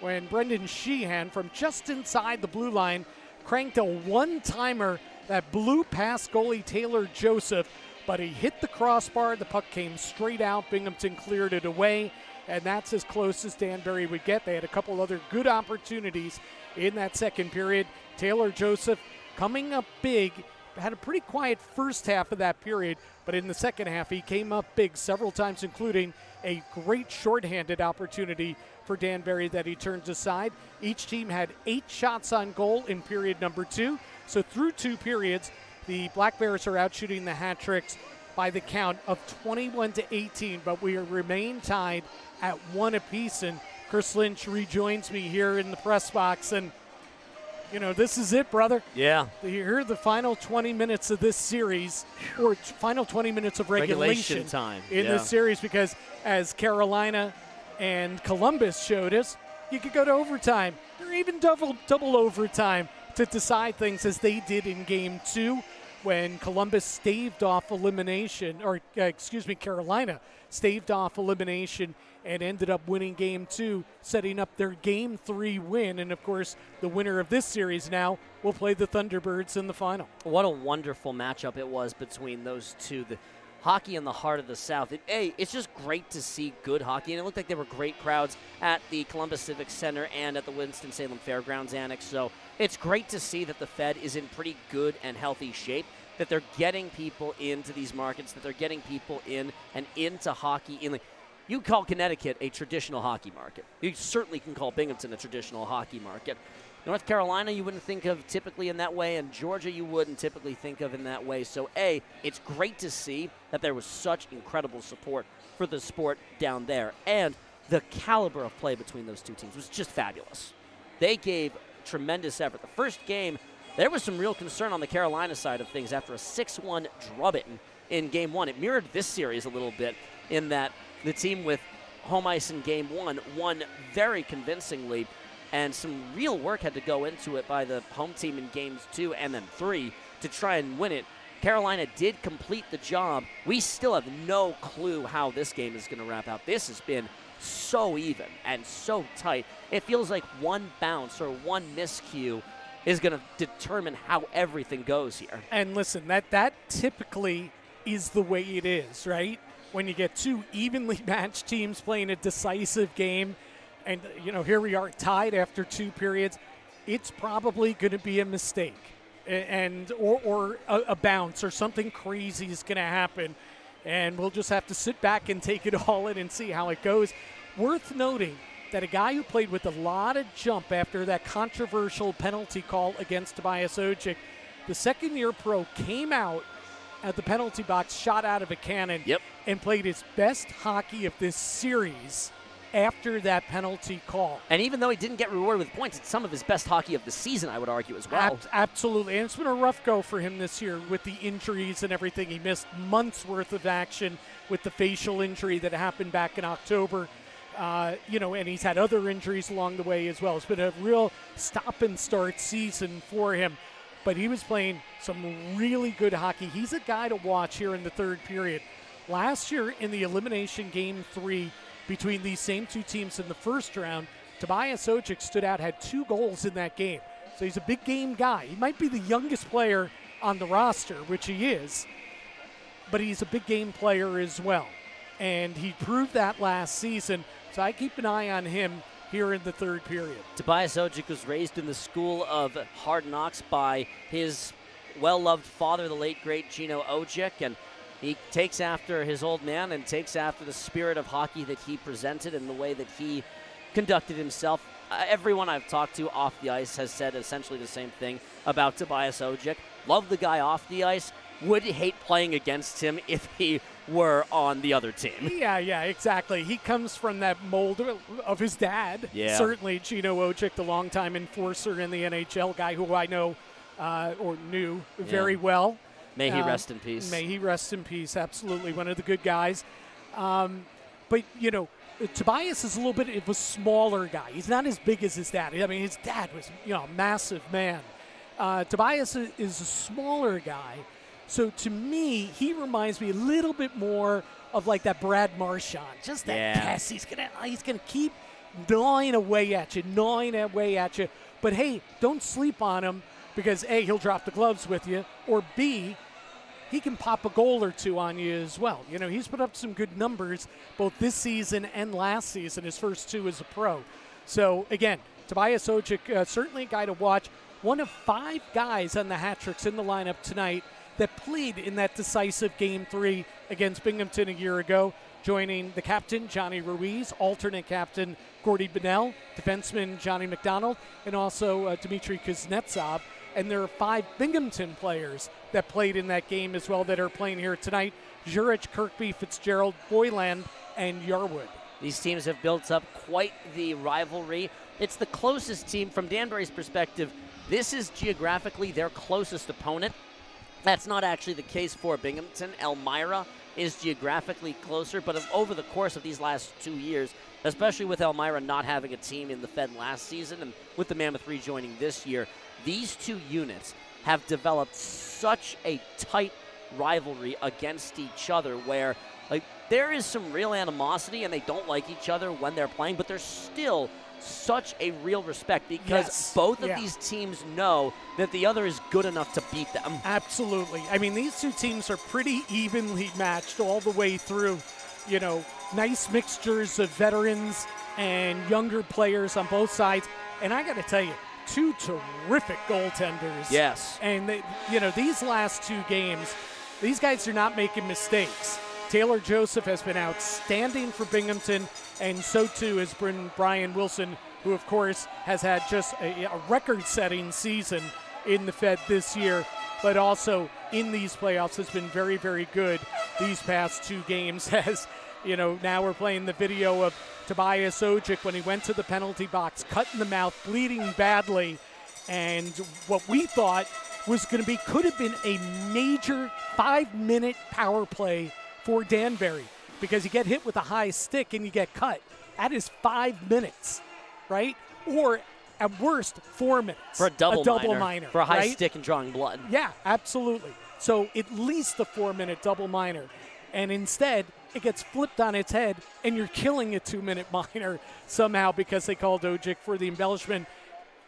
S2: when Brendan Sheehan from just inside the blue line cranked a one timer that blew past goalie Taylor Joseph, but he hit the crossbar. The puck came straight out. Binghamton cleared it away, and that's as close as Danbury would get. They had a couple other good opportunities in that second period. Taylor Joseph coming up big. Had a pretty quiet first half of that period, but in the second half, he came up big several times, including a great shorthanded opportunity for Danbury that he turned aside. Each team had eight shots on goal in period number two. So through two periods, the Black Bears are out shooting the hat tricks by the count of 21 to 18, but we remain tied at one apiece. And Chris Lynch rejoins me here in the press box, and you know this is it, brother.
S1: Yeah.
S2: Here are the final 20 minutes of this series, or final 20 minutes of regulation,
S1: Regulation time,
S2: in
S1: yeah.
S2: this series, because as Carolina and Columbus showed us, you could go to overtime, or even double double overtime to decide things, as they did in Game Two, when Columbus staved off elimination, or uh, excuse me, Carolina staved off elimination and ended up winning game two, setting up their game three win. And of course, the winner of this series now will play the Thunderbirds in the final.
S1: What a wonderful matchup it was between those two. The hockey in the heart of the South. It, hey, it's just great to see good hockey, and it looked like there were great crowds at the Columbus Civic Center and at the Winston Salem Fairgrounds Annex. So it's great to see that the Fed is in pretty good and healthy shape. That they're getting people into these markets. That they're getting people in and into hockey. In like, you call Connecticut a traditional hockey market. You certainly can call Binghamton a traditional hockey market. North Carolina, you wouldn't think of typically in that way, and Georgia, you wouldn't typically think of in that way. So, A, it's great to see that there was such incredible support for the sport down there. And the caliber of play between those two teams was just fabulous. They gave tremendous effort. The first game, there was some real concern on the Carolina side of things after a 6 1 drubbing in game one. It mirrored this series a little bit in that the team with home ice in game one won very convincingly, and some real work had to go into it by the home team in games two and then three to try and win it. Carolina did complete the job. We still have no clue how this game is going to wrap out. This has been so even and so tight. It feels like one bounce or one miscue is going to determine how everything goes here.
S2: And listen, that that typically is the way it is, right? When you get two evenly matched teams playing a decisive game, and you know here we are tied after two periods, it's probably going to be a mistake, and or, or a, a bounce or something crazy is going to happen, and we'll just have to sit back and take it all in and see how it goes. Worth noting that a guy who played with a lot of jump after that controversial penalty call against Tobias Ojic, the second year pro came out at the penalty box, shot out of a cannon,
S1: Yep.
S2: and played his best hockey of this series after that penalty call.
S1: And even though he didn't get rewarded with points, it's some of his best hockey of the season, I would argue as well.
S2: Ab- absolutely. And it's been a rough go for him this year with the injuries and everything. He missed months worth of action with the facial injury that happened back in October. Uh, you know, and he's had other injuries along the way as well. It's been a real stop and start season for him. But he was playing some really good hockey. He's a guy to watch here in the third period. Last year in the elimination game three between these same two teams in the first round, Tobias Ojic stood out, had two goals in that game. So he's a big game guy. He might be the youngest player on the roster, which he is, but he's a big game player as well. And he proved that last season. So I keep an eye on him here in the third period.
S1: Tobias Ojic was raised in the school of hard knocks by his well loved father, the late great Gino Ojic, and he takes after his old man and takes after the spirit of hockey that he presented and the way that he conducted himself. Uh, everyone I've talked to off the ice has said essentially the same thing about Tobias Ojic. Love the guy off the ice. Would hate playing against him if he were on the other team.
S2: Yeah, yeah, exactly. He comes from that mold of his dad.
S1: Yeah.
S2: Certainly, Gino Ojic, the longtime enforcer in the NHL, guy who I know uh, or knew very
S1: Yeah.
S2: well.
S1: May he
S2: Uh,
S1: rest in peace.
S2: May he rest in peace. Absolutely, one of the good guys. Um, but you know, Tobias is a little bit of a smaller guy. He's not as big as his dad. I mean, his dad was you know a massive man. Uh, Tobias is a smaller guy, so to me, he reminds me a little bit more of like that Brad Marchand. Just that
S1: Yeah.
S2: pass. He's gonna he's gonna keep gnawing away at you, gnawing away at you. But hey, don't sleep on him because a he'll drop the gloves with you, or b he can pop a goal or two on you as well. You know, he's put up some good numbers both this season and last season, his first two as a pro. So, again, Tobias Ojic, uh, certainly a guy to watch. One of five guys on the hat tricks in the lineup tonight that played in that decisive game three against Binghamton a year ago, joining the captain, Johnny Ruiz, alternate captain, Gordy Bennell, defenseman, Johnny McDonald, and also uh, Dmitry Kuznetsov and there are five Binghamton players that played in that game as well that are playing here tonight. Gjurich, Kirkby, Fitzgerald, Boilard, and Yarwood.
S1: These teams have built up quite the rivalry. It's the closest team from Danbury's perspective. This is geographically their closest opponent. That's not actually the case for Binghamton. Elmira is geographically closer, but over the course of these last two years, especially with Elmira not having a team in the Fed last season and with the Mammoth rejoining this year, these two units have developed such a tight rivalry against each other where like there is some real animosity and they don't like each other when they're playing, but they're still such a real respect because
S2: Yes.
S1: both of
S2: Yeah.
S1: these teams know that the other is good enough to beat them.
S2: Absolutely. I mean, these two teams are pretty evenly matched all the way through. You know, nice mixtures of veterans and younger players on both sides. And I got to tell you, two terrific goaltenders.
S1: Yes.
S2: And they, you know, these last two games, these guys are not making mistakes. Taylor Joseph has been outstanding for Binghamton, and so too has been Brian Wilson, who of course has had just a, a record-setting season in the Fed this year, but also in these playoffs has been very, very good these past two games. As you know, now we're playing the video of Tobias Ojic when he went to the penalty box, cut in the mouth, bleeding badly, and what we thought was going to be could have been a major five-minute power play for Danbury because you get hit with a high stick and you get cut. That is five minutes, right? Or at worst, four minutes
S1: For a double,
S2: double
S1: minor, For a high
S2: right?
S1: stick and drawing blood.
S2: Yeah, absolutely. So at least the four minute double minor. And instead, it gets flipped on its head, and you're killing a two minute minor somehow because they called Ojic for the embellishment.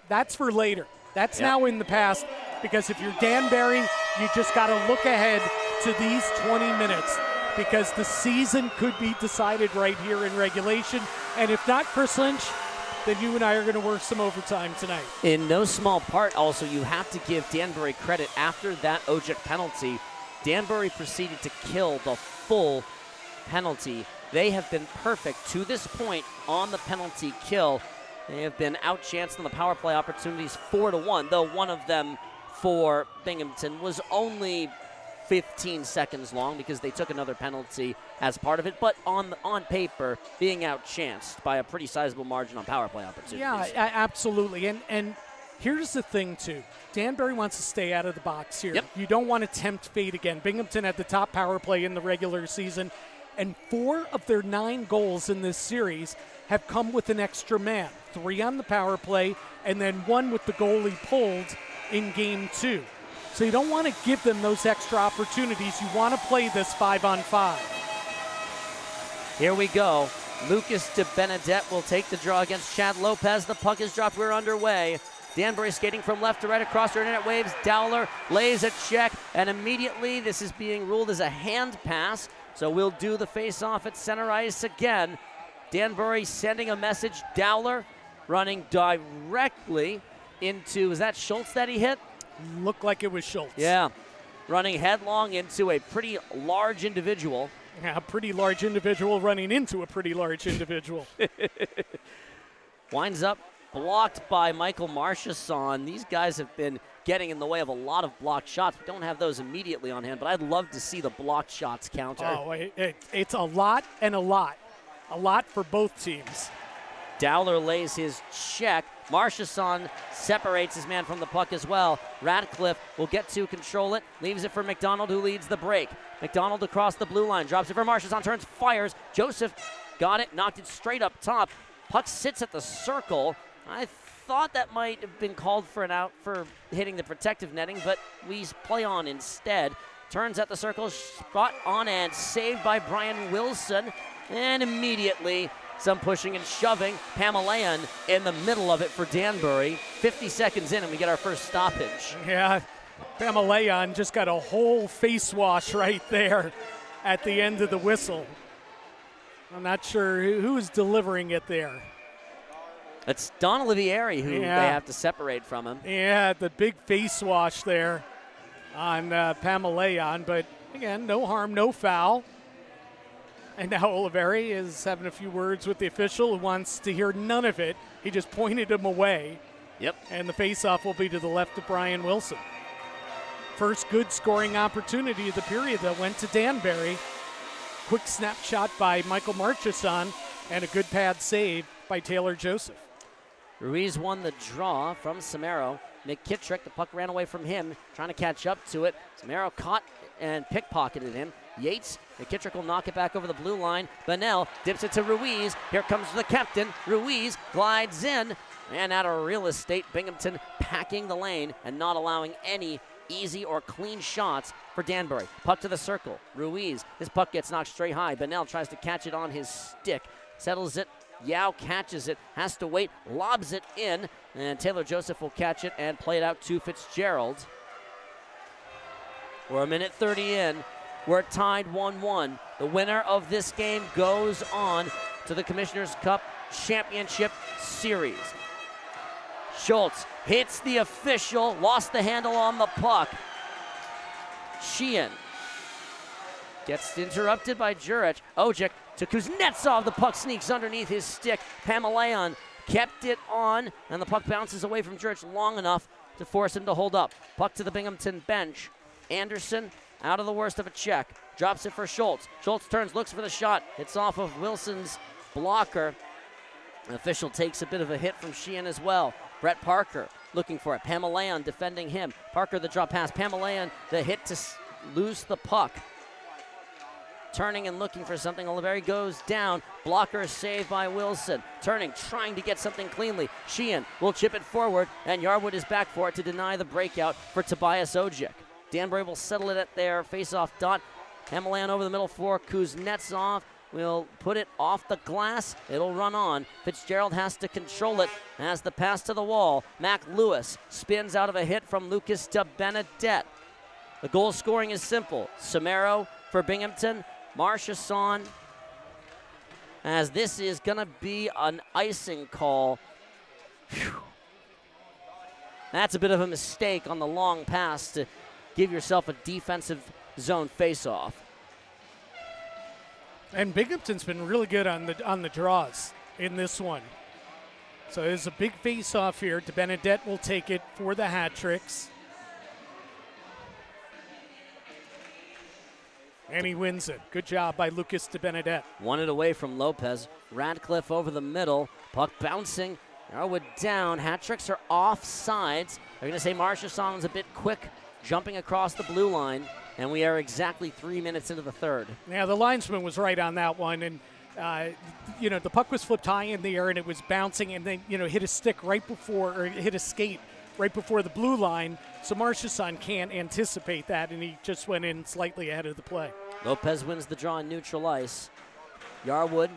S2: That's for later. That's
S1: Yep.
S2: now in the past because if you're Danbury, you just got to look ahead to these 20 minutes because the season could be decided right here in regulation. And if not Chris Lynch, then you and I are going to work some overtime tonight.
S1: In no small part, also, you have to give Danbury credit. After that Ojic penalty, Danbury proceeded to kill the full penalty. They have been perfect to this point on the penalty kill. They have been outchanced on the power play opportunities four to one, though one of them for Binghamton was only 15 seconds long because they took another penalty as part of it, but on on paper, being outchanced by a pretty sizable margin on power play opportunities.
S2: Yeah, absolutely. And and here's the thing too. Danbury wants to stay out of the box here.
S1: Yep.
S2: You don't want to tempt fate again. Binghamton had the top power play in the regular season, and four of their nine goals in this series have come with an extra man. Three on the power play, and then one with the goalie pulled in game two. So you don't want to give them those extra opportunities. You want to play this five on five.
S1: Here we go. Lucas de Benedette will take the draw against Chad Lopez. The puck is dropped. We're underway. Danbury skating from left to right across the internet waves. Dowler lays a check, and immediately this is being ruled as a hand pass. So we'll do the face off at center ice again. Danbury sending a message. Dowler running directly into, is that Schultz that he hit?
S2: Looked like it was Schultz.
S1: Yeah. Running headlong into a pretty large individual.
S2: Yeah, a pretty large individual running into a pretty large individual.
S1: Winds up blocked by Michael Marchesson. These guys have been getting in the way of a lot of blocked shots. We don't have those immediately on hand, but I'd love to see the blocked shots counter.
S2: oh, it, it, it's a lot and a lot. A lot for both teams.
S1: Dowler lays his check. Marchesson separates his man from the puck as well. Radcliffe will get to control it, leaves it for McDonald, who leads the break. McDonald across the blue line, drops it for Marchesson, turns, fires. Joseph got it, knocked it straight up top. Puck sits at the circle. I thought that might have been called for an out for hitting the protective netting, but we play on instead. Turns at the circle, spot on and saved by Brian Wilson. And immediately some pushing and shoving. Pamelayan in the middle of it for Danbury. 50 seconds in, and we get our first stoppage.
S2: Yeah, Pamelayan just got a whole face wash right there at the end of the whistle. I'm not sure who's delivering it there.
S1: It's Don Olivieri who
S2: Yeah.
S1: they have to separate from him.
S2: Yeah, the big face wash there on uh, Pamelayan, but again, no harm, no foul. And now Olivieri is having a few words with the official who wants to hear none of it. He just pointed him away,
S1: Yep.
S2: and the face-off will be to the left of Brian Wilson. First good scoring opportunity of the period that went to Danbury. Quick snapshot by Michael Marchesson, and a good pad save by Taylor Joseph.
S1: Ruiz won the draw from Samaro. McKittrick, the puck ran away from him, trying to catch up to it. Samaro caught and pickpocketed him. Yates, McKittrick will knock it back over the blue line. Bennell dips it to Ruiz. Here comes the captain. Ruiz glides in and out of real estate. Binghamton packing the lane and not allowing any easy or clean shots for Danbury. Puck to the circle. Ruiz. This puck gets knocked straight high. Bennell tries to catch it on his stick. Settles it. Yao catches it, has to wait, lobs it in, and Taylor Joseph will catch it and play it out to Fitzgerald. We're a minute 30 in. We're tied 1 1. The winner of this game goes on to the Commissioner's Cup Championship Series. Schultz hits the official, lost the handle on the puck. Sheehan gets interrupted by Gjurich. Ojic to Kuznetsov. The puck sneaks underneath his stick. Pamelayan kept it on, and the puck bounces away from Gjurich long enough to force him to hold up. Puck to the Binghamton bench. Anderson out of the worst of a check. Drops it for Schultz. Schultz turns, looks for the shot. Hits off of Wilson's blocker. The official takes a bit of a hit from Sheehan as well. Brett Parker looking for it. Pamelayan defending him. Parker the drop pass. Pamelayan the hit to lose the puck. Turning and looking for something. Olivieri goes down. Blocker saved by Wilson. Turning, trying to get something cleanly. Sheehan will chip it forward, and Yarwood is back for it to deny the breakout for Tobias Ojic. Danbury will settle it at their face-off dot. Hamalan over the middle for Kuznetsov. Will put it off the glass. It'll run on. Fitzgerald has to control it as the pass to the wall. Mac Lewis spins out of a hit from Lucas de Benedette. The goal scoring is simple. Samaro for Binghamton. Marchesson. As this is going to be an icing call. Phew. That's a bit of a mistake on the long pass to give yourself a defensive zone face-off.
S2: And Binghamton's been really good on the on the draws in this one. So there's a big face off here. De Benedette will take it for the hat tricks. And he wins it. Good job by Lucas de Benedette.
S1: One it away from Lopez. Radcliffe over the middle. Puck bouncing. Yarwood down. Hat tricks are off sides. They're going to say Marchesson's a bit quick jumping across the blue line. And we are exactly three minutes into the third.
S2: Yeah, the linesman was right on that one. And, uh, you know, the puck was flipped high in the air and it was bouncing and then, you know, hit a stick right before, or hit a skate right before the blue line. So Marchesson can't anticipate that, and he just went in slightly ahead of the play.
S1: Lopez wins the draw on neutral ice. Yarwood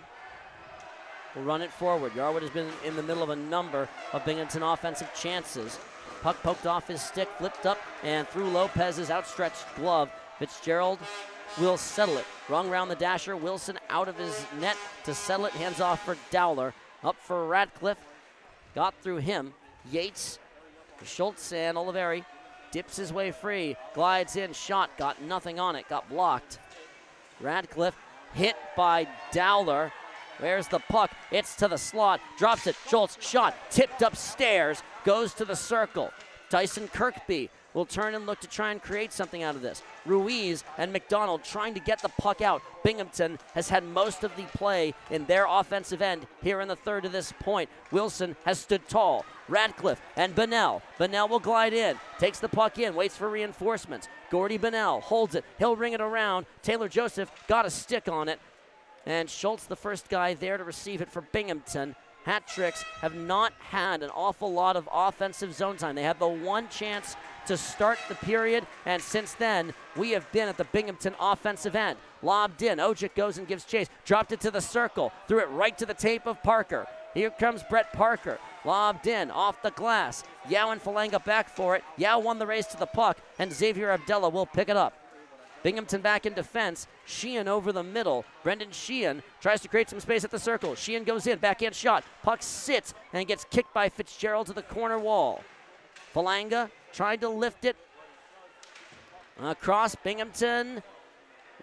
S1: will run it forward. Yarwood has been in the middle of a number of Binghamton offensive chances. Puck poked off his stick, flipped up, and through Lopez's outstretched glove. Fitzgerald will settle it. Wrong round the dasher. Wilson out of his net to settle it. Hands off for Dowler. Up for Radcliffe. Got through him. Yates, Schultz, and Olivieri dips his way free. Glides in. Shot. Got nothing on it. Got blocked. Radcliffe hit by Dowler. Where's the puck? It's to the slot. Drops it. Schultz shot. Tipped upstairs. Goes to the circle. Tyson Kirkby will turn and look to try and create something out of this. Ruiz and McDonald trying to get the puck out. Binghamton has had most of the play in their offensive end here in the third to this point. Wilson has stood tall. Radcliffe and Bennell. Bennell will glide in, takes the puck in, waits for reinforcements. Gordy Bennell holds it. He'll ring it around. Taylor Joseph got a stick on it. And Schultz, the first guy there to receive it for Binghamton. Hat tricks have not had an awful lot of offensive zone time. They had the one chance to start the period, and since then, we have been at the Binghamton offensive end. Lobbed in. Ojic goes and gives chase. Dropped it to the circle. Threw it right to the tape of Parker. Here comes Brett Parker. Lobbed in, off the glass. Yao and Falanga back for it. Yao won the race to the puck, and Xavier Abdella will pick it up. Binghamton back in defense. Sheehan over the middle. Brendan Sheehan tries to create some space at the circle. Sheehan goes in, backhand shot. Puck sits and gets kicked by Fitzgerald to the corner wall. Falanga tried to lift it across Binghamton.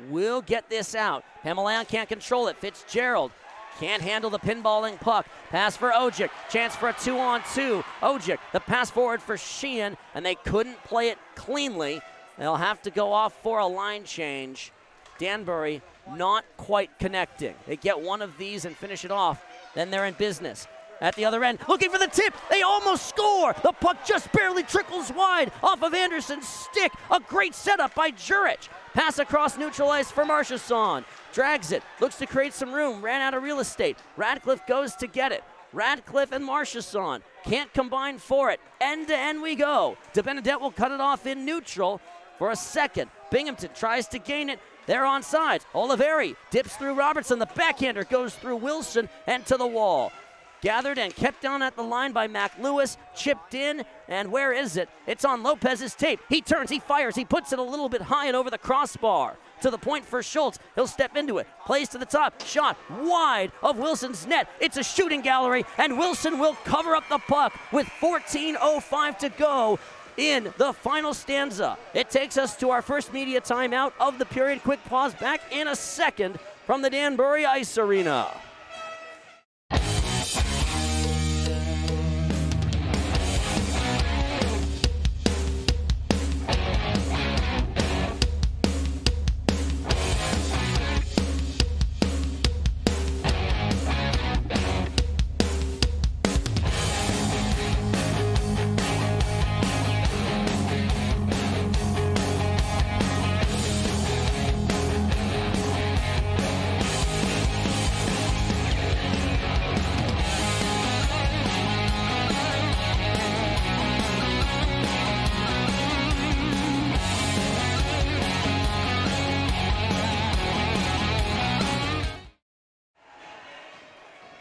S1: Will get this out. Pamelayan can't control it. Fitzgerald can't handle the pinballing puck. Pass for Ojic. Chance for a two on two. Ojic, the pass forward for Sheehan, and they couldn't play it cleanly. They'll have to go off for a line change. Danbury not quite connecting. They get one of these and finish it off. Then they're in business. At the other end, looking for the tip. They almost score. The puck just barely trickles wide off of Anderson's stick. A great setup by Gjurich. Pass across neutral ice for Marchesson. Drags it. Looks to create some room. Ran out of real estate. Radcliffe goes to get it. Radcliffe and Marchesson can't combine for it. End to end we go. De Benedette will cut it off in neutral for a second. Binghamton tries to gain it. They're on sides. Olivieri dips through Robertson. The backhander goes through Wilson and to the wall. Gathered and kept down at the line by Mac Lewis. Chipped in, and where is it? It's on Lopez's tape. He turns, he fires, he puts it a little bit high and over the crossbar. To the point for Schultz. He'll step into it. Plays to the top. Shot wide of Wilson's net. It's a shooting gallery, and Wilson will cover up the puck with 14.05 to go in the final stanza. It takes us to our first media timeout of the period. Quick pause back in a second from the Danbury Ice Arena.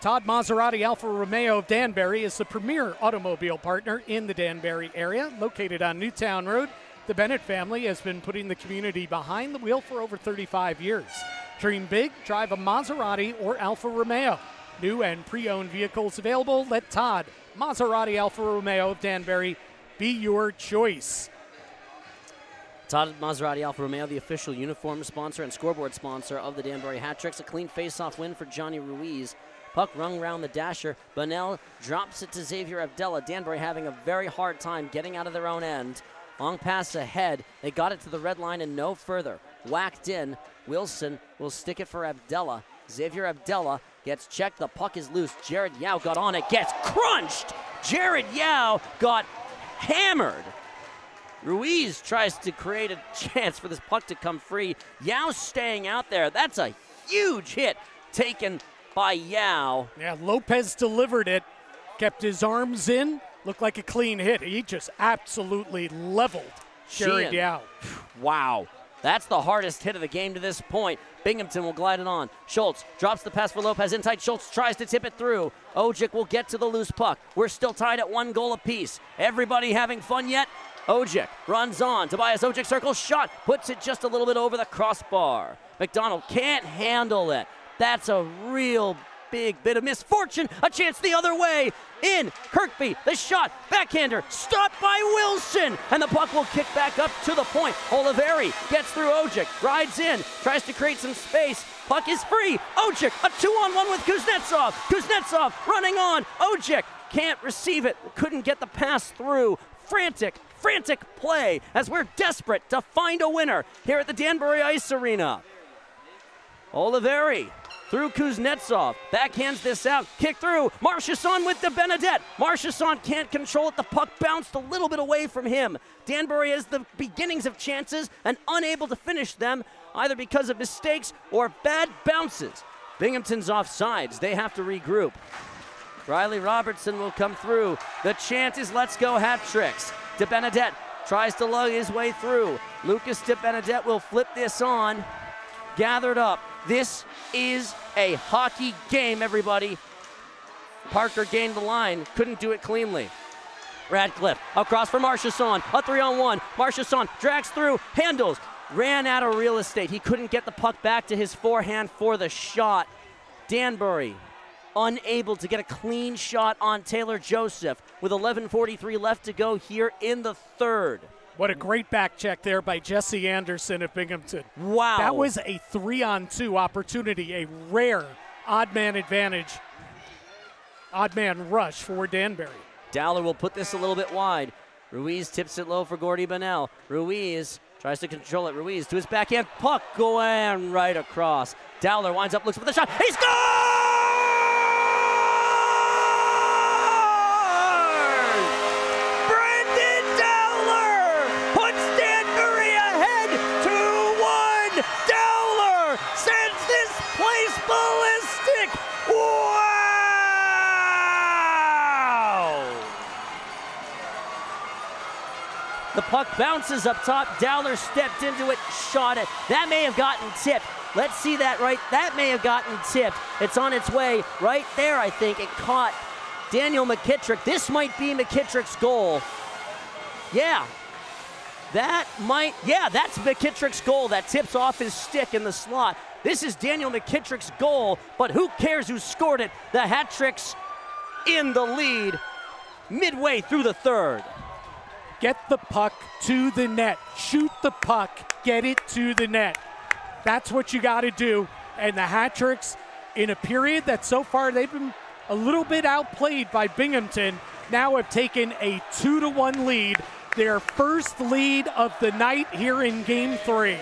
S2: Todd Maserati Alfa Romeo of Danbury is the premier automobile partner in the Danbury area, located on Newtown Road. The Bennett family has been putting the community behind the wheel for over 35 years. Dream big, drive a Maserati or Alfa Romeo. New and pre owned vehicles available. Let Todd Maserati Alfa Romeo of Danbury be your choice.
S1: Todd Maserati Alfa Romeo, the official uniform sponsor and scoreboard sponsor of the Danbury Hat Tricks. A clean face-off win for Johnny Ruiz. Puck rung round the dasher. Bennell drops it to Xavier Abdella. Danbury having a very hard time getting out of their own end. Long pass ahead. They got it to the red line and no further. whacked in. Wilson will stick it for Abdella. Xavier Abdella gets checked. The puck is loose. Jared Yao got on it, gets crunched. Jared Yao got hammered. Ruiz tries to create a chance for this puck to come free. Yao staying out there. That's a huge hit taken by Yao.
S2: Yeah, Lopez delivered it, kept his arms in, looked like a clean hit. He just absolutely leveled Jared. Yao.
S1: Wow. That's the hardest hit of the game to this point. Binghamton will glide it on. Schultz drops the pass for Lopez in tight. Schultz tries to tip it through. Ojic will get to the loose puck. We're still tied at one goal apiece. Everybody having fun yet? Ojic runs on. Tobias Ojic circles shot, puts it just a little bit over the crossbar. McDonald can't handle it. That's a real big bit of misfortune. A chance the other way. In Kirkby, the shot, backhander, stopped by Wilson, and the puck will kick back up to the point. Olivieri gets through Ojic, rides in, tries to create some space. Puck is free. Ojic, a two-on-one with Kuznetsov. Kuznetsov running on. Ojic can't receive it. Couldn't get the pass through. Frantic, frantic play as we're desperate to find a winner here at the Danbury Ice Arena. Olivieri through Kuznetsov. Backhands this out. Kick through. Marchesson with De Benedette. Marchesson can't control it. The puck bounced a little bit away from him. Danbury has the beginnings of chances and unable to finish them either because of mistakes or bad bounces. Binghamton's off sides. They have to regroup. Riley Robertson will come through. The chant is let's go hat tricks. De Benedette tries to lug his way through. Lucas De Benedette will flip this on. Gathered up. This is a hockey game, everybody. Parker gained the line, couldn't do it cleanly. Radcliffe across for Marchesson, a three on one. Marchesson drags through, handles, ran out of real estate. He couldn't get the puck back to his forehand for the shot. Danbury unable to get a clean shot on Taylor Joseph with 11:43 left to go here in the third.
S2: What a great back check there by Jesse Anderson at Binghamton.
S1: Wow.
S2: That was a three on two opportunity, a rare odd man advantage, odd man rush for Danbury.
S1: Dowler will put this a little bit wide. Ruiz tips it low for Gordy Bennell. Ruiz tries to control it. Ruiz to his backhand. Puck going right across. Dowler winds up, looks for the shot. He scores! The puck bounces up top. Dowler stepped into it, shot it. That may have gotten tipped. Let's see that right. That may have gotten tipped. It's on its way right there, I think. It caught Daniel McKittrick. This might be McKittrick's goal. Yeah. That might, yeah, that's McKittrick's goal that tips off his stick in the slot. This is Daniel McKittrick's goal, but who cares who scored it? The hat tricks in the lead midway through the third.
S2: Get the puck to the net. Shoot the puck. Get it to the net. That's what you got to do. And the hat tricks, in a period that so far they've been a little bit outplayed by Binghamton, now have taken a two to one lead. Their first lead of the night here in game three.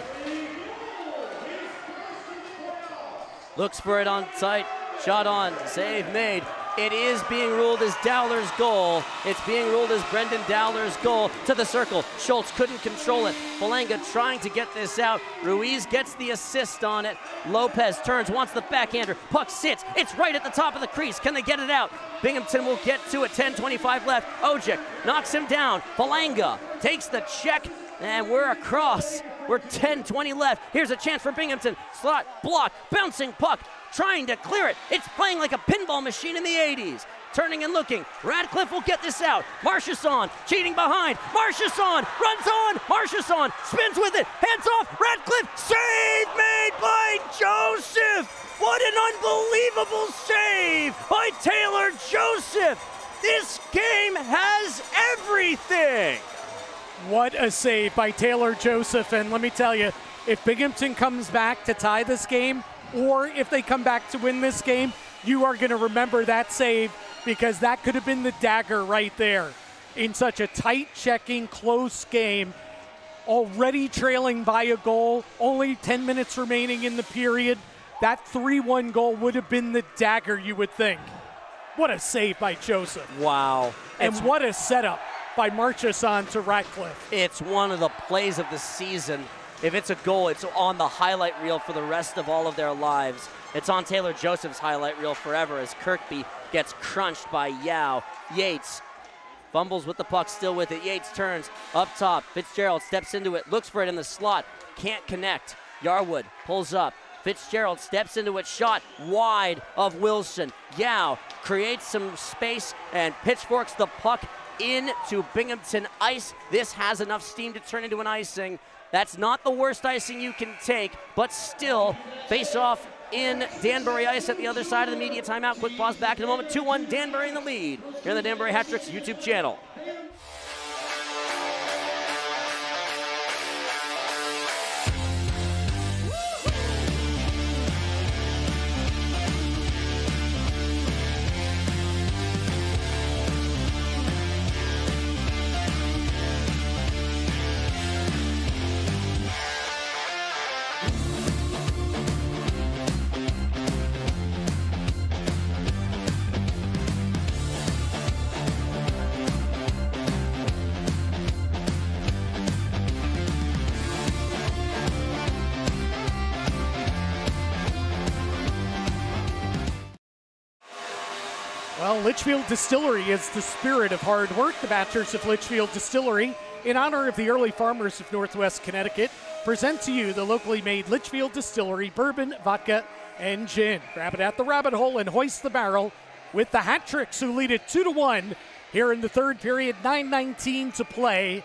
S1: Looks for it on sight. Shot on. Save made. It is being ruled as Dowler's goal. It's being ruled as Brendan Dowler's goal to the circle. Schultz couldn't control it. Falanga trying to get this out. Ruiz gets the assist on it. Lopez turns, wants the backhander. Puck sits. It's right at the top of the crease. Can they get it out? Binghamton will get to it. 10-25 left. Ojic knocks him down. Falanga takes the check, and we're across. We're 10-20 left. Here's a chance for Binghamton. Slot, block, bouncing puck trying to clear it. It's playing like a pinball machine in the 80s. Turning and looking. Radcliffe will get this out. Marchesson cheating behind. Marchesson runs on. Marchesson spins with it. Hands off. Radcliffe. Save made by Joseph. What an unbelievable save by Taylor Joseph. This game has everything.
S2: What a save by Taylor Joseph. And let me tell you, if Binghamton comes back to tie this game, or if they come back to win this game, you are going to remember that save because that could have been the dagger right there. In such a tight checking, close game, already trailing by a goal, only 10 minutes remaining in the period. That 3 1 goal would have been the dagger, you would think. What a save by Joseph.
S1: Wow.
S2: And
S1: It's-
S2: what a setup by Marchesson to Radcliffe.
S1: It's one of the plays of the season. If it's a goal, it's on the highlight reel for the rest of all of their lives. It's on Taylor Joseph's highlight reel forever as Kirkby gets crunched by Yao. Yates fumbles with the puck, still with it. Yates turns up top. Fitzgerald steps into it, looks for it in the slot, can't connect. Yarwood pulls up. Fitzgerald steps into it, shot wide of Wilson. Yao creates some space and pitchforks the puck into Binghamton ice. This has enough steam to turn into an icing. That's not the worst icing you can take, but still, face off in Danbury ice at the other side of the media timeout. Quick pause back in a moment. 2 1 Danbury in the lead here on the Danbury Hat Tricks YouTube channel.
S2: Litchfield Distillery is the spirit of hard work. The Bachelors of Litchfield Distillery, in honor of the early farmers of Northwest Connecticut, present to you the locally made Litchfield Distillery bourbon, vodka, and gin. Grab it at the rabbit hole and hoist the barrel with the Hat Tricks, who lead it 2 to 1 here in the third period, 9.19 to play.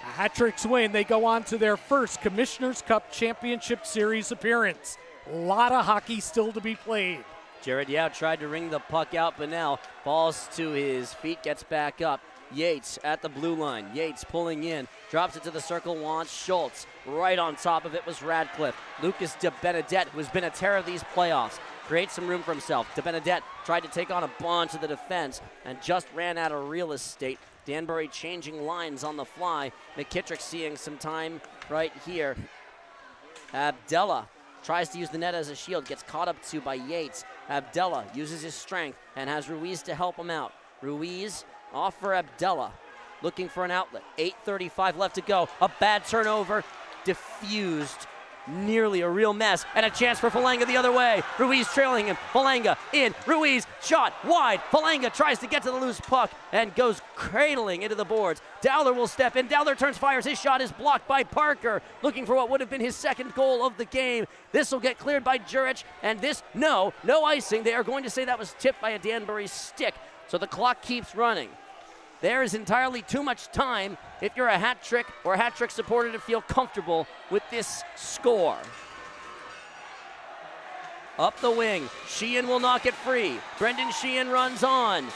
S2: The Hat Tricks win. They go on to their first Commissioner's Cup Championship Series appearance. A lot of hockey still to be played.
S1: Jared Yao tried to ring the puck out, but now falls to his feet, gets back up. Yates at the blue line. Yates pulling in, drops it to the circle, wants Schultz. Right on top of it was Radcliffe. Lucas De Benedette, who's been a terror of these playoffs, creates some room for himself. De Benedette tried to take on a bunch of the defense and just ran out of real estate. Danbury changing lines on the fly. McKittrick seeing some time right here. Abdella tries to use the net as a shield, gets caught up to by Yates. Abdella uses his strength and has Ruiz to help him out. Ruiz off for Abdella, looking for an outlet. 8.35 left to go. A bad turnover, diffused. Nearly a real mess, and a chance for Falanga the other way. Ruiz trailing him. Falanga in. Ruiz shot wide. Falanga tries to get to the loose puck and goes cradling into the boards. Dowler will step in. Dowler turns, fires. His shot is blocked by Parker, looking for what would have been his second goal of the game. This will get cleared by Gjurich, and this, no, no icing. They are going to say that was tipped by a Danbury stick. So the clock keeps running. There is entirely too much time if you're a hat trick or a hat trick supporter to feel comfortable with this score. Up the wing, Sheehan will knock it free. Brendan Sheehan runs on.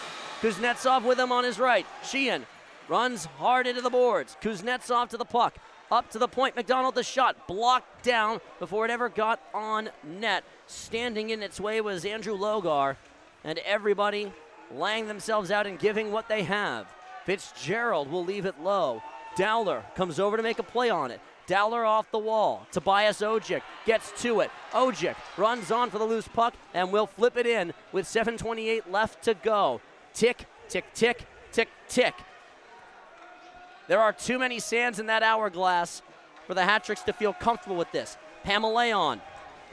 S1: Kuznetsov with him on his right. Sheehan runs hard into the boards. Kuznetsov to the puck. Up to the point. McDonald the shot blocked down before it ever got on net. Standing in its way was Andrew Logar, and everybody laying themselves out and giving what they have. Fitzgerald will leave it low. Dowler comes over to make a play on it. Dowler off the wall. Tobias Ojic gets to it. Ojic runs on for the loose puck and will flip it in with 7.28 left to go. Tick, tick, tick, tick, tick. There are too many sands in that hourglass for the hat tricks to feel comfortable with this. Pamelayan,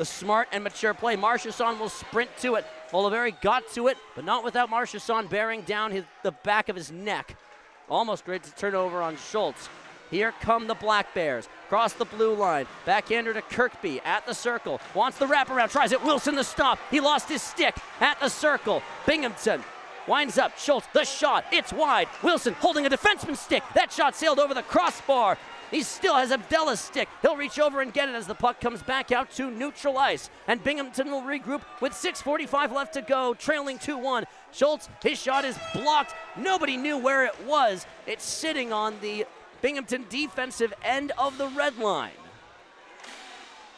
S1: the smart and mature play. Marchesson will sprint to it. Olivieri got to it, but not without Marchesson bearing down his, the back of his neck. Almost ready to turn over on Schultz. Here come the Black Bears. Cross the blue line. Backhander to Kirkby at the circle. Wants the wraparound. Tries it. Wilson the stop. He lost his stick at the circle. Binghamton winds up. Schultz, the shot. It's wide. Wilson holding a defenseman's stick. That shot sailed over the crossbar. He still has Abdella's stick. He'll reach over and get it as the puck comes back out to neutral ice. And Binghamton will regroup with 6.45 left to go, trailing 2 1. Schultz, his shot is blocked. Nobody knew where it was. It's sitting on the Binghamton defensive end of the red line.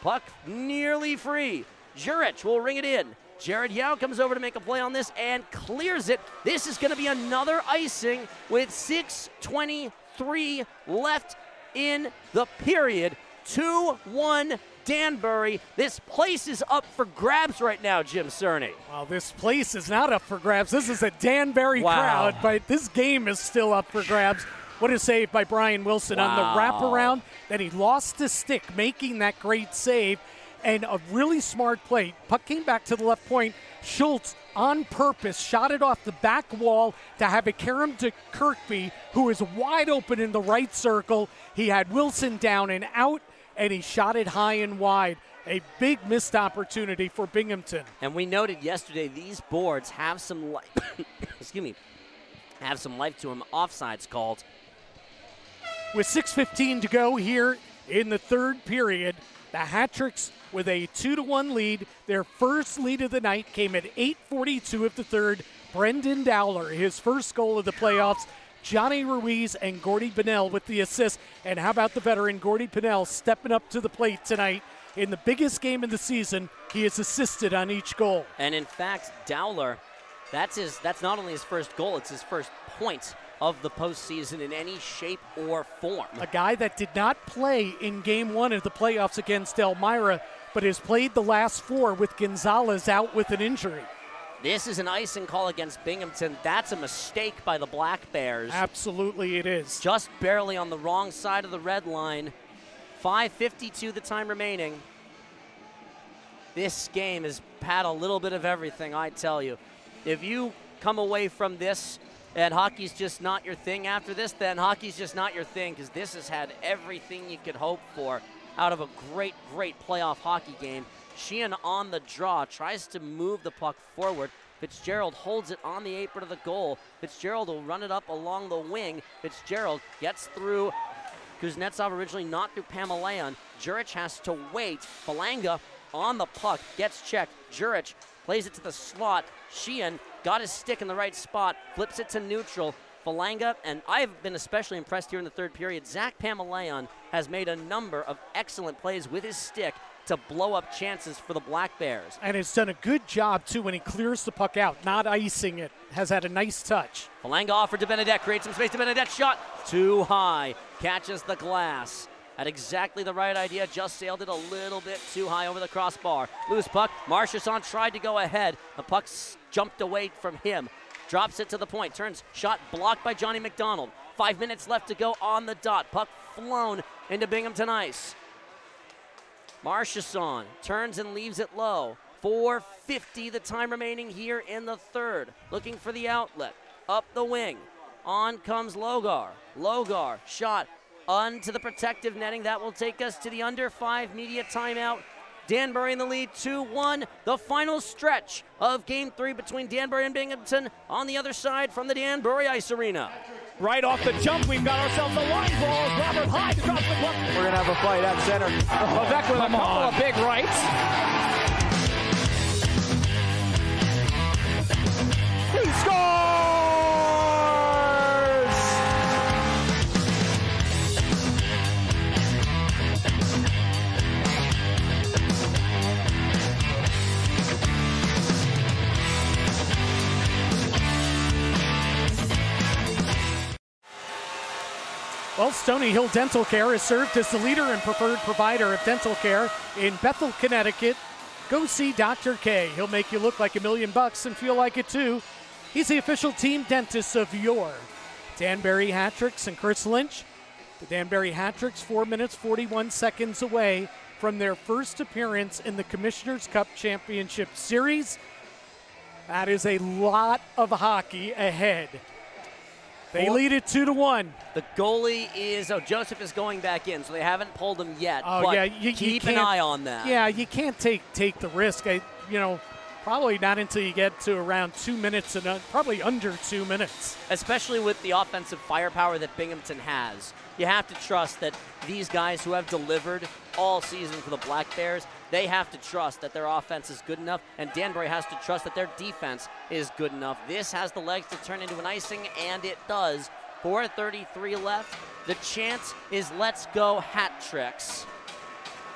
S1: Puck nearly free. Gjurich will ring it in. Jared Yao comes over to make a play on this and clears it. This is going to be another icing with 6.23 left in the period. 2 1 Danbury. This place is up for grabs right now, Jim Cerny.
S2: Well, this place is not up for grabs. This is a Danbury
S1: Wow.
S2: crowd, but this game is still up for grabs. What a save by Brian Wilson on the wraparound. that he lost his stick, making that great save. And a really smart play. Puck came back to the left point. Schultz, on purpose, shot it off the back wall to have it carom to Kirkby, who is wide open in the right circle. He had Wilson down and out, and he shot it high and wide. A big missed opportunity for Binghamton.
S1: And we noted yesterday these boards have some life. excuse me, have some life to them. Offsides called.
S2: With 6.15 to go here in the third period, the Hat-Tricks with a 2 to 1 lead. Their first lead of the night came at 8.42 of the third. Brendan Dowler, his first goal of the playoffs. Johnny Ruiz and Gordy Bennell with the assist. And how about the veteran Gordy Bennell stepping up to the plate tonight in the biggest game of the season? He has assisted on each goal.
S1: And in fact, Dowler, that's his. That's not only his first goal; it's his first point of the postseason in any shape or form.
S2: a guy that did not play in game one of the playoffs against Elmira, but has played the last four with Gonzalez out with an injury.
S1: This is an icing call against Binghamton. That's a mistake by the Black Bears.
S2: Absolutely, it is.
S1: Just barely on the wrong side of the red line. 5.52 the time remaining. This game has had a little bit of everything, I tell you. If you come away from this and hockey's just not your thing after this, then hockey's just not your thing because this has had everything you could hope for out of a great, great playoff hockey game. Sheehan on the draw tries to move the puck forward. Fitzgerald holds it on the apron of the goal. Fitzgerald will run it up along the wing. Fitzgerald gets through Kuznetsov originally not through Pamelayan. Gjurich has to wait. Falanga on the puck, gets checked. Gjurich plays it to the slot. Sheehan got his stick in the right spot, flips it to neutral. Falanga, and I've been especially impressed here in the third period. Zach Pamelayan has made a number of excellent plays with his stick to blow up chances for the Black Bears.
S2: And has done a good job, too, when he clears the puck out, not icing it. Has had a nice touch.
S1: Falanga offered to Benedette, creates some space to Benedette, shot too high, catches the glass. Had exactly the right idea, just sailed it a little bit too high over the crossbar. Loose puck, Marchesson tried to go ahead. The puck jumped away from him. Drops it to the point, turns, shot blocked by Johnny McDonald. Five minutes left to go on the dot. Puck flown into Binghamton ice. Marchesson turns and leaves it low. 4.50 the time remaining here in the third. Looking for the outlet. Up the wing. On comes Logar. Logar, shot onto the protective netting. That will take us to the under five media timeout. Danbury in the lead 2 1. The final stretch of game three between Danbury and Binghamton on the other side from the Danbury Ice Arena.
S5: Right off the jump, we've got ourselves a line ball. Robert Hyde drops the puck.
S7: We're going to have a fight at center.
S5: Levesque with a couple of big rights.
S7: He scores!
S2: Well, Stony Hill Dental Care has served as the leader and preferred provider of dental care in Bethel, Connecticut. Go see Dr. K. He'll make you look like a million bucks and feel like it too. He's the official team dentist of your Danbury Hattricks and Chris Lynch. The Danbury Hattricks, 4 minutes 41 seconds away from their first appearance in the Commissioner's Cup Championship Series. That is a lot of hockey ahead. They
S1: Four-
S2: lead it 2 to 1.
S1: The goalie is oh Joseph is going back in, so they haven't pulled him yet.
S2: Oh
S1: but
S2: yeah, you, you
S1: keep an eye on that.
S2: Yeah, you can't take take the risk. I, you know, probably not until you get to around two minutes and uh, probably under two minutes.
S1: especially with the offensive firepower that Binghamton has. You have to trust that these guys who have delivered all season for the Black Bears, they have to trust that their offense is good enough, and Danbury has to trust that their defense is good enough. This has the legs to turn into an icing, and it does. 4.33 left. The chance is let's go hat tricks.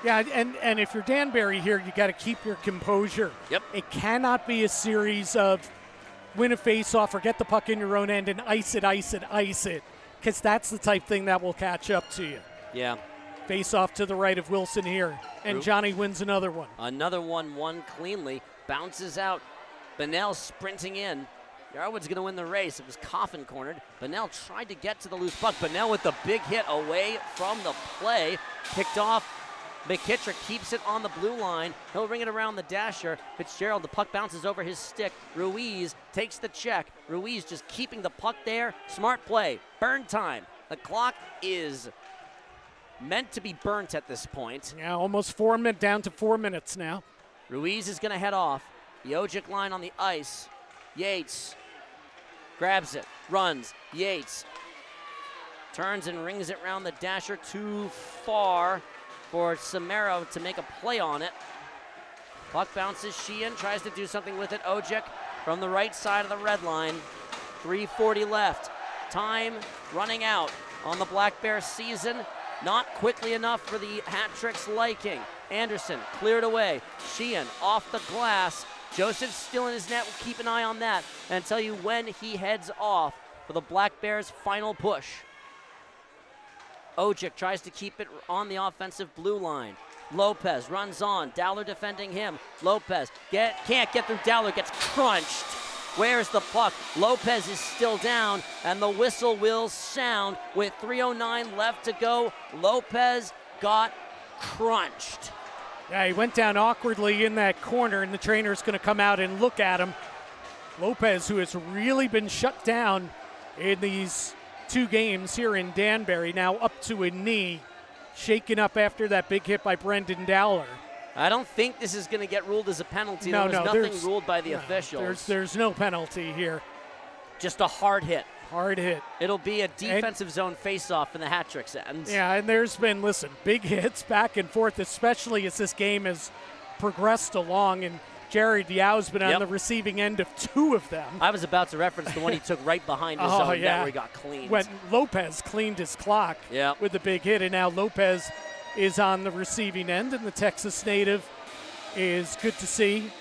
S2: Yeah, and and if you're Danbury here, you got to keep your composure.
S1: Yep.
S2: It cannot be a series of win a face-off or get the puck in your own end and ice it, ice it, ice it, because that's the type thing that will catch up to you.
S1: Yeah.
S2: Face off to the right of Wilson here. And Johnny wins another one.
S1: Another one won cleanly. Bounces out. Bennell sprinting in. Yarwood's going to win the race. It was Coffin cornered. Bennell tried to get to the loose puck. Bennell with the big hit away from the play. Kicked off. McKittrick keeps it on the blue line. He'll ring it around the dasher. Fitzgerald, the puck bounces over his stick. Ruiz takes the check. Ruiz just keeping the puck there. Smart play. Burn time. The clock is meant to be burnt at this point.
S2: Yeah, almost four minutes down to four minutes now.
S1: Ruiz is going to head off. The Ojic line on the ice. Yates grabs it, runs. Yates turns and rings it round the dasher too far for Samero to make a play on it. Puck bounces. Sheehan tries to do something with it. Ojic from the right side of the red line. 340 left. Time running out on the Black Bear season. Not quickly enough for the hat trick's liking. Anderson cleared away. Sheehan off the glass. Joseph still in his net. We'll keep an eye on that and tell you when he heads off for the Black Bears' final push. Ojic tries to keep it on the offensive blue line. Lopez runs on. Dowler defending him. Lopez get can't get through. Dowler gets crunched. Where's the puck? Lopez is still down, and the whistle will sound with 3.09 left to go. Lopez got crunched.
S2: Yeah, he went down awkwardly in that corner, and the trainer's going to come out and look at him. Lopez, who has really been shut down in these two games here in Danbury, now up to a knee, shaken up after that big hit by Brendan Dowler.
S1: I don't think this is going to get ruled as a penalty.
S2: No,
S1: there was
S2: no,
S1: nothing ruled by the
S2: No,
S1: officials.
S2: There's, there's no penalty here.
S1: Just a hard hit.
S2: Hard hit.
S1: It'll be a defensive zone face-off in the hat trick's ends.
S2: Yeah, and there's been, listen, big hits back and forth, especially as this game has progressed along. And Jared Yao's been on the receiving end of two of them.
S1: I was about to reference the one he took right behind his
S2: Oh,
S1: own net
S2: yeah.
S1: where he got cleaned.
S2: when Lopez cleaned his clock
S1: Yep.
S2: with the big hit, and now Lopez is on the receiving end, and the Texas native is good to see.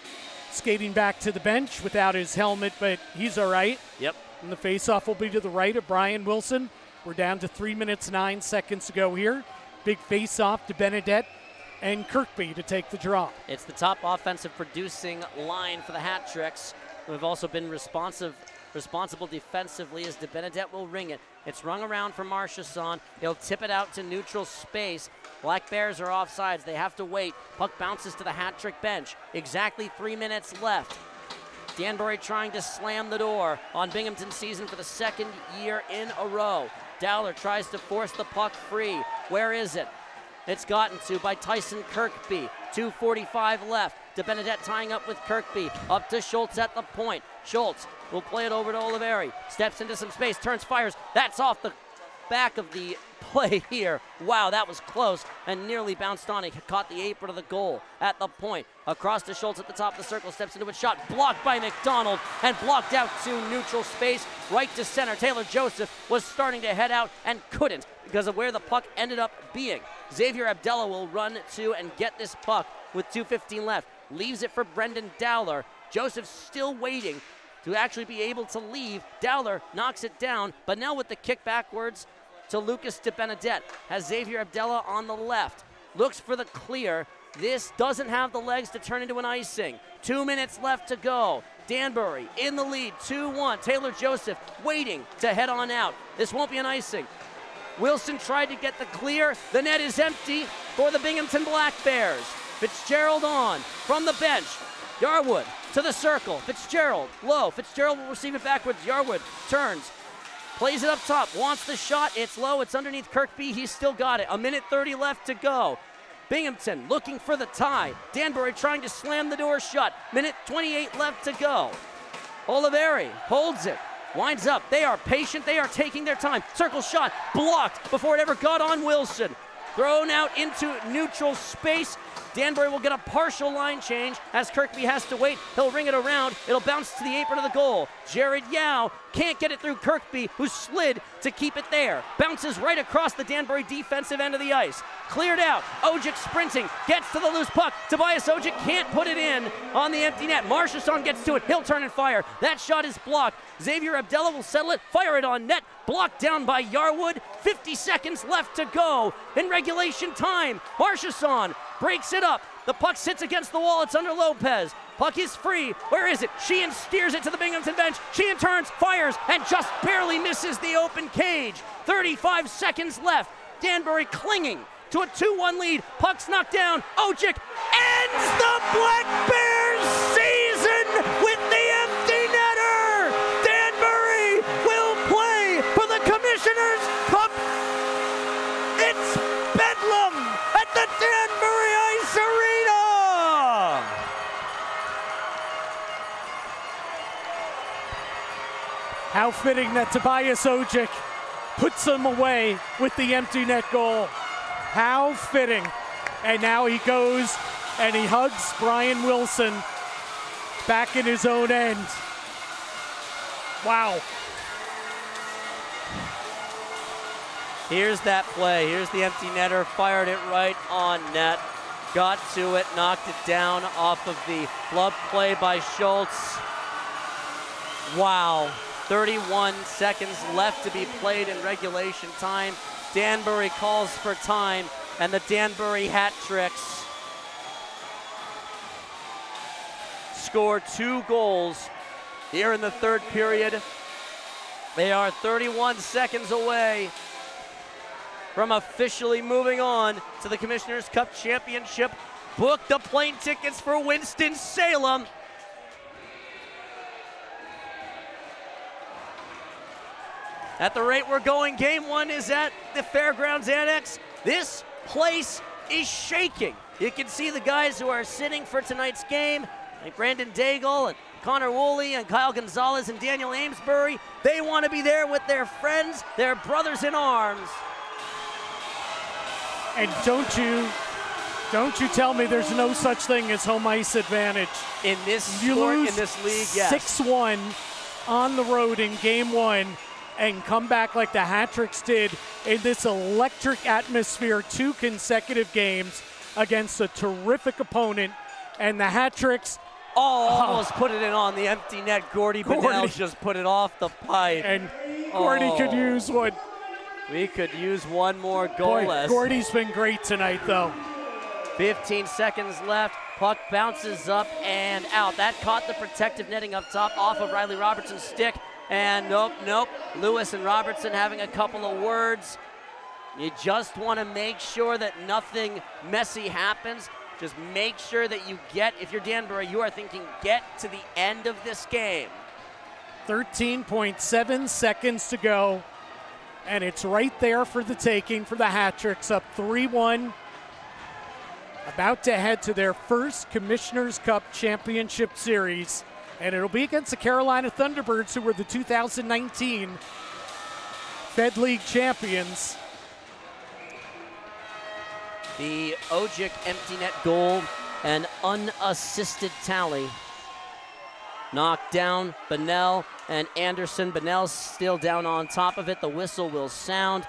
S2: Skating back to the bench without his helmet, but he's all right.
S1: Yep.
S2: And the faceoff will be to the right of Brian Wilson. We're down to three minutes, nine seconds to go here. Big faceoff to Benedette and Kirkby to take the draw.
S1: It's the top offensive producing line for the Hat Tricks, who have also been responsive, responsible defensively as De Benedette will ring it. It's rung around for Marchesson. He'll tip it out to neutral space. Black Bears are offsides. They have to wait. Puck bounces to the Hat Trick bench. Exactly three minutes left. Danbury trying to slam the door on Binghamton season for the second year in a row. Dowler tries to force the puck free. Where is it? It's gotten to by Tyson Kirkby. 2.45 left. De Benedette tying up with Kirkby. Up to Schultz at the point. Schultz will play it over to Olivieri. Steps into some space, turns, fires. That's off the back of the play here. Wow, that was close and nearly bounced on. He caught the apron of the goal at the point. Across to Schultz at the top of the circle, steps into a shot, blocked by McDonald and blocked out to neutral space, right to center. Taylor Joseph was starting to head out and couldn't because of where the puck ended up being. Xavier Abdella will run to and get this puck with 2.15 left. Leaves it for Brendan Dowler. Joseph still waiting to actually be able to leave. Dowler knocks it down, but now with the kick backwards to Lucas de Benedette. Has Xavier Abdella on the left. Looks for the clear. This doesn't have the legs to turn into an icing. Two minutes left to go. Danbury in the lead, 2 1. Taylor Joseph waiting to head on out. This won't be an icing. Wilson tried to get the clear. The net is empty for the Binghamton Black Bears. Fitzgerald on from the bench. Yarwood to the circle. Fitzgerald low. Fitzgerald will receive it backwards. Yarwood turns. Plays it up top. Wants the shot. It's low. It's underneath Kirkby. He's still got it. A minute 30 left to go. Binghamton looking for the tie. Danbury trying to slam the door shut. Minute 28 left to go. Olivieri holds it. Winds up. They are patient. They are taking their time. Circle shot blocked before it ever got on Wilson. Thrown out into neutral space. Danbury will get a partial line change as Kirkby has to wait. He'll ring it around. It'll bounce to the apron of the goal. Jared Yao can't get it through Kirkby, who slid to keep it there. Bounces right across the Danbury defensive end of the ice. Cleared out. Ojic sprinting, gets to the loose puck. Tobias Ojic can't put it in on the empty net. Marchesson gets to it. He'll turn and fire. That shot is blocked. Xavier Abdella will settle it, fire it on net. Blocked down by Yarwood. 50 seconds left to go in regulation time. Marchesson breaks it up. The puck sits against the wall. It's under Lopez. Puck is free. Where is it? Sheehan steers it to the Binghamton bench. Sheehan turns, fires, and just barely misses the open cage. 35 seconds left. Danbury clinging to a 2 1 lead. Puck's knocked down. Ojic ends the Black Bears season
S2: How fitting that Tobias Ojic puts them away with the empty net goal. How fitting. And now he goes and he hugs Brian Wilson back in his own end. Wow.
S1: Here's that play. Here's the empty netter. Fired it right on net. Got to it, knocked it down off of the glove play by Schultz. Wow. 31 seconds left to be played in regulation time. Danbury calls for time, and the Danbury Hat Tricks score two goals here in the third period. They are 31 seconds away from officially moving on to the Commissioner's Cup Championship. Book the plane tickets for Winston-Salem. At the rate we're going, game one is at the Fairgrounds Annex. This place is shaking. You can see the guys who are sitting for tonight's game, like Brandon Daigle and Connor Woolley and Kyle Gonzalez and Daniel Amesbury. They want to be there with their friends, their brothers in arms.
S2: And don't you don't you tell me there's no such thing as home ice advantage.
S1: In this
S2: You
S1: sport,
S2: lose
S1: in this league, yes.
S2: 6-1 on the road in game 1 and come back like the Hat-Tricks did in this electric atmosphere two consecutive games against a terrific opponent and the Hat-Tricks
S1: Oh, almost put it in on the empty net. Gordy
S2: Gordy.
S1: Bennell just put it off the pipe.
S2: and Gordy could
S1: Oh.
S2: use one.
S1: We could use one more goal.
S2: Boy, Gordy's been great tonight though.
S1: 15 seconds left. Puck bounces up and out. That caught the protective netting up top off of Riley Robertson's stick. And nope, nope. Lewis and Robertson having a couple of words. You just want to make sure that nothing messy happens. Just make sure that you get, if you're Danbury, you are thinking get to the end of this game.
S2: 13.7 seconds to go. And it's right there for the taking for the Hat Tricks, up 3 1. About to head to their first Commissioner's Cup Championship Series. And it'll be against the Carolina Thunderbirds, who were the 2019 Fed League champions.
S1: The Ojic empty net goal, an unassisted tally. Knocked down Bennell and Anderson. Bennell's still down on top of it. The whistle will sound.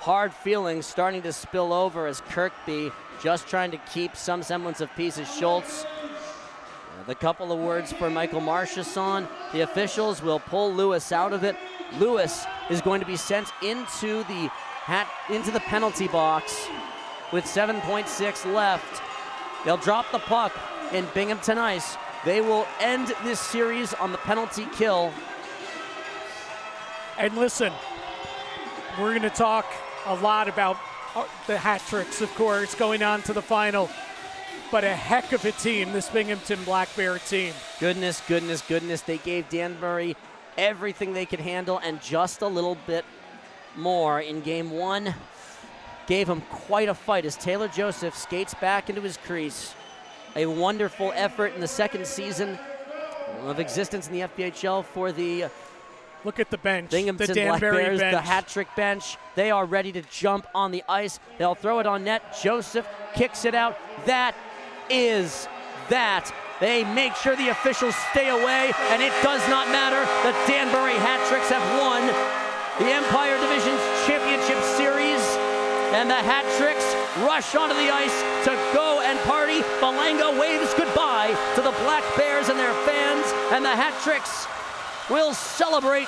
S1: Hard feelings starting to spill over as Kirkby just trying to keep some semblance of peace as Schultz. The couple of words for Michael Marchesson. The officials will pull Lewis out of it. Lewis is going to be sent into the hat into the penalty box with 7.6 left. They'll drop the puck in Binghamton Ice. They will end this series on the penalty kill.
S2: And listen, we're going to talk a lot about uh, the hat tricks, of course, going on to the final. But a heck of a team, this Binghamton Black Bear team.
S1: Goodness, goodness, goodness. They gave Danbury everything they could handle and just a little bit more in game one. Gave him quite a fight as Taylor Joseph skates back into his crease. A wonderful effort in the second season of existence in the FPHL for the
S2: Look at the bench.
S1: Binghamton
S2: the
S1: Black
S2: Danbury
S1: Bears,
S2: bench.
S1: the hat trick bench. They are ready to jump on the ice. They'll throw it on net. Joseph kicks it out. That is that. They make sure the officials stay away, and it does not matter. The Danbury Hat Tricks have won the Empire Division's Championship Series, and the Hat Tricks rush onto the ice to go and party. Malanga waves goodbye to the Black Bears and their fans, and the Hat Tricks will celebrate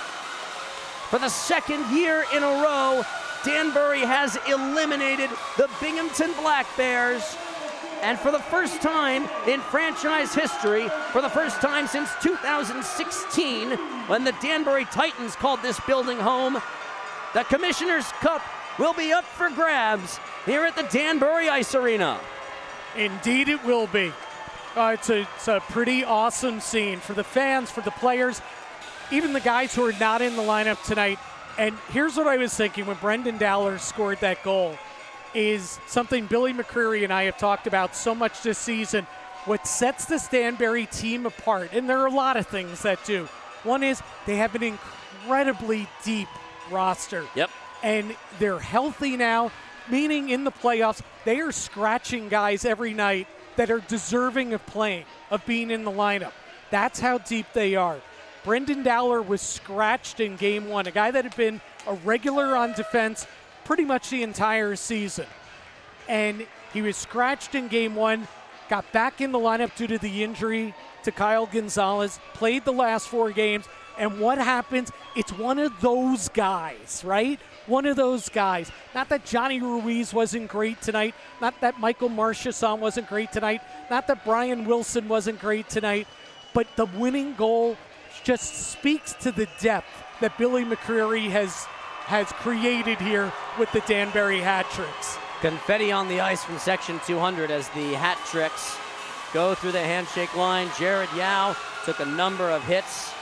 S1: for the second year in a row. Danbury has eliminated the Binghamton Black Bears. And for the first time in franchise history, for the first time since 2016, when the Danbury Titans called this building home, the Commissioner's Cup will be up for grabs here at the Danbury Ice Arena.
S2: Indeed, it will be. Uh, it's, a, it's a pretty awesome scene for the fans, for the players, even the guys who are not in the lineup tonight. And here's what I was thinking when Brendan Dowler scored that goal is something Billy McCreary and I have talked about so much this season. What sets the Danbury team apart, and there are a lot of things that do. One is they have an incredibly deep roster.
S1: Yep.
S2: And they're healthy now, meaning in the playoffs, they are scratching guys every night that are deserving of playing, of being in the lineup. That's how deep they are. Brendan Dowler was scratched in game one, a guy that had been a regular on defense pretty much the entire season. And he was scratched in game one, got back in the lineup due to the injury to Kyle Gonzalez, played the last four games. And what happens? It's one of those guys, right? One of those guys. Not that Johnny Ruiz wasn't great tonight, not that Michael Marchesson wasn't great tonight, not that Brian Wilson wasn't great tonight, but the winning goal just speaks to the depth that Billy McCreary has has created here with the Danbury hat tricks.
S1: Confetti on the ice from section 200 as the hat tricks go through the handshake line. Jared Yao took a number of hits.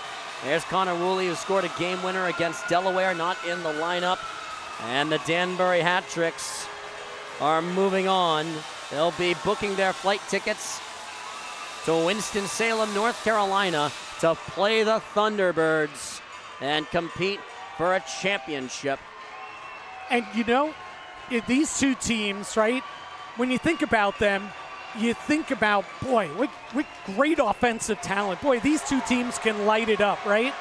S1: There's Connor Woolley who scored a game winner against Delaware, not in the lineup. And the Danbury hat tricks are moving on. They'll be booking their flight tickets to Winston-Salem, North Carolina to play the Thunderbirds and compete for a championship.
S2: And you know, these two teams, right? When you think about them, you think about, boy, what, what great offensive talent. Boy, these two teams can light it up, right?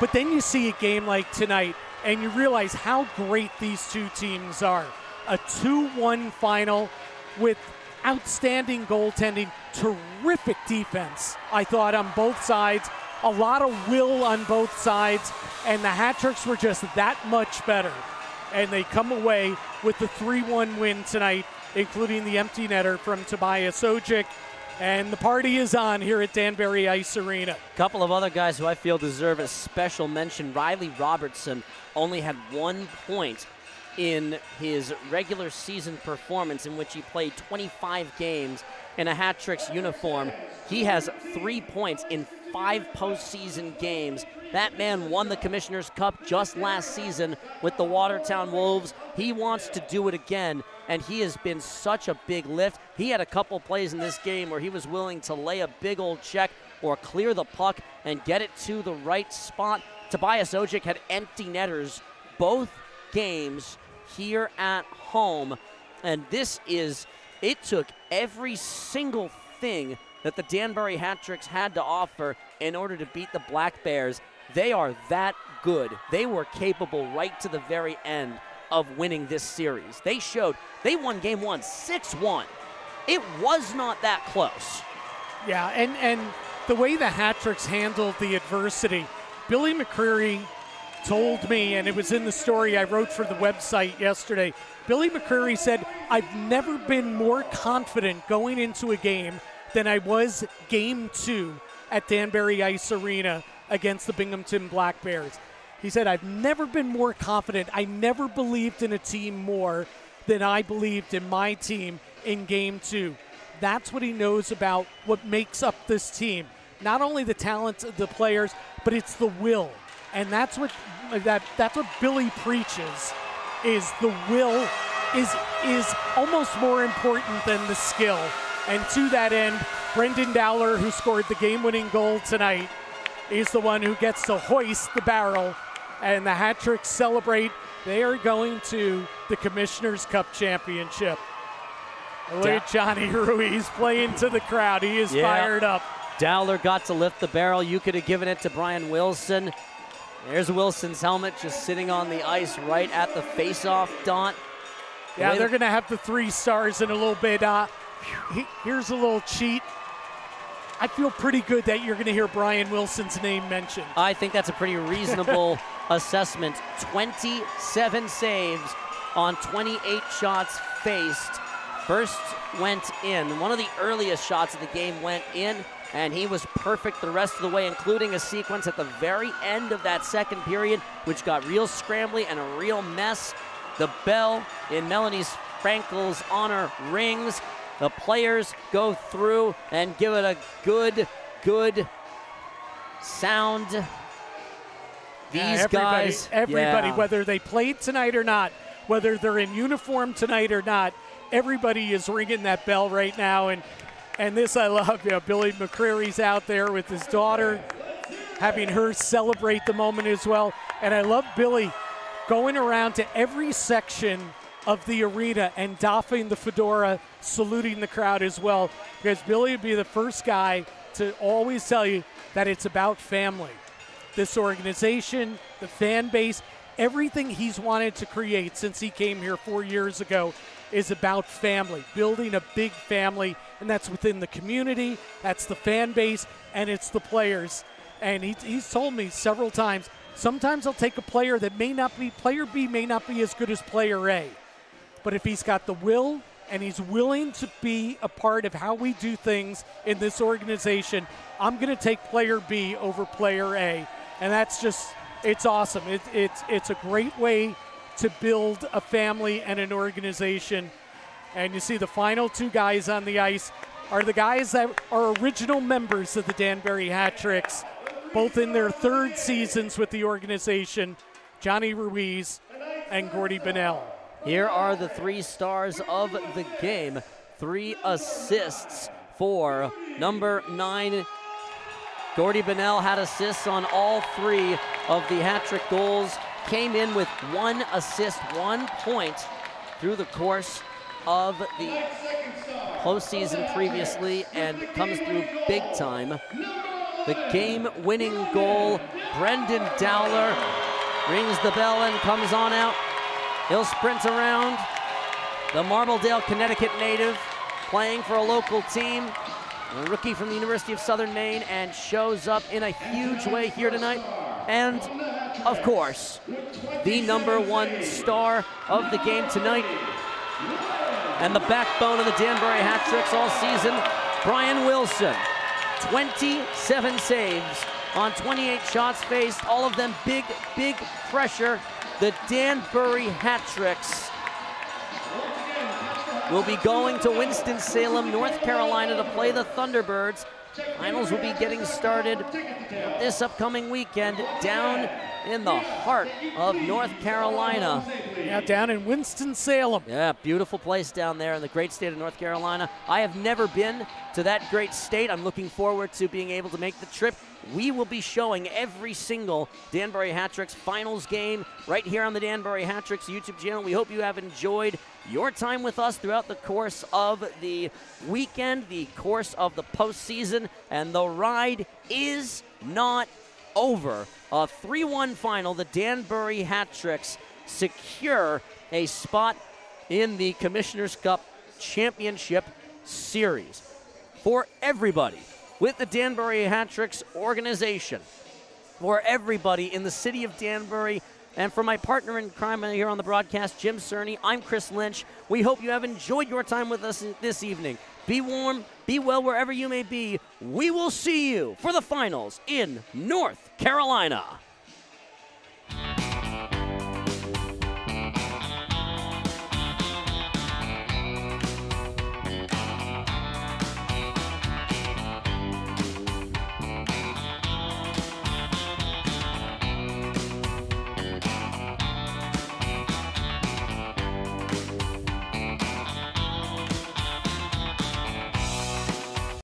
S2: But then you see a game like tonight, and you realize how great these two teams are. A 2 1 final with outstanding goaltending, terrific defense, I thought, on both sides. A lot of will on both sides, and the hat tricks were just that much better. And they come away with the 3 1 win tonight, including the empty netter from Tobias Ojic. And the party is on here at Danbury Ice Arena.
S1: A couple of other guys who I feel deserve a special mention. Riley Robertson only had one point in his regular season performance, in which he played 25 games in a hat tricks uniform. He has three points in five postseason games. That man won the Commissioner's Cup just last season with the Watertown Wolves. He wants to do it again, and he has been such a big lift. He had a couple plays in this game where he was willing to lay a big old check or clear the puck and get it to the right spot. Tobias Ojic had empty netters both games here at home, and this is, it took every single thing that the Danbury Hat Tricks had to offer in order to beat the Black Bears. They are that good. They were capable right to the very end of winning this series. They showed they won game one 6 1. It was not that close.
S2: Yeah, and, and the way the hat tricks handled the adversity, Billy McCreary told me, and it was in the story I wrote for the website yesterday. Billy McCreary said, I've never been more confident going into a game than I was game two at Danbury Ice Arena against the Binghamton Black Bears. He said, I've never been more confident. I never believed in a team more than I believed in my team in game two. That's what he knows about what makes up this team. Not only the talents of the players, but it's the will. And that's what that that's what Billy preaches is the will is is almost more important than the skill. And to that end, Brendan Dowler, who scored the game-winning goal tonight, is the one who gets to hoist the barrel, and the hat trick celebrate. They are going to the Commissioner's Cup Championship. Look at Johnny Ruiz playing to the crowd. He is
S1: Yeah.
S2: fired up.
S1: Dowler got to lift the barrel. You could have given it to Brian Wilson. There's Wilson's helmet just sitting on the ice right at the face-off dot.
S2: Yeah, they're going to have the three stars in a little bit. Uh, here's a little cheat. I feel pretty good that you're going to hear Brian Wilson's name mentioned.
S1: I think that's a pretty reasonable assessment. 27 saves on 28 shots faced. First went in. One of the earliest shots of the game went in, and he was perfect the rest of the way, including a sequence at the very end of that second period, which got real scrambly and a real mess. The bell in Melanie Frankel's honor rings. The players go through and give it a good, good sound. These
S2: Yeah, everybody,
S1: guys,
S2: everybody,
S1: yeah.
S2: whether they played tonight or not, whether they're in uniform tonight or not, everybody is ringing that bell right now. And and this I love. You know, Billy McCreary's out there with his daughter, having her celebrate the moment as well. And I love Billy going around to every section of the arena and doffing the fedora, saluting the crowd as well. Because Billy would be the first guy to always tell you that it's about family this organization, the fan base, everything he's wanted to create since he came here four years ago is about family, building a big family, and that's within the community, that's the fan base, and it's the players. And he, he's told me several times, sometimes I'll take a player that may not be, player B may not be as good as player A. But if he's got the will and he's willing to be a part of how we do things in this organization, I'm going to take player B over player A. And that's just, it's awesome. It, it's, it's a great way to build a family and an organization. And you see the final two guys on the ice are the guys that are original members of the Danbury Hat Tricks, both in their third seasons with the organization Johnny Ruiz and Gordy Bennell.
S1: Here are the three stars of the game. Three assists for number nine. Gordy Bennell had assists on all three of the hat trick goals. Came in with one assist, one point through the course of the postseason previously and comes through big time. The game winning goal, Brendan Dowler rings the bell and comes on out. He'll sprint around. The Marbledale, Connecticut native playing for a local team. A rookie from the University of Southern Maine and shows up in a huge way here tonight. And of course, the number one star of the game tonight and the backbone of the Danbury Hat Tricks all season, Brian Wilson. 27 saves on 28 shots faced, all of them big, big pressure. The Danbury Hat Tricks will be going to Winston-Salem, North Carolina to play the Thunderbirds. Finals will be getting started this upcoming weekend down in the heart of North Carolina.
S2: Yeah, down in Winston-Salem.
S1: Yeah, beautiful place down there in the great state of North Carolina. I have never been to that great state. I'm looking forward to being able to make the trip. We will be showing every single Danbury Hat Tricks finals game right here on the Danbury Hat Tricks YouTube channel. We hope you have enjoyed your time with us throughout the course of the weekend, the course of the postseason, and the ride is not over. A 3 1 final. The Danbury Hat Tricks secure a spot in the Commissioner's Cup Championship Series. For everybody with the Danbury Hat Tricks organization, for everybody in the city of Danbury, and for my partner in crime here on the broadcast, Jim Cerny, I'm Chris Lynch. We hope you have enjoyed your time with us this evening. Be warm, be well wherever you may be. We will see you for the finals in North Carolina.